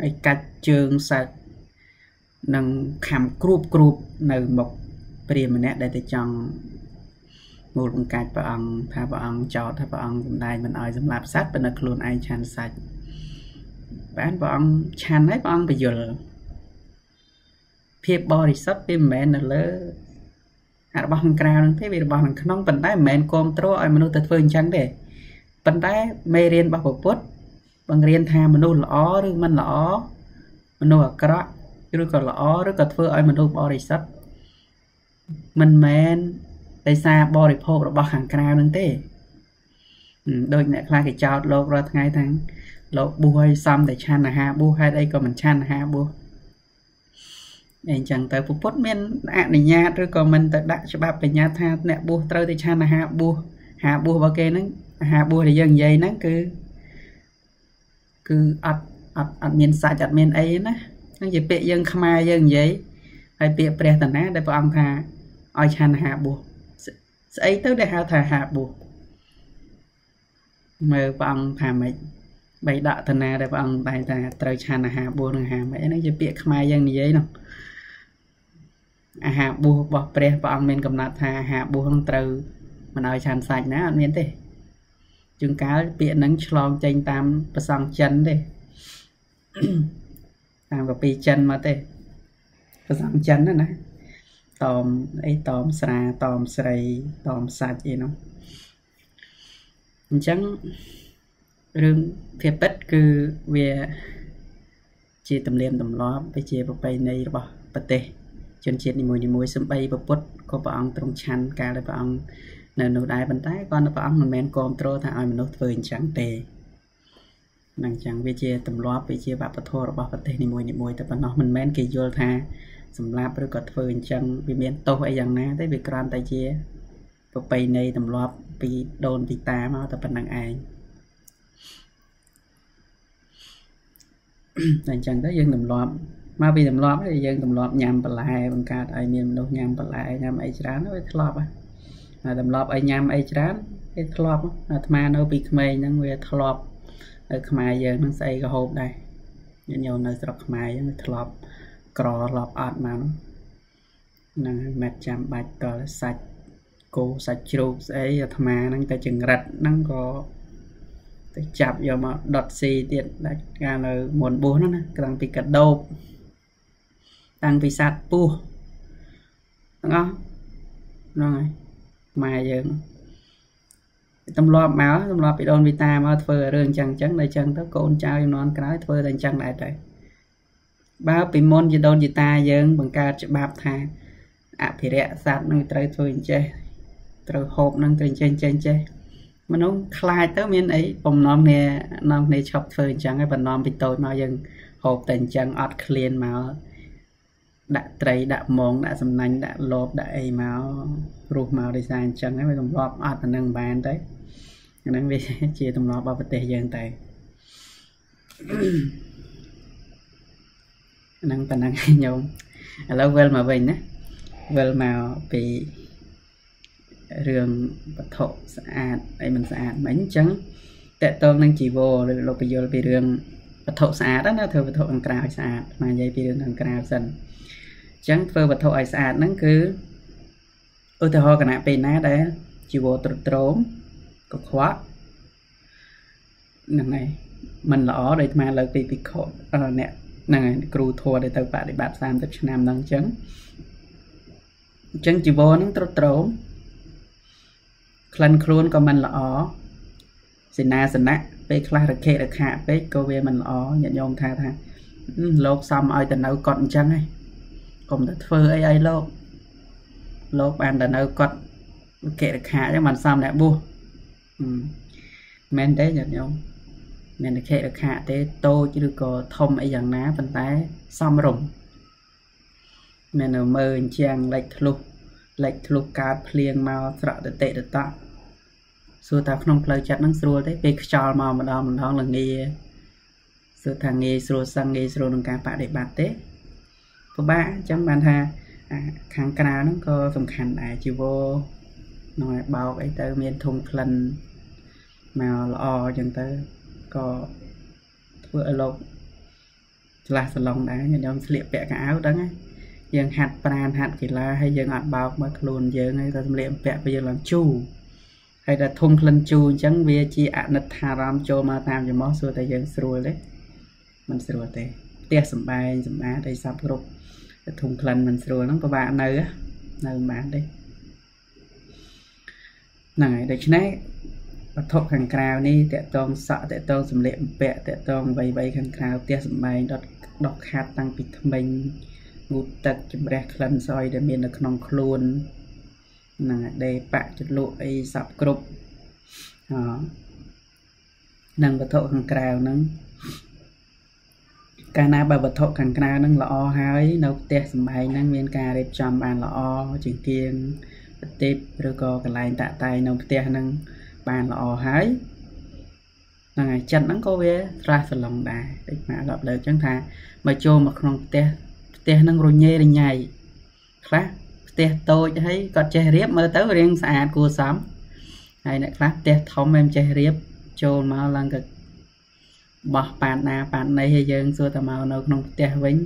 ហើយកាច់ជើងសាច់នឹងខំគ្រូបគ្រូបនៅមុខព្រាមម្នាក់ដែលទៅចង់មូលបង្កាច់ព្រះអង្គថាព្រះអង្គចោទថាព្រះអង្គសម្ដែងមិនអោយសម្លាប់សត្វប៉ុន្តែខ្លួនឯងឆាន់សាច់បានព្រះអង្គឆាន់ហើយព្រះអង្គបញ្យល់ ភាពបរិសុទ្ធវាមិនមែននៅលើអារបស់ខាងក្រៅហ្នឹងទេវារបស់ខាងក្នុងប៉ុន្តែមិនមែនគ្រប់គ្រងឲ្យមនុស្សទៅធ្វើអញ្ចឹងទេប៉ុន្តែមេរៀនរបស់ពុទ្ធបង្រៀនថាមនុស្សល្អឬមិនល្អមនុស្សអាក្រក់ឬក៏ល្អឬក៏ធ្វើឲ្យមនុស្សបរិសុទ្ធមិនមែនដោយសារបរិភោគរបស់ខាងក្រៅនឹងទេដូចអ្នកខ្លះគេចោទលោករាល់ថ្ងៃថាលោកបួសឲ្យសំតែឆានអាហារបួសហេតុអីក៏មិនឆានអាហារបួស អញ្ចឹងទៅពុទ្ធមានអនុញ្ញាតឬក៏មិនទៅដាក់ច្បាប់បញ្ញត្តិថាអ្នកបួសត្រូវទៅឆានអាហារបួសអាហារបួសរបស់គេហ្នឹងអាហារបួសដែលយើងនិយាយហ្នឹងគឺគឺអត់អត់អត់មានសាច់អត់មានអីណាហ្នឹងជាពាក្យយើងខ្មែរយើងនិយាយហើយពាក្យព្រះតាណាដែលព្រះអង្គថាឲ្យឆានអាហារបួសស្អីទៅដែលហៅថាអាហារបួសមើលព្រះអង្គថាម៉េចបីដកតាណាដែលព្រះអង្គតែថាត្រូវឆានអាហារបួសនឹងអាហារម៉េចហ្នឹងជាពាក្យខ្មែរយើងនិយាយនោះ អាហារបួសរបស់ព្រះព្រះអង្គមានកំណត់ថាអាហារបួសនឹងត្រូវមិនឲ្យឆានសាច់ណាអត់មានទេជួនកាលពាក្យហ្នឹងឆ្លងចេញតាមប្រសង់ចិនទេតាមកពីចិនមកទេប្រសង់ចិនណាណាតอมអីតอมស្រាតอมស្រីតอมសាច់អីនោះអញ្ចឹងរឿងភាពពិតគឺវាជាទំនៀមទម្លាប់វាជាប្រពៃណីរបស់ប្រទេស ជនជាតិនីមួយៗសំបីពុទ្ធក៏ព្រះអង្គទ្រង់ឆាន់កាលដែលព្រះអង្គនៅនោះដែរប៉ុន្តែគាត់ព្រះអង្គមិនមែនគ្រប់គ្រងថាឲ្យមនុស្សធ្វើអញ្ចឹងទេនឹងអញ្ចឹងវាជាទម្លាប់វាជាវប្បធម៌របស់ប្រទេសនីមួយៗតែប៉ុណ្ណោះមិនមែនគេយល់ថាសម្លាប់ឬក៏ធ្វើអញ្ចឹងវាមានទោសអីយ៉ាងណាទេវាគ្រាន់តែជាប្រពៃណីទម្លាប់ពីដូនពីតាមកតែប៉ុណ្្នឹងឯងតែអញ្ចឹងទៅយើងទម្លាប់ មកពីទម្លាប់ហើយយើងទម្លាប់ញ៉ាំបន្លែបង្កើតឲ្យមានមនុស្សញ៉ាំបន្លែញ៉ាំអីច្រើនវាធ្លាប់ហើយទម្លាប់ឲ្យញ៉ាំអីច្រើនវាធ្លាប់អាត្មានៅពីក្មេងហ្នឹងវាធ្លាប់នៅខ្មែរយើងហ្នឹងស្អីក៏ហូបដែរញញោមនៅស្រុកខ្មែរហ្នឹងវាធ្លាប់ក្រឡប់អត់មកហ្នឹងមិនចាំបាច់តសាច់គោសាច់ជ្រូកស្អីអាត្មាហ្នឹងតែចង្រិតហ្នឹងក៏ទៅចាប់យកមកដុតស៊ីទៀតដាច់កាលនៅមុនបួសហ្នឹងណាតាំងពីកដោប តាំងពីសัตว์ពស់ទាំងអស់ហ្នឹងហើយម៉ែយើងទម្លាប់មកទម្លាប់ពីដូនពីតាមកធ្វើរឿងអញ្ចឹងអញ្ចឹងដល់អញ្ចឹងទៅកូនចៅជំនាន់ក្រោយធ្វើតែអញ្ចឹងដែរទៅបើពីមុនជាដូនជាតាយើង បង្កើតច្បាប់ថាអភិរក្សសត្វនឹងត្រូវធ្វើអញ្ចេះត្រូវហូបនឹងត្រូវចេះចេះចេះមនុស្សខ្លាចទៅមានអីបំណងគ្នានាំគ្នាឈប់ធ្វើអញ្ចឹងហើយបំណងពីតូចមកយើងហូបតែអញ្ចឹងអត់ឃ្លានមក ដាក់ត្រីដាក់មងដាក់សំណាញ់ដាក់លបដាក់អីមករស់មកដោយសារអញ្ចឹងហើយវាទម្លាប់អត់អានឹងបានទៅអាហ្នឹងវាជាទម្លាប់របស់ប្រទេសយើងទៅអាហ្នឹងប៉ុណ្ណឹងញោមឥឡូវវិលមកវិញណាវិលមកពីរឿងវត្ថុស្អាតអីមិនស្អាតមិនអញ្ចឹងតកតងនឹងជីវរឬលោកពយល់ពីរឿងវត្ថុស្អាតណាធ្វើវត្ថុខាងក្រៅឲ្យស្អាតមកនិយាយពីរឿងខាងក្រៅសិនអញ្ចឹងធ្វើវត្ថុឲ្យស្អាតហ្នឹងគឺឧទាហរណ៍គណៈពេលណាដែលជីវរត្រុតត្រោមកខ្វក់ហ្នឹងហើយมันល្អដោយអាលើកពីពិខុអ្នកហ្នឹងហើយគ្រូធัวដែលទៅបដិបត្តិ30ឆ្នាំហ្នឹងអញ្ចឹងអញ្ចឹងជីវរហ្នឹងត្រុតត្រោមក្លិនខ្លួនក៏មិនល្អសេនាសនៈពេលខ្លះរខិរខាពេកក៏វាមិនល្អញាតិញោមថាថាលោកសំឲ្យទៅនៅកត់អញ្ចឹងឯង កុំទៅធ្វើអីអីលោកលោកបានទៅនៅកត់រខិរខាអញ្ចឹងមិនសំអ្នកបួសមែនទេញាតិញោមមានរខិរខាទេតូចឬក៏ធំអីយ៉ាងណាប៉ុន្តែសំរុំមែននៅមើលអញ្ចឹងលេចធ្លុះលេចធ្លុះកើតភ្លៀងមកស្រក់តតិតតៈសួរថាក្នុងផ្លូវចិត្តហ្នឹងស្រួលទេពេលខ្យល់មកម្ដងម្ដងល្ងាសួរថាងាយស្រួលសឹងងាយស្រួលក្នុងការបដិបត្តិទេ ពិបាកអញ្ចឹងបានថាខាងក្រៅហ្នឹងក៏សំខាន់ដែរជីវរនោះឲ្យបោកអីទៅមានធុំក្លិនមកល្អអញ្ចឹងទៅក៏ធ្វើឲ្យលោកឆ្លាស់សឡុងដែរខ្ញុំស្លៀកពាក់កៅអៅដឹងណាយើងហាត់ប្រានហាត់កីឡាហើយយើងអត់បោកមកខ្លួនយើងហើយក៏សម្លៀកបំពាក់ពេលយើងឡើងជូរហើយតែធុំក្លិនជូរអញ្ចឹងវាជាអនិច្ចារម្មណ៍ចូលមកតាមច្រមុះសួរតែយើងស្រួលទេមិនស្រួលទេផ្ទះសំបែងសម្អាតអីសពគ្រប់តែ ធុំក្លិនមិនស្រួលហ្នឹងពិបាកនៅនៅមិនបានទេហ្នឹងហើយដូច្នេះវត្ថុខាងក្រៅនេះតកតងសក់តកតងសម្លៀកបំពាក់តកតងវៃវៃខាងក្រៅផ្ទះសំបែងដុតដកខាត់តាំងពីថ្មិញងូតទឹកជំរះក្លិនស្អុយដែលមាននៅក្នុងខ្លួនហ្នឹងដេបៈចលក់អីសពគ្រប់អនឹងវត្ថុខាងក្រៅហ្នឹង កាលណាបើវត្ថុខាងក្រៅហ្នឹងល្អហើយនៅផ្ទះសម្បែងហ្នឹងមានការរៀបចំបានល្អជាងគៀងប្រទីបឬក៏កន្លែងតាក់តែងនៅផ្ទះហ្នឹងបានល្អហើយហ្នឹងហើយចិត្តហ្នឹងក៏វាស្រះស្រឡងដែរដូចមកដល់លើកចឹងថាមកចូលមកក្នុងផ្ទះផ្ទះហ្នឹងរញ៉េរញ៉ៃខ្លះផ្ទះតូចហើយគាត់ចេះរៀបមើលទៅរៀងស្អាតគួរសមហើយអ្នកខ្លះផ្ទះធំមិនចេះរៀបចូលមកឡើងក៏ បោះប៉ានណាប៉ានណីហើយយើងសួរតែមកនៅក្នុងផ្ទះវិញ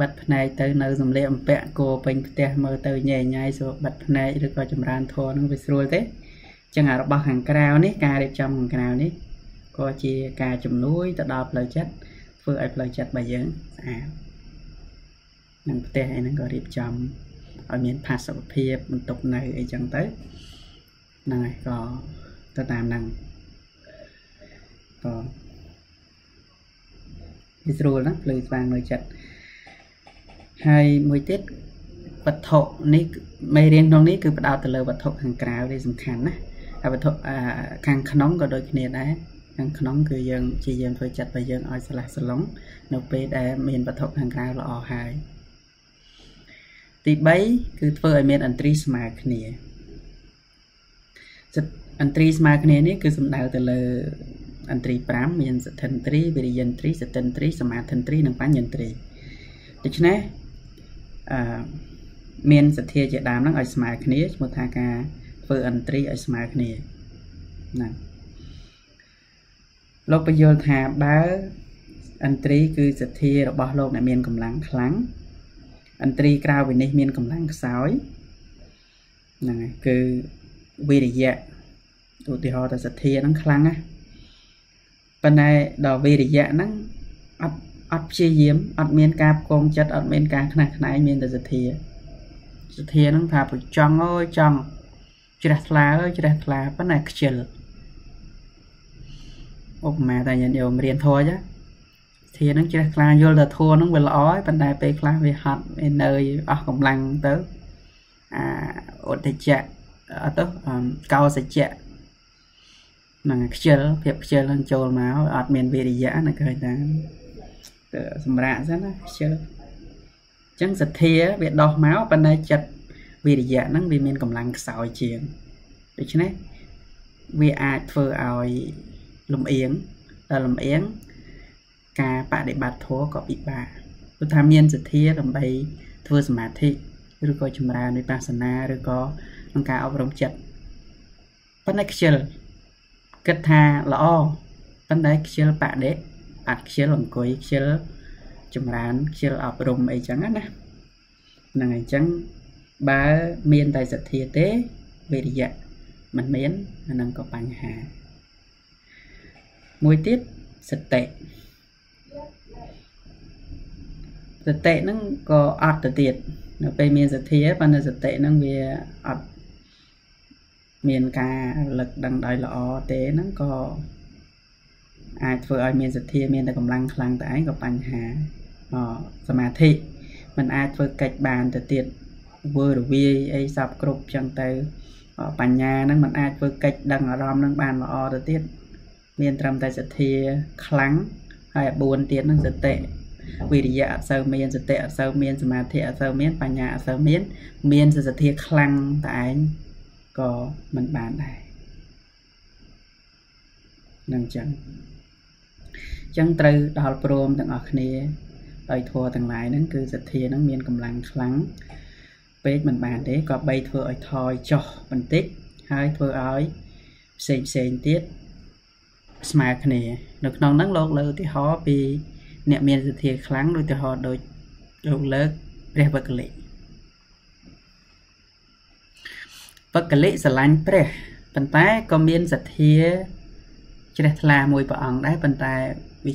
បិទភ្នែកទៅនៅសំលៀកបំពាក់គោពេញផ្ទះមើលទៅញ៉ៃញ៉ៃសួរបិទភ្នែកឬក៏ចម្រើនធរនឹងវាស្រួលទេចឹងអារបស់ខាងក្រៅនេះការរៀបចំខាងក្រៅនេះក៏ជាការជំនួយទៅដល់ផ្លូវចិត្តធ្វើឲ្យផ្លូវចិត្តរបស់យើងស្អាតនឹងផ្ទះអីហ្នឹងក៏រៀបចំឲ្យមានផាសុកភាពបន្ទប់នៅអីចឹងទៅហ្នឹងហើយក៏ទៅតាមហ្នឹងក៏ វាស្រួលណាភ្លឺស្វាងនៅចិត្តហើយមួយទៀតវត្ថុនេះមេរៀនក្នុងនេះគឺផ្ដោតទៅលើវត្ថុខាងក្រៅវាសំខាន់ណាហើយវត្ថុខាងក្នុងក៏ដូចគ្នាដែរខាងក្នុងគឺយើងជាយើងធ្វើចិត្តឲ្យយើងឲ្យស្លាស់ស្លុងនៅពេលដែលមានវត្ថុខាងក្រៅល្អហើយទី3គឺធ្វើឲ្យមានអន្ត្រីស្មើគ្នាអន្ត្រីស្មើគ្នានេះគឺសំដៅទៅលើ អន្ត្រី5មានសទ្ធិន្ទ្រីវិរិយន្ទ្រីសតិន្ទ្រីសមាធិន្ទ្រីនិងបញ្ញន្ទ្រីដូច្នេះអឺមានសទ្ធាជាដើមហ្នឹងឲ្យស្មើគ្នាឈ្មោះថាការធ្វើអន្ត្រីឲ្យស្មើគ្នាណាលោកបញ្យល់ថាបើអន្ត្រីគឺសទ្ធារបស់លោកដែលមានកម្លាំងខ្លាំងអន្ត្រីក្រៅពីនេះមានកម្លាំងខ្សោយហ្នឹងហើយគឺវិរិយៈឧទាហរណ៍ថាសទ្ធាហ្នឹងខ្លាំងណា ប៉ុន្តែដល់វិរិយៈហ្នឹងអត់អត់ព្យាយាមអត់មានការផ្គងចិត្តអត់មានការខ្នះខ្នែងមានតែសទ្ធាសទ្ធាហ្នឹងថាប្រចង់អើយចង់ជ្រះថ្លាអើយជ្រះថ្លាប៉ុន្តែខ្ជិលឧបមាតែញាតិញោមរៀនធម៌ចាធានឹងជ្រះថ្លាយល់តែធัวនឹងវាល្អហើយប៉ុន្តែពេលខ្លះវាហត់វានៅអស់កម្លាំងទៅអាឧទ្ធចៈអត់ទៅកោសច្ចៈ នឹងខ្ជិលភាពខ្ជិលនឹងចូលមកអត់មានវិរិយៈណាឃើញថាទៅសម្រាប់សិនណាខ្ជិលចឹងសទ្ធាវាដោះមកប៉ុន្តែចិត្តវិរិយៈហ្នឹងវាមានកម្លាំងខ្សោយជាងដូច្នេះវាអាចធ្វើឲ្យលំអៀងដល់លំអៀងការបដិបត្តិធម៌ក៏ពិបាកព្រោះថាមានសទ្ធាដើម្បីធ្វើសមាធិឬក៏ចម្រើនវិបស្សនាឬក៏ក្នុងការអប់រំចិត្តប៉ុន្តែខ្ជិល គិតថាល្អប៉ុន្តែខ្ជិលបដិអត់ខ្ជិលអង្គុយខ្ជិលចម្រើនខ្ជិលអប់រំអីចឹងណាហ្នឹងហើយអញ្ចឹងបើមានតែសទ្ធាទេវិរិយៈមិនមានអាហ្នឹងក៏បញ្ហាមួយទៀតសតិសតិហ្នឹងក៏អត់ទៅទៀតនៅពេលមានសទ្ធាប៉ុន្តែសតិហ្នឹងវាអត់ មានការរលឹកដឹងដោយល្អទេហ្នឹងក៏អាចធ្វើឲ្យមានសទ្ធាមានតែកម្លាំងខ្លាំងតែឯងក៏បញ្ហាអសមាធិมันអាចធ្វើកិច្ចបានទៅទៀតវើរវាយអីសពគ្រប់ចឹងទៅបញ្ញាហ្នឹងมันអាចធ្វើកិច្ចដឹងអារម្មណ៍ហ្នឹងបានល្អទៅទៀតមានត្រឹមតែសទ្ធាខ្លាំងហើយ4ទៀតហ្នឹងសតិវិរិយៈអត់សូវមានសតិអត់សូវមានសមាធិអត់សូវមានបញ្ញាអត់សូវមាន មានសទ្ធាខ្លាំងតែឯង ក៏មិនបានដែរនឹងចឹងចឹងត្រូវដល់ព្រមទាំងអស់គ្នាដោយធัวទាំងឡាយហ្នឹងគឺសទ្ធាហ្នឹងមានកម្លាំងខ្លាំងពេកមិនបានទេក៏បីធ្វើឲ្យថយចុះបន្តិចហើយធ្វើឲ្យផ្សេងផ្សេងទៀតស្មើគ្នា នៅក្នុងហ្នឹងលោកលើឧទាហរណ៍ពី អ្នកមានសទ្ធាខ្លាំងដូចឧទាហរណ៍ដូចលោកលើកព្រះវកលិ វកលិស្រឡាញ់ព្រះប៉ុន្តែក៏មានសទ្ធាជ្រះថ្លាមួយព្រះអង្គដែរប៉ុន្តែវា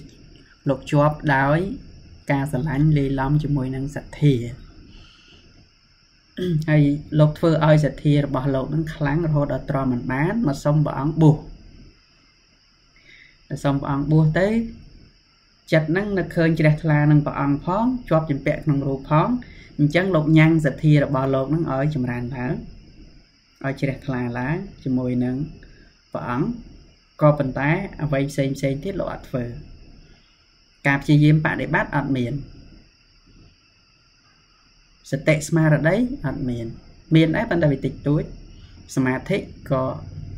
លោកជាប់ដោយ ការស្រឡាញ់លេឡំជាមួយនឹងសទ្ធាហើយលោកធ្វើឲ្យសទ្ធារបស់លោកនឹងខ្លាំងរហូតដល់ទ្រាំមិនបានមកសុំព្រះអង្គបួសតែសុំព្រះអង្គបួសទៅចិត្តហ្នឹងនៅឃើញជ្រះថ្លានឹងព្រះអង្គផងជាប់ជំពាក់ក្នុងរូបផងអញ្ចឹងលោកញ៉ាំងសទ្ធារបស់លោកហ្នឹងឲ្យចម្រើនឡើង ឲ្យជ្រះថ្លាឡើងជាមួយនឹងព្រះអង្គក៏ប៉ុន្តែអ្វីផ្សេងផ្សេងទៀតលោកអត់ធ្វើការព្យាយាមបដិបត្តិអត់មានសតិស្មារតីអត់មាន មានដែរប៉ុន្តែវាតិចតួចសមាធិក៏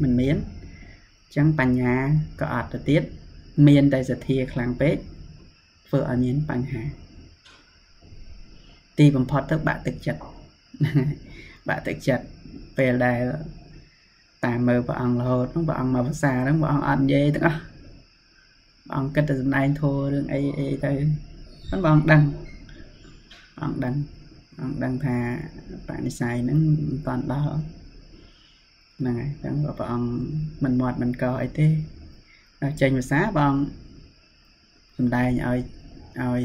មិនមានអញ្ចឹងបញ្ញាក៏អត់ទៅទៀតមានតែសទ្ធាខ្លាំងពេកធ្វើឲ្យមានបញ្ហា ទីបំផុតទៅបាក់ទឹកចិត្តបាក់ទឹកចិត្ត ពេលដែលតាមមើលព្រះអង្គរហូតហ្នឹងព្រះអង្គមកភាសាហ្នឹងព្រះអង្គអត់និយាយទាំងអស់ព្រះអង្គគិតតែសំដែងធម៌រឿងអីអីទៅហ្នឹងព្រះអង្គដឹងព្រះអង្គដឹងអង្គដឹងថាបនិស័យហ្នឹងមិនតាន់ដល់ហ្នឹងហើយចឹងព្រះអង្គមិនមាត់មិនកអីទេដល់ចេញភាសាព្រះអង្គសំដែងឲ្យឲ្យ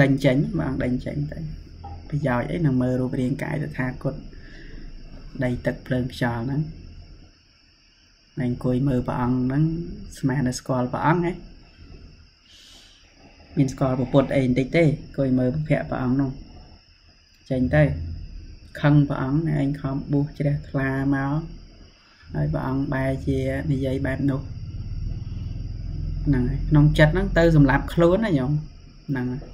ដេញចេញព្រះអង្គដេញចេញទៅ ប្រយោជន៍អីនឹងមើលរូបរាងកាយតថាគតដីទឹកភ្លើងខ្យល់ហ្នឹងហើយអង្គុយមើលព្រះអង្គហ្នឹងស្មានតែស្គាល់ព្រះអង្គហ៎មានស្គាល់ពុទ្ធអីបន្តិចទេអង្គុយមើលភៈព្រះអង្គនោះចេញទៅខឹងព្រះអង្គឯងខំបួសជ្រះថ្លាមកហើយព្រះអង្គបែរជានិយាយបែបនោះហ្នឹងហើយក្នុងចិត្តហ្នឹងទៅសម្រាប់ខ្លួនណាញោមហ្នឹងហើយ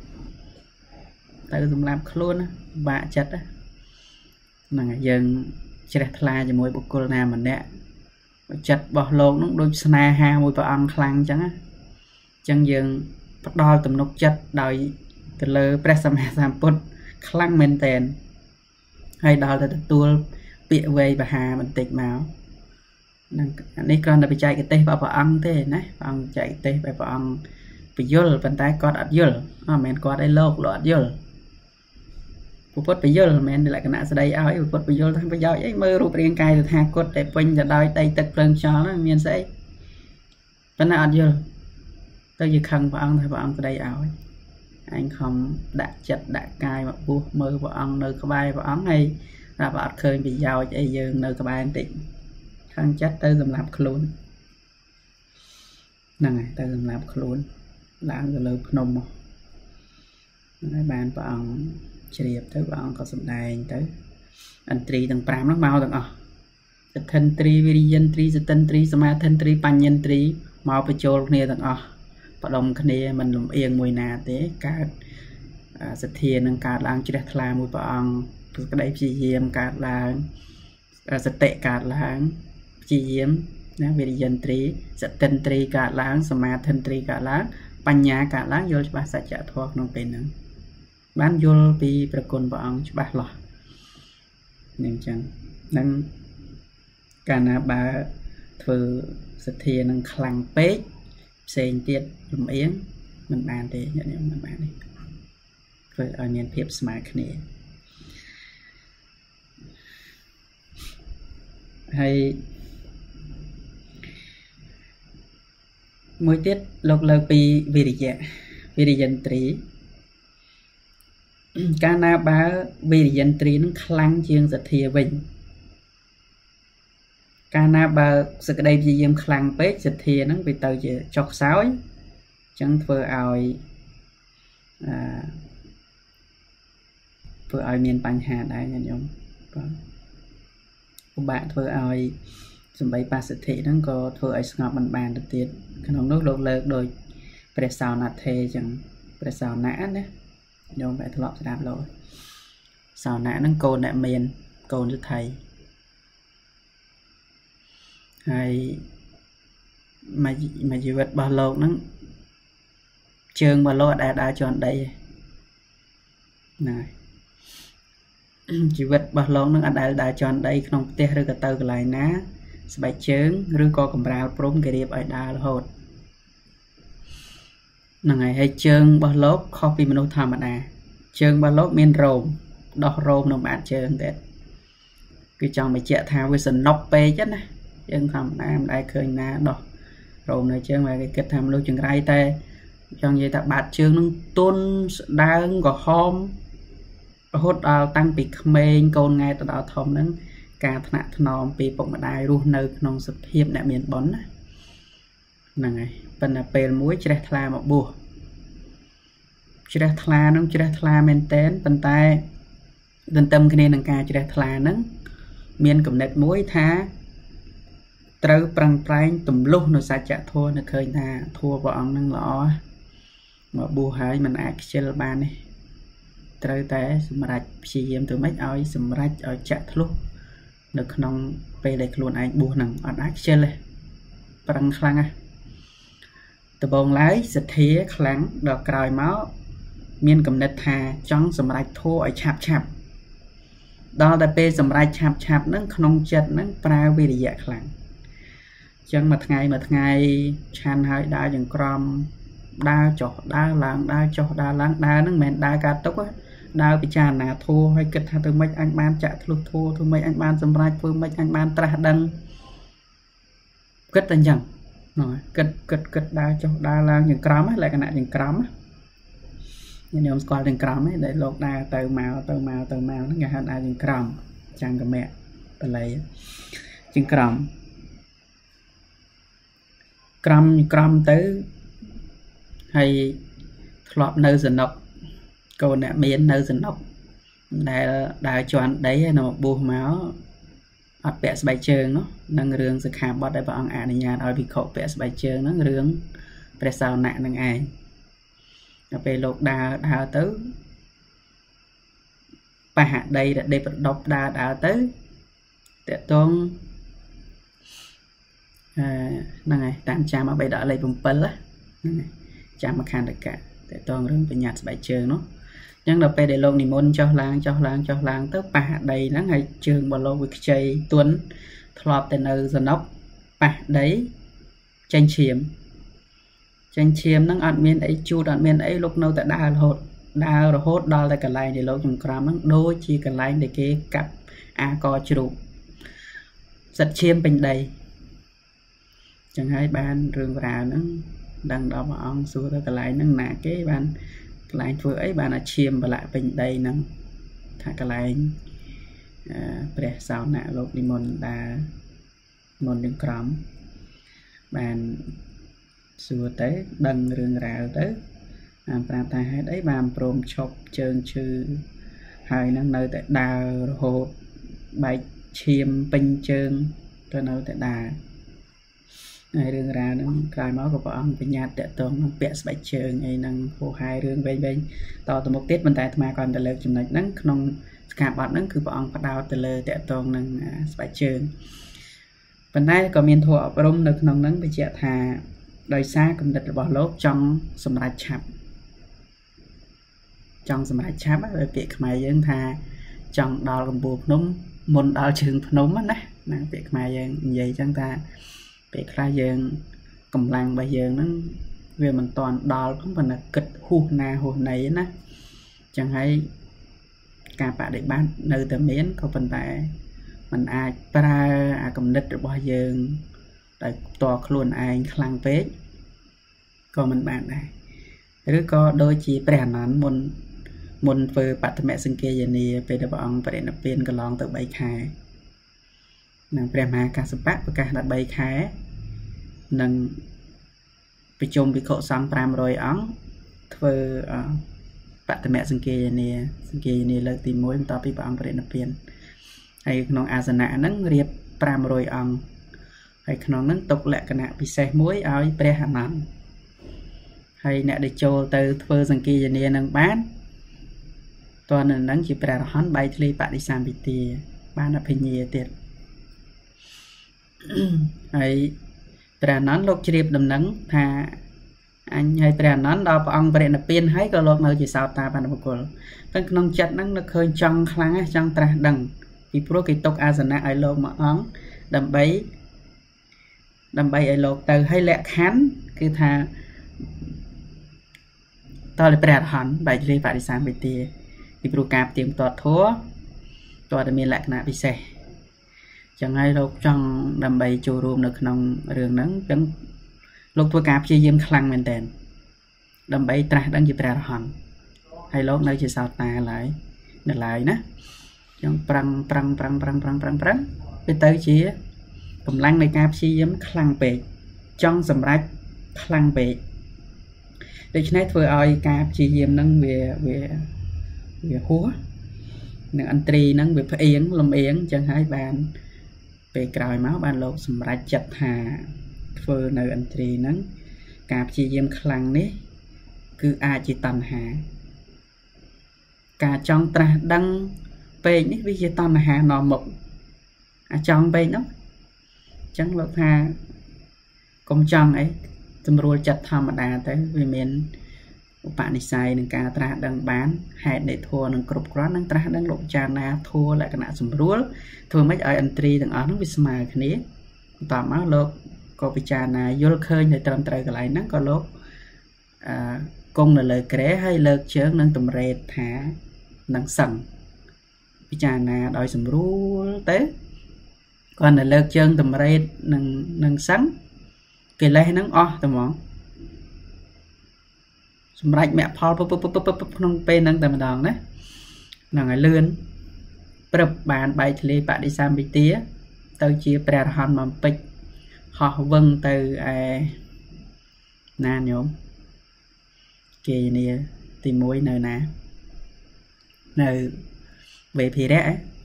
ទៅសម្រាប់ខ្លួនណាបាក់ចិត្តហ្នឹងហើយយើងជ្រះថ្លាជាមួយបុគ្គលណាម្នាក់ចិត្តរបស់លោកហ្នឹងដូចស្នេហាមួយព្រះអង្គខ្លាំងអញ្ចឹងណាអញ្ចឹងយើងផ្ដល់ទំនុកចិត្តដោយទៅលើព្រះសម្មាសម្ពុទ្ធខ្លាំងមែនតែនហើយដល់ទៅទទួលពាក្យវេយបហាបន្តិចមកនឹងនេះគ្រាន់តែបច្ចេកទេសរបស់ព្រះអង្គទេណាព្រះអង្គបច្ចេកទេសរបស់ព្រះអង្គពយល់ប៉ុន្តែគាត់អត់យល់អត់មែនគាត់ឲ្យលោកលោកអត់យល់ ពុទ្ធពយល់មិនមែនលក្ខណៈស្ដីឲ្យពុទ្ធពយល់ថាប្រយោជន៍អីមើលរូបរាងកាយទៅថាគត់តែពេញទៅដោយដីទឹកភ្លើងខ្យល់ហ្នឹងមានស្អីប៉ុន្តែអត់យល់ទៅជាខឹងព្រះអង្គថាព្រះអង្គស្ដីឲ្យឯងខំដាក់ចិត្តដាក់កាយមកពុះមើលព្រះអង្គនៅក្បែរព្រះអង្គហើយថាបើអត់ឃើញប្រយោជន៍អីយើងនៅក្បែរបន្តិចខាងចិត្តទៅសម្រាប់ខ្លួនហ្នឹងហើយទៅសម្រាប់ខ្លួនឡើងទៅលើភ្នំមកហ្នឹងហើយបានព្រះអង្គ ជ្រាបទៅព្រះអង្គក៏សម្ដែងទៅអន្ត្រីទាំង5ហ្នឹងមកទាំងអស់សទ្ធិនត្រីវិរិយិនត្រីសតិនត្រីសមាធិនត្រីបញ្ញិនត្រីមកបញ្ចូលគ្នាទាំងអស់ផ្ដុំគ្នាមិនលំអៀងមួយណាទេកើតអាសទ្ធានឹងកើតឡើងជ្រះថ្លាមួយព្រះអង្គសេចក្តីព្យាយាមកើតឡើងអាសតិកើតឡើងព្យាយាមណាវិរិយន្ទ្រីសតិន្ទ្រីកើតឡើងសមាធិន្ទ្រីកើតឡើងបញ្ញាកើតឡើងយល់ច្បាស់សច្ចធម៌ក្នុងពេលហ្នឹង បានយល់ពីប្រគុណព្រះអង្គច្បាស់លាស់នឹងចឹងនឹងកាលណាបើធ្វើសទ្ធានឹងខ្លាំងពេកផ្សេងទៀតលំអៀងមិនបានទេញាតិញោមមិនបានទេធ្វើឲ្យមានភាពស្មើគ្នាហើយមួយទៀតលោកលើកពីវិរិយៈវិរិយន្ទ្រី កាលណាបើវិរិយន្ទ្រីនឹងខ្លាំងជាងសទ្ធាវិញកាលណាបើសក្តីព្យាយាមខ្លាំងពេកសទ្ធាហ្នឹងវាទៅជាចុះខ្សោយអញ្ចឹងធ្វើឲ្យអឺធ្វើឲ្យមានបញ្ហាដែរញាតិញោមបាទពិបាកធ្វើឲ្យសំបីបាសិទ្ធិហ្នឹងក៏ធ្វើឲ្យស្ងប់មិនបានទៅទៀតក្នុងនោះលោកលើកដោយព្រះសោណថេអញ្ចឹងព្រះសោណៈណា ញោមបែរធ្លាប់ស្ដាប់លោកសោណៈហ្នឹងកូនអ្នកមានកូនយុទ្ធ័យហើយមួយមួយជីវិតរបស់លោកហ្នឹងជើងរបស់លោកអត់ដែលដើរជាន់ដីទេណាជីវិតរបស់លោកនឹងអត់ដែលដើរជាន់ដីក្នុងផ្ទះឬក៏ទៅកន្លែងណា ស្បែកជើង ឬក៏កំរាលព្រំគេរៀបឲ្យដើររហូត ហ្នឹងហើយហើយជើងរបស់លោកខុសពីមនុស្សធម្មតាជើងរបស់លោកមានរោមដោះរោមនៅបាតជើងទៀតគឺចង់បញ្ជាក់ថាវាសនុកពេកណាយើងធម្មតាមិនដែលឃើញណាដោះរោមនៅជើងហើយគេគិតថាមនុស្សចង្រៃតែចង់និយាយថាបាតជើងនឹងទុនស្ដើងក្រហមរហូតដល់តាំងពីក្មេងកូនង៉ែទៅដល់ធំហ្នឹងការថ្នាក់ថ្នមពីពុកម្ដាយរស់នៅក្នុងសភាពអ្នកមានបុណ្យណាហ្នឹងហើយ ប៉ុន្តែពេលមួយជ្រះថ្លាមកបួសជ្រះថ្លានឹងជ្រះថ្លាមែនតែនប៉ុន្តែទន្ទឹមគ្នានឹងការជ្រះថ្លាហ្នឹងមានកំណត់មួយថាត្រូវប្រឹងប្រែងទម្លុះនៅសច្ចធម៌នៅឃើញថាធម៌ព្រះអង្គនឹងល្អមកបួសហើយมันអាចខ្ជិលបានទេត្រូវតែសម្រេចព្យាយាមទៅម៉េចឲ្យសម្រេចឲ្យចាក់ធ្លុះនៅក្នុងពេលដែលខ្លួនឯងបួសហ្នឹងអត់អាចខ្ជិលទេប្រឹងខ្លាំងណាស់ ដំបងឡើយសទ្ធាខ្លាំងដល់ក្រោយមកមានគំនិតថាចង់សម្រេចធោឲ្យឆាប់ឆាប់ដល់តែពេលសម្រេចឆាប់ឆាប់ហ្នឹងក្នុងចិត្តហ្នឹងប្រើវិរិយៈខ្លាំងអញ្ចឹងមួយថ្ងៃមួយថ្ងៃឆាន់ហើយដើរចង្ក្រមដើរចុះដើរឡើងដើរចុះដើរឡើងដើរហ្នឹងមិនមែនដើរកាត់ទុកទេដើរពិចារណាធัวហើយគិតថាទៅម៉េចអញបានចាក់ធ្លុះធัวធ្វើម៉េចអញបានសម្រេចធ្វើម៉េចអញបានត្រាស់ដឹងគិតតែអញ្ចឹង ហ្នឹងគិតគិតគិតដើរចុះដើរឡើងចង្ក្រមលក្ខណៈចង្ក្រមញញោមស្គាល់ចង្ក្រមឯងដែលលោកដើរទៅមកទៅមកទៅមកហ្នឹងគេហៅដើរចង្ក្រមចង្កមៈបល័យចង្ក្រមក្រំក្រំទៅហើយធ្លាប់នៅសនុកកូនអ្នកមាននៅសនុកដែលដើរជន់ដីហើយនៅបួសមក អត់ពាក់ស្បែកជើងនោះនឹងរឿងសិក្ខាបទដែលព្រះអង្គអនុញ្ញាតឲ្យភិក្ខុពាក់ស្បែកជើងហ្នឹងរឿងព្រះសោណៈនឹងឯងដល់ពេលលោកដើរដើរទៅបហដីដែលដេកប្រដប់ដើរដើរទៅតកតងអឺហ្នឹងហើយតាមចាំមកបីដកលេខ7ហ្នឹងហើយចាំមកខណ្ឌកៈតកតងរឿងបញ្ញត្តិស្បែកជើងនោះអញ្ចឹងដល់ពេលដែលលោកនិមន្តចុះឡើងចុះឡើងចុះឡើងទៅប៉ះដីហ្នឹងហើយជើងរបស់លោកវាខ្ចីទន់ធ្លាប់តែនៅសនុកប៉ះដីចេញឈាមចេញឈាមហ្នឹងអត់មានអីជូតអត់មានអីលោកនៅតែដើររហូតដើររហូតដល់តែកន្លែងដែលលោកចង្ក្រាមហ្នឹងដូចជាកន្លែងដែលគេកាប់អាកជ្រូកសិតឈាមពេញដីចឹងហើយបានរឿងរ៉ាវហ្នឹងដឹងដល់ព្រះអង្គសួរទៅកន្លែងហ្នឹងណាគេបាន កន្លែងធ្វើអីបានអាឈាមប្រឡាក់ពេញដីហ្នឹងថាកន្លែងព្រះសោណៈលោកនិមន្តដាមុននឹងក្រំបានសួរទៅដឹងរឿងរ៉ាវទៅបានប្រាប់ថាហេតុអីបានព្រមឈប់ជើងឈឺហើយនឹងនៅតែដើររហូតបែកឈាមពេញជើងទៅនៅតែដើរ ហើយរឿងរ៉ាវហ្នឹងក្រោយមកក៏ព្រះអង្គបញ្ញត្តិតកតងនឹងពាក់ស្បែកជើងអីហ្នឹងហោហាយរឿងវែងវែងតទៅមុខទៀតប៉ុន្តែអាត្មាគាត់ទៅលើកចំណុចហ្នឹងក្នុងសកាបត់ហ្នឹងគឺព្រះអង្គផ្ដោតទៅលើតកតងនឹងស្បែកជើងប៉ុន្តែក៏មានធម៌អប់រំនៅក្នុងហ្នឹងបញ្ជាក់ថាដោយសារគំនិតរបស់លោកចង់សម្រេចឆាប់ចង់សម្រេចឆាប់ហើយពាក្យខ្មែរយើងថាចង់ដល់កំពូលភ្នំមុនដល់ជើងភ្នំណាណាពាក្យខ្មែរយើងនិយាយចឹងថា ពេលខ្លះយើងកម្លាំងរបស់យើងហ្នឹងវាមិនតាន់ដល់ផងប៉ុន្តែគិតហួសណាហួសណីណាចឹងហើយការបដិបត្តិនៅតែមានក៏ប៉ុន្តែมันអាចប្រើអាគំនិតរបស់យើងដោយផ្ទាល់ខ្លួនឯងខ្លាំងពេកក៏មិនបានដែរឬក៏ដូចជាព្រះអនន្តមុនមុនធ្វើបឋមសង្គាយនាពេលដែលព្រះអង្គបរិនិព្វានកន្លងទៅ3ខែ នឹងព្រះមហាកាសបៈប្រកាសដល់3ខែនឹងប្រជុំវិខុសង្ឃ500អង្គធ្វើបឋមសង្គាយនាសង្គាយនាលើកទី1បន្ទាប់ពីព្រះអង្គបរិនិព្វានហើយក្នុងអាសនៈហ្នឹងរៀប500អង្គហើយក្នុងហ្នឹងទុកលក្ខណៈពិសេសមួយឲ្យព្រះអនន្តហើយអ្នកដែលចូលទៅធ្វើសង្គាយនានឹងបានតើនៅហ្នឹងជាព្រះរហន្តបែកធ្លាយបដិសម្ពិទាបានអភិញ្ញាទៀត ហើយព្រះអនន្តលោកជ្រាបដំណឹងថាអញហើយព្រះអនន្តដល់ព្រះអង្គបរិនិព្វានហើយក៏លោកនៅជាសោតាបណ្ឌបុគ្គលតែក្នុងចិត្តហ្នឹងនឹកឃើញចង់ខ្លាំងចង់ត្រាស់ដឹងពីព្រោះគេຕົកអាសនៈឲ្យលោកមួយអង្គដើម្បីដើម្បីឲ្យលោកទៅហើយលក្ខខណ្ឌគឺថាតើព្រះអរហន្តបែកលេបរិសាមវិទាពីព្រោះការផ្ទៀងផ្ទាត់ធัวតើតែមានលក្ខណៈពិសេស ចឹងហើយលោកចង់ដើម្បីចូលរួមនៅក្នុងរឿងហ្នឹងចឹងលោកធ្វើការព្យាយាមខ្លាំងមែនតើដើម្បីត្រាស់ដឹងជាព្រះអរហន្តហើយលោកនៅជាសោតាឡើយនៅឡើយណាចឹងប្រឹងប្រឹងប្រឹងប្រឹងប្រឹងប្រឹងប្រឹងទៅទៅជាកម្លាំងនៃការព្យាយាមខ្លាំងពេកចង់សម្រេចខ្លាំងពេកដូច្នេះធ្វើឲ្យការព្យាយាមហ្នឹងវាវាវាហួសនឹងអន្ត្រីហ្នឹងវាផ្អៀងលំអៀងអញ្ចឹងហើយបាន ពេលក្រោយមកបានលោកសម្រេចចិត្តថាធ្វើនៅអន្ត្រីហ្នឹងការព្យាយាមខ្លាំងនេះ គឺអាចជាតណ្ហា ការចង់ត្រាស់ដឹងពេកនេះវាជាតណ្ហានាំមុខអាចង់ពេកហ្នឹងអញ្ចឹងលោកថាកុំចង់អីស្រួលចិត្តធម្មតាទៅវាមាន ឧបនិស្ស័យនឹងការត្រាស់ដឹងបានហេតុនៃធัวនឹងគ្រប់គ្រាន់នឹងត្រាស់ដឹងលោកចារណាធัวលក្ខណៈស្រួលធ្វើម៉េចឲ្យអន្ត្រីទាំងអស់ហ្នឹងវាស្មើគ្នាបន្តមកលោកក៏ពិចារណាយល់ឃើញនៅត្រឹមត្រូវកន្លែងហ្នឹងក៏លោកអឺគង់នៅលើក្រែហើយលើកជើងនឹងតម្រេតថានឹងសឹងពិចារណាដោយស្រួលទៅគាត់នៅលើកជើងតម្រេតនឹងនឹងសឹងកិលេសហ្នឹងអស់តែហ្មង សម្រាប់មគ្គផលពពពពក្នុងពេលហ្នឹងតែម្ដងណាហ្នឹងហើយលឿនព្រឹបបានបែកធ្លាយបដិសម្ពិទាទៅជាព្រះរហន្តបំពេចហោះវឹងទៅឯណាញោមគេនីទី1នៅណានៅវេភិរៈ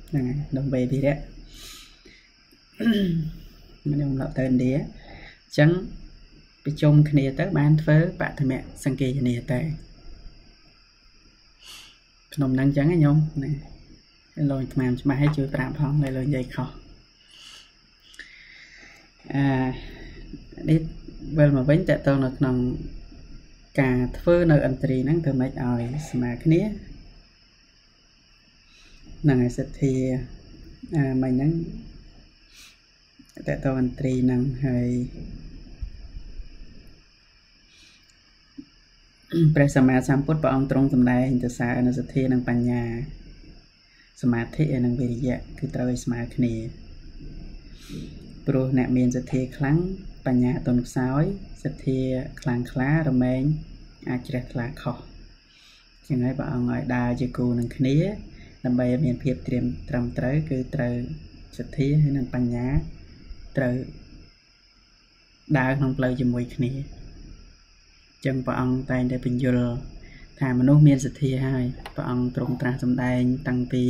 ហ្នឹងហើយក្នុងវេភិរៈខ្ញុំដល់ទៅឥណ្ឌាចឹង ប្រជុំគ្នាទៅបានធ្វើបឋមសង្កេយនាទៅក្នុងហ្នឹងចឹងណាញោមណាលោកអាត្មាច្បាស់ឲ្យជួយប្រាប់ផងឲ្យលោកនិយាយខុសអឺនេះវិលមកវិញតើតើនៅក្នុងការធ្វើនៅអន្ត្រីហ្នឹងធ្វើម៉េចឲ្យស្មើគ្នានឹងឯសទ្ធាអឺមិញហ្នឹងតើតើអន្ត្រីហ្នឹងហើយ ព្រះសម្មាសម្ពុទ្ធព្រះអង្គទ្រង់សម្ដែងទៅសារនៅសទ្ធានិងបញ្ញា សមាធិនិងវិរិយៈគឺត្រូវឲ្យស្មើគ្នាព្រោះអ្នកមានសទ្ធាខ្លាំងបញ្ញាទន់ខ្សោយសទ្ធាខ្លាំងក្លារមែងអាចជ្រះថ្លាខុសចឹងហើយព្រះអង្គឲ្យដើរជាគូនឹងគ្នា ដើម្បីឲ្យមានភាពត្រៀមត្រឹមត្រូវគឺត្រូវសទ្ធាហើយនិងបញ្ញាត្រូវដើរក្នុងផ្លូវជាមួយគ្នា ចឹងព្រះអង្គតែងតែបញ្យល់ថាមនុស្សមានសទ្ធាហើយព្រះអង្គទ្រង់ត្រាស់សម្ដែងតាំងពី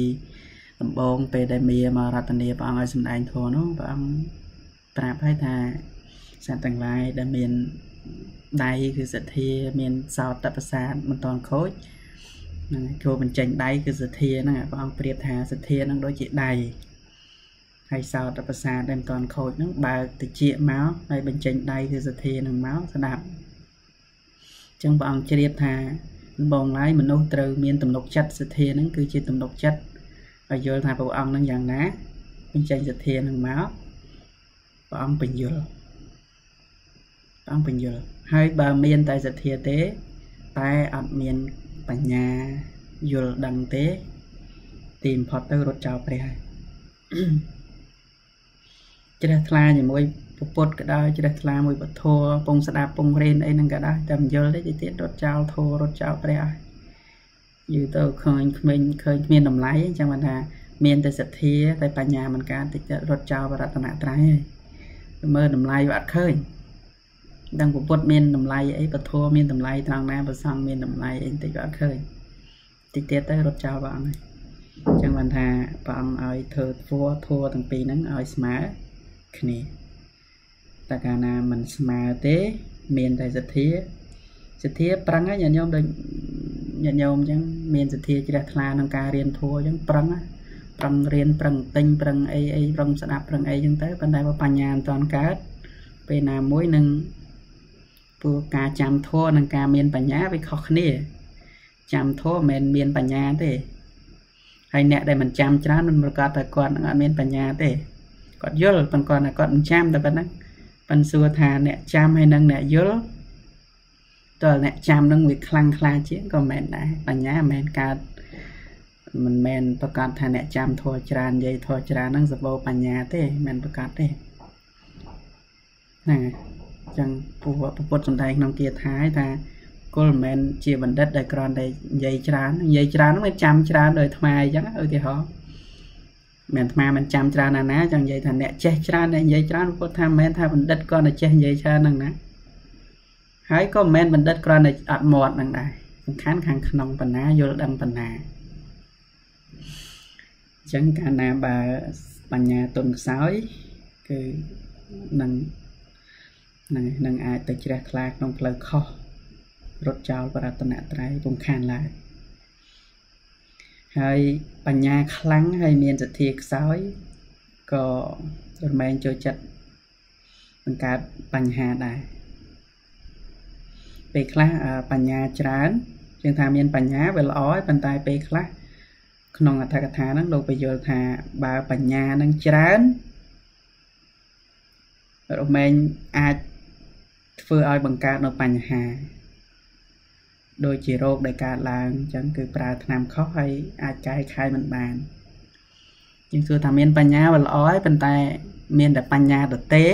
ដំបូងពេលដែលមាមករតនាព្រះអង្គឲ្យសម្ដែងធម៌នោះព្រះអង្គប្រាប់ឲ្យថាសត្វទាំងឡាយដែលមានដៃគឺសទ្ធា មានសោតប្រសាទមិនតន់ខូចហ្នឹងហើយចូលបញ្ចេញដៃគឺសទ្ធាហ្នឹងព្រះអង្គប្រៀបថាសទ្ធាហ្នឹងដូចជាដៃហើយសោតប្រសាទដែលមិនតន់ខូចហ្នឹងបើកតិចមកហើយបញ្ចេញដៃគឺសទ្ធាហ្នឹងមកស្ដាប់អញ្ចឹងព្រះអង្គជ្រាបថាបងឡាយមនុស្សត្រូវមានទំនុកចិត្តសទ្ធាហ្នឹងគឺជាទំនុកចិត្តហើយយល់ថាព្រះអង្គហ្នឹងយ៉ាងណាបញ្ចេញសទ្ធាហ្នឹងមកព្រះអង្គបញ្យល់ព្រះអង្គបញ្យល់ហើយបើមានតែសទ្ធាទេ តែអត់មានបញ្ញាយល់ដឹងទេទីបំផុតទៅរត់ចោលព្រះហើយជ្រះថ្លាជាមួយ ពុទ្ធក៏ដោយជ្រះថ្លាមួយពធពងស្ដាប់ពងរេនអីហ្នឹងក៏ដោយតែមិនយល់ទេទីទៀតរត់ចោលធោរត់ចោលព្រះហើយយូរទៅឃើញក្មេងឃើញគ្មានតម្លៃអញ្ចឹងបានថាមានតែសទ្ធាតែបញ្ញាមិនកើតតិចទៅរត់ចោលបរតនត្រ័យហើយមើលតម្លៃវាអត់ឃើញដឹងពុទ្ធមានតម្លៃអីពធមានតម្លៃត្រង់ណាប្រសងមានតម្លៃអីតិចក៏អត់ឃើញតិចទៀតទៅរត់ចោលព្រះអង្គហើយអញ្ចឹងបានថាព្រះអង្គឲ្យធ្វើធัวធัวទាំងពីរហ្នឹងឲ្យស្មើគ្នា តែកាលណាមិនស្មើទេមានតែសទ្ធាសទ្ធាប្រឹងហើយញាតិញោមដូចញាតិញោមអញ្ចឹងមានសទ្ធាជ្រះថ្លាក្នុងការរៀនធัวអញ្ចឹងប្រឹងប្រឹងរៀនប្រឹងទិញប្រឹងអីអីប្រឹងស្ដាប់ប្រឹងអីអញ្ចឹងទៅប៉ុន្តែបើបញ្ញាមិនទាន់កើតពេលណាមួយនឹងព្រោះការចាំធัวនិងការមានបញ្ញាវាខុសគ្នាចាំធัวមិនមែនមានបញ្ញាទេហើយអ្នកដែលមិនចាំច្រើនមិនប្រកាសថាគាត់នឹងអត់មានបញ្ញាទេគាត់យល់ប៉ុន្តែគាត់គាត់មិនចាំតែប៉ុណ្ណឹង ប៉ិនសួរថាអ្នកចាំហើយនឹងអ្នកយល់តើអ្នកចាំនឹងវាខ្លាំងខ្លាជាងក៏មិនមែនដែរបញ្ញាមិនមែនកើតមិនមែនប្រកាសថាអ្នកចាំធัวច្រើននិយាយធัวច្រើនហ្នឹងសបោបញ្ញាទេមិនមែនប្រកាសទេហ្នឹងហើយចឹងពុទ្ធពុទ្ធសំដែងក្នុងគាថាឲ្យថាគល់មិនមែនជាបណ្ឌិតដែលគ្រាន់តែនិយាយច្រើននិយាយច្រើនហ្នឹងវាចាំច្រើនដោយអាត្មាអញ្ចឹងឧទាហរណ៍ មិនអាត្មាមិនចាំច្រើនណាស់ណាចង់និយាយថាអ្នកចេះច្រើនអ្នកនិយាយច្រើនពុទ្ធថាមិនមែនថាបណ្ឌិតគ្រាន់តែចេះនិយាយច្រើនហ្នឹងណាហើយក៏មិនមែនបណ្ឌិតគ្រាន់តែអត់មាត់ហ្នឹងដែរសំខាន់ខាងក្នុងបណ្ណាយល់ដឹងបណ្ណាអញ្ចឹងកាលណាបើបញ្ញាទុនខ្សោយគឺនឹងនឹងនឹងអាចទៅជ្រះថ្លាក្នុងផ្លូវខុសរត់ចោលបរតនត្រ័យពុំខានឡើយ ហើយបញ្ញាខ្លាំងហើយមានសទ្ធាខ្សោយក៏រមែងចូលចិត្តបង្កើតបញ្ហាដែរពេលខ្លះបញ្ញាច្រើនជាងថាមានបញ្ញាវាល្អហើយប៉ុន្តែពេលខ្លះក្នុងអត្ថកថាហ្នឹងលោកបញ្យល់ថាបើបញ្ញានឹងច្រើនរមែងអាចធ្វើឲ្យបង្កើតនៅបញ្ហា ដូចជារោគដែលកើតឡើងអញ្ចឹងគឺប្រើថ្នាំខុសហើយអាចកែខែមិនបានជាងសួរថាមានបញ្ញាវាល្អហើយប៉ុន្តែមានតែបញ្ញាទទេ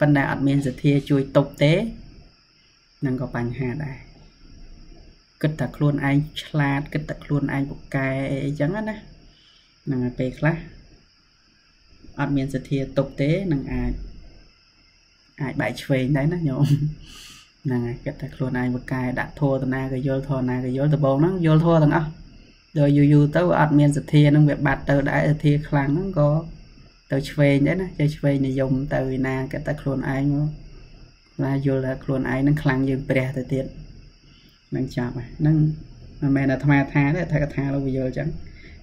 ប៉ុន្តែអត់មានសទ្ធាជួយទប់ទេនឹងក៏បញ្ហាដែរគិតថាខ្លួនឯងឆ្លាតគិតថាខ្លួនឯងពូកែអីចឹងណាហ្នឹងហើយពេលខ្លះអត់មានសទ្ធាទប់ទេនឹងអាចអាចបែកឆ្វេងដែរណាញោម ហ្នឹងហើយគិតថាខ្លួនឯងមកកែដាក់ធัวតាណាក៏យល់ធัวណាក៏យល់ដបងហ្នឹងយល់ធัวទាំងអស់ដល់យូរយូរទៅអត់មានសទ្ធាហ្នឹងវាបាត់ទៅដែរសទ្ធាខ្លាំងហ្នឹងក៏ទៅឆ្វេងដែរណាចេះឆ្វេងនិយមទៅឯណាគិតថាខ្លួនឯងមកណាយល់ថាខ្លួនឯងហ្នឹងខ្លាំងជាងព្រះទៅទៀតនឹងចាប់ហ្នឹងមិនមែនអាត្មាថាទេថាកថាលោកយល់អញ្ចឹង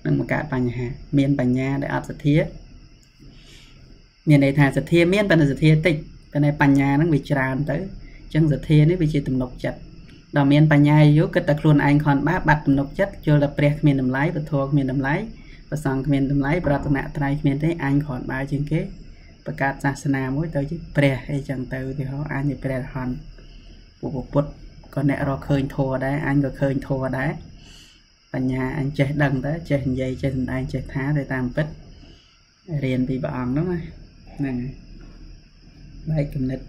នឹងបង្កើតបញ្ហាមានបញ្ញាដែលអត់សទ្ធាមានន័យថាសទ្ធាមានប៉ុន្តែសទ្ធាតិចប៉ុន្តែបញ្ញាហ្នឹងវាច្រើនទៅអញ្ ចឹងសទ្ធានេះវាជាទំនុកចិត្តដល់មានបញ្ញាយុគិតតែខ្លួនឯងខនបាបាត់ទំនុកចិត្តយល់តែព្រះគ្មានតម្លៃពធគ្មានតម្លៃប្រសងគ្មានតម្លៃប្រតនត្រ័យគ្មានទេអញគ្រាន់បើជាងគេប្រកាសសាសនាមួយទៅជាព្រះអីចឹងទៅទីហោអញជាព្រះរហន្តពុទ្ធពុទ្ធក៏អ្នករកឃើញធัวដែរអញក៏ឃើញធัวដែរបញ្ញាអញចេះដឹងទៅចេះនិយាយចេះសម្ដែងចេះថាទៅតាមពិតរៀនពីព្រះអង្គហ្នឹងណាហ្នឹងហើយបែកគំនិត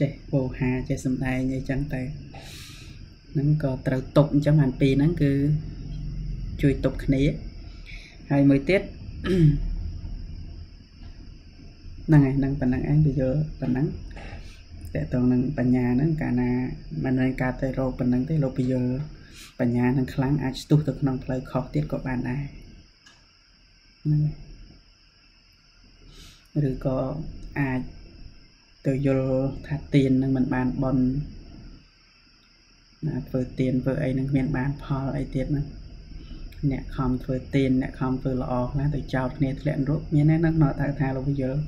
ចេះពោហាចេះសម្ដែងអីចឹងទៅហ្នឹងក៏ត្រូវទប់អញ្ចឹងអានពីរហ្នឹងគឺជួយទប់គ្នាហើយមួយទៀតហ្នឹងហើយហ្នឹងប៉ុណ្ណឹងឯងទៅយកប៉ុណ្ណឹងតើតងនឹងបញ្ញាហ្នឹងកាលណាមិនមែនការទៅរកប៉ុណ្ណឹងទេលោកពយល់បញ្ញាហ្នឹងខ្លាំងអាចស្ទុះទៅក្នុងផ្លូវខុសទៀតក៏បានដែរហ្នឹងឬក៏អាច ទៅទៅយល់ថាទៀននឹងមិនបានបន់ណាធ្វើទៀនធ្វើអីនឹងគ្មានបានផលអីទៀតហ្នឹងអ្នកខំធ្វើទៀនអ្នកខំធ្វើល្អខ្លះទៅចោតគ្នាធ្លាក់នរកមានហ្នឹងនៅថាថាលោកយល់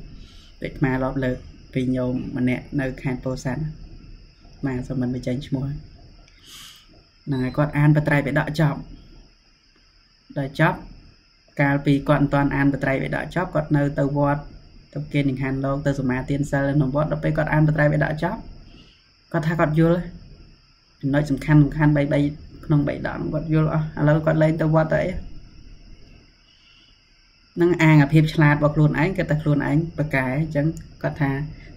ពេកខ្មែររອບលើកពីញោមម្នាក់នៅខេត្តពោធិ៍សាត់មកសុំមិនបញ្ចេញឈ្មោះហ្នឹងហើយគាត់អានបត្រៃបិដកចប់ដល់ចប់កាលពីគាត់មិនទាន់អានបត្រៃបិដកចប់គាត់នៅទៅវត្ត ទៅគេនឹងហានលោកទៅសមាទានសិលក្នុងវត្តដល់ពេលគាត់អានបត្រៃបិដកចប់គាត់ថាគាត់យល់ចំណុចសំខាន់សំខាន់3 3ក្នុង3ដងគាត់យល់អស់ឥឡូវគាត់លែងទៅវត្តទៅអីនឹងអាងអាភាពឆ្លាតរបស់ខ្លួនឯងគាត់តែខ្លួនឯងប្រកែអញ្ចឹងគាត់ថា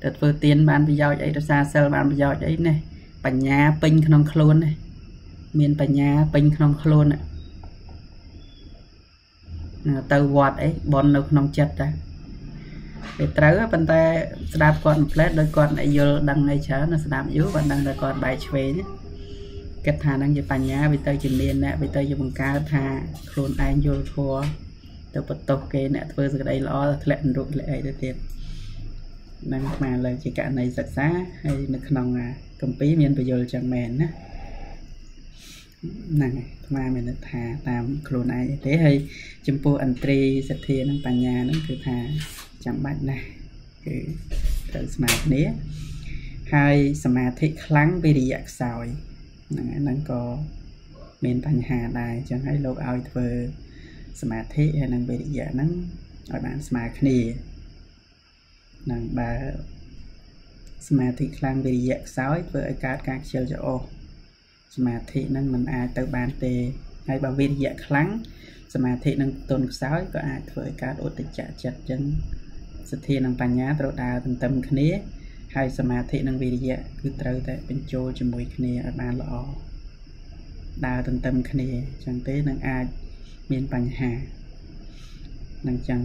ទៅធ្វើទៀនបានប្រយោជន៍អីរសាសិលបានប្រយោជន៍អីនេះបញ្ញាពេញក្នុងខ្លួននេះមានបញ្ញាពេញក្នុងខ្លួនណាទៅវត្តអីបននៅក្នុងចិត្តតា វាត្រូវប៉ុន្តែស្ដាប់គាត់ផ្លែតដោយគាត់យល់ដឹងអីច្រើនស្ដាប់យូរគាត់ដឹងតែគាត់បែកឆ្វេងគិតថាហ្នឹងជាបញ្ញាវាទៅជំនាញអ្នកវាទៅជាបង្កើតថាខ្លួនឯងយល់ធัวទៅបន្ទោសគេអ្នកធ្វើសេចក្តីល្អធ្លាក់នរកធ្លាក់អីទៅទៀតនឹងស្មានលើជាករណីសិក្សាហើយនៅក្នុងកម្ពីមានបញ្យលចឹងមែនណាហ្នឹងហើយស្មានមានថាតាមខ្លួនឯងទេហើយចំពោះអន្ត្រីសទ្ធានិងបញ្ញាហ្នឹងគឺថា ចាំបាច់ណាស់គឺត្រូវស្មើគ្នាហើយសមាធិខ្លាំងវិរិយៈខ្សោយហ្នឹងហ្នឹងក៏មានបញ្ហាដែរអញ្ចឹងហើយលោកឲ្យធ្វើសមាធិហើយនឹងវិរិយៈហ្នឹងឲ្យបានស្មើគ្នានឹងបើសមាធិខ្លាំងវិរិយៈខ្សោយធ្វើឲ្យកើតការខ្ជិលច្រអូសសមាធិនឹងមិនអាចទៅបានទេហើយបើវិរិយៈខ្លាំងសមាធិនឹងទន់ខ្សោយក៏អាចធ្វើឲ្យកើតឧត្តចចិត្តចឹង សទ្ធានិងបញ្ញាត្រូវដើរទន្ទឹមគ្នាហើយសមាធិនិងវិរិយៈគឺត្រូវតែបញ្ចូលជាមួយគ្នាឲ្យបានល្អដើរទន្ទឹមគ្នាចឹងទេនឹងអាចមានបញ្ហានឹងចឹង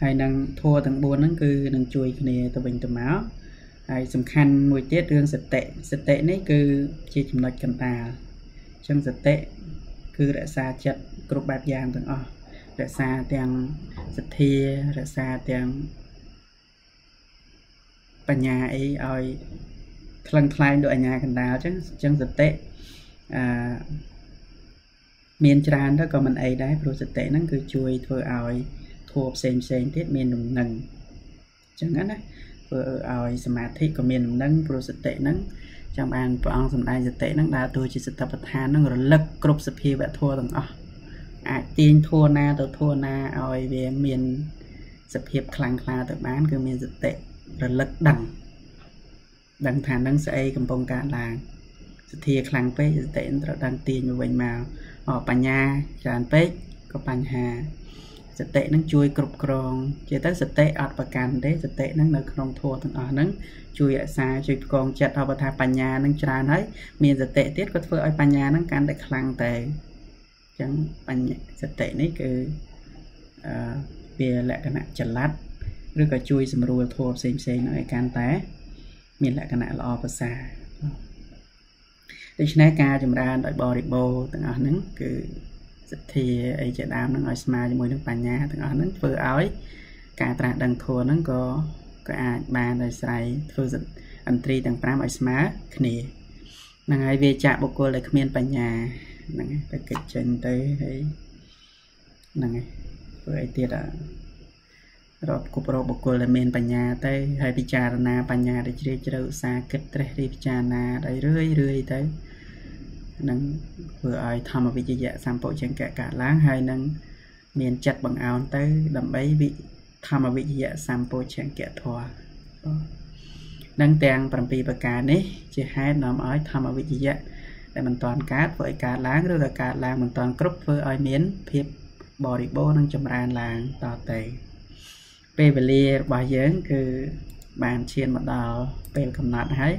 ហើយនឹងធัวទាំង4ហ្នឹងគឺនឹងជួយគ្នាទៅវិញទៅមកហើយសំខាន់មួយទៀតរឿងសតិសតិនេះគឺជាចំណុចកណ្ដាលអញ្ចឹងសតិគឺរក្សាចិត្តគ្រប់បែបយ៉ាងទាំងអស់ រក្សាទាំងសទ្ធារក្សាទាំងបញ្ញាអីឲ្យថ្លឹងថ្លែងដូចអញ្ញាកណ្ដាលអញ្ចឹងអញ្ចឹងសតិអឺមានច្រើនទៅក៏មិនអីដែរព្រោះសតិហ្នឹងគឺជួយធ្វើឲ្យធัวផ្សេងផ្សេងទៀតមានដំណឹងអញ្ចឹងណាធ្វើឲ្យសមាធិក៏មានដំណឹងព្រោះសតិហ្នឹងចាំបានព្រះអង្គសម្ដែងសតិហ្នឹងដើរតួជាសតិប្បដ្ឋានហ្នឹងរលឹកគ្រប់សភាវៈធัวទាំងអស់ អាចទាញធัวណាទៅធัวណាឲ្យវាមានសភាពខ្លាំងក្លាទៅបាន គឺមានសតិរលឹកដឹងដឹងថានឹងស្អីកំពុងកើតឡើងសទ្ធាខ្លាំងពេកសតិត្រូវដឹងទាញមកវិញមកបញ្ញាច្រើនពេកក៏បញ្ហាសតិនឹងជួយគ្រប់គ្រងជាទៅសតិអត់ប្រកាន់ទេសតិនឹងនៅក្នុងធម៌ទាំងអស់ហ្នឹងជួយរក្សាជួយផ្គងចិត្តឲ្យថាបញ្ញានឹងច្រើនហើយមានសតិទៀតក៏ធ្វើឲ្យបញ្ញានឹងកាន់តែខ្លាំងតែអញ្ចឹងបញ្ញសតិនេះគឺអឺវាលក្ខណៈចល័តឬក៏ជួយសម្រួលធម៌ផ្សេងផ្សេងនោះឲ្យកាន់តែ មានលក្ខណៈល្អប្រសើរដូច្នេះការចម្រើនដោយបរិបូរទាំងអស់ហ្នឹងគឺសទ្ធាអីជាដើមហ្នឹងឲ្យស្មើជាមួយនឹងបញ្ញាទាំងអស់ហ្នឹងធ្វើឲ្យការត្រាស់ដឹងធម៌ហ្នឹងក៏ក៏អាចបានដោយស្រ័យធ្វើអន្ត្រីទាំង5ឲ្យស្មើគ្នាហ្នឹងហើយវាចាក់បុគ្គលដែលគ្មានបញ្ញា ហ្នឹងហើយទៅកិច្ចចេញទៅហើយហ្នឹងហើយធ្វើអីទៀតអារកគប់រកបុគ្គលដែលមានបញ្ញាទៅហើយពិចារណាបញ្ញាដែលជ្រាលជ្រៅឧស្សាហ៍គិតត្រេះរិះពិចារណាដោយរឿយរឿយទៅនឹងធ្វើឲ្យធម្មវិជ្ជាសម្ពោជង្គៈកើតឡើងហើយនឹងមានចិត្តបង្អោនទៅ ដើម្បីវិធម្មវិជ្ជាសម្ពោជង្គៈធម៌នឹងទាំង7ប្រការនេះ ជាហេតុនាំឲ្យធម្មវិជ្ជា ដែលមិនតាន់កើតធ្វើឲ្យកើតឡើងឬក៏កើតឡើងមិនតាន់គ្រប់ធ្វើឲ្យមានភាពបរិបូរណ៍និងចម្រើនឡើងតទៅពេលវេលារបស់យើងគឺបានឈានមកដល់ពេលកំណត់ហើយ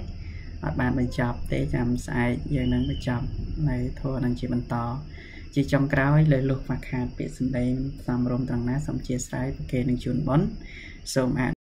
អត់បានបញ្ចប់ទេចាំស្អែកយើងនឹងបញ្ចប់នៅធัวនឹងជាបន្តជាចុងក្រោយលើលុះខ្វះខាតពាក្យសម្ដីសំរុំត្រង់ណាសូមជាស្រ័យប្រគេនឹងជូនបុណ្យសូមអ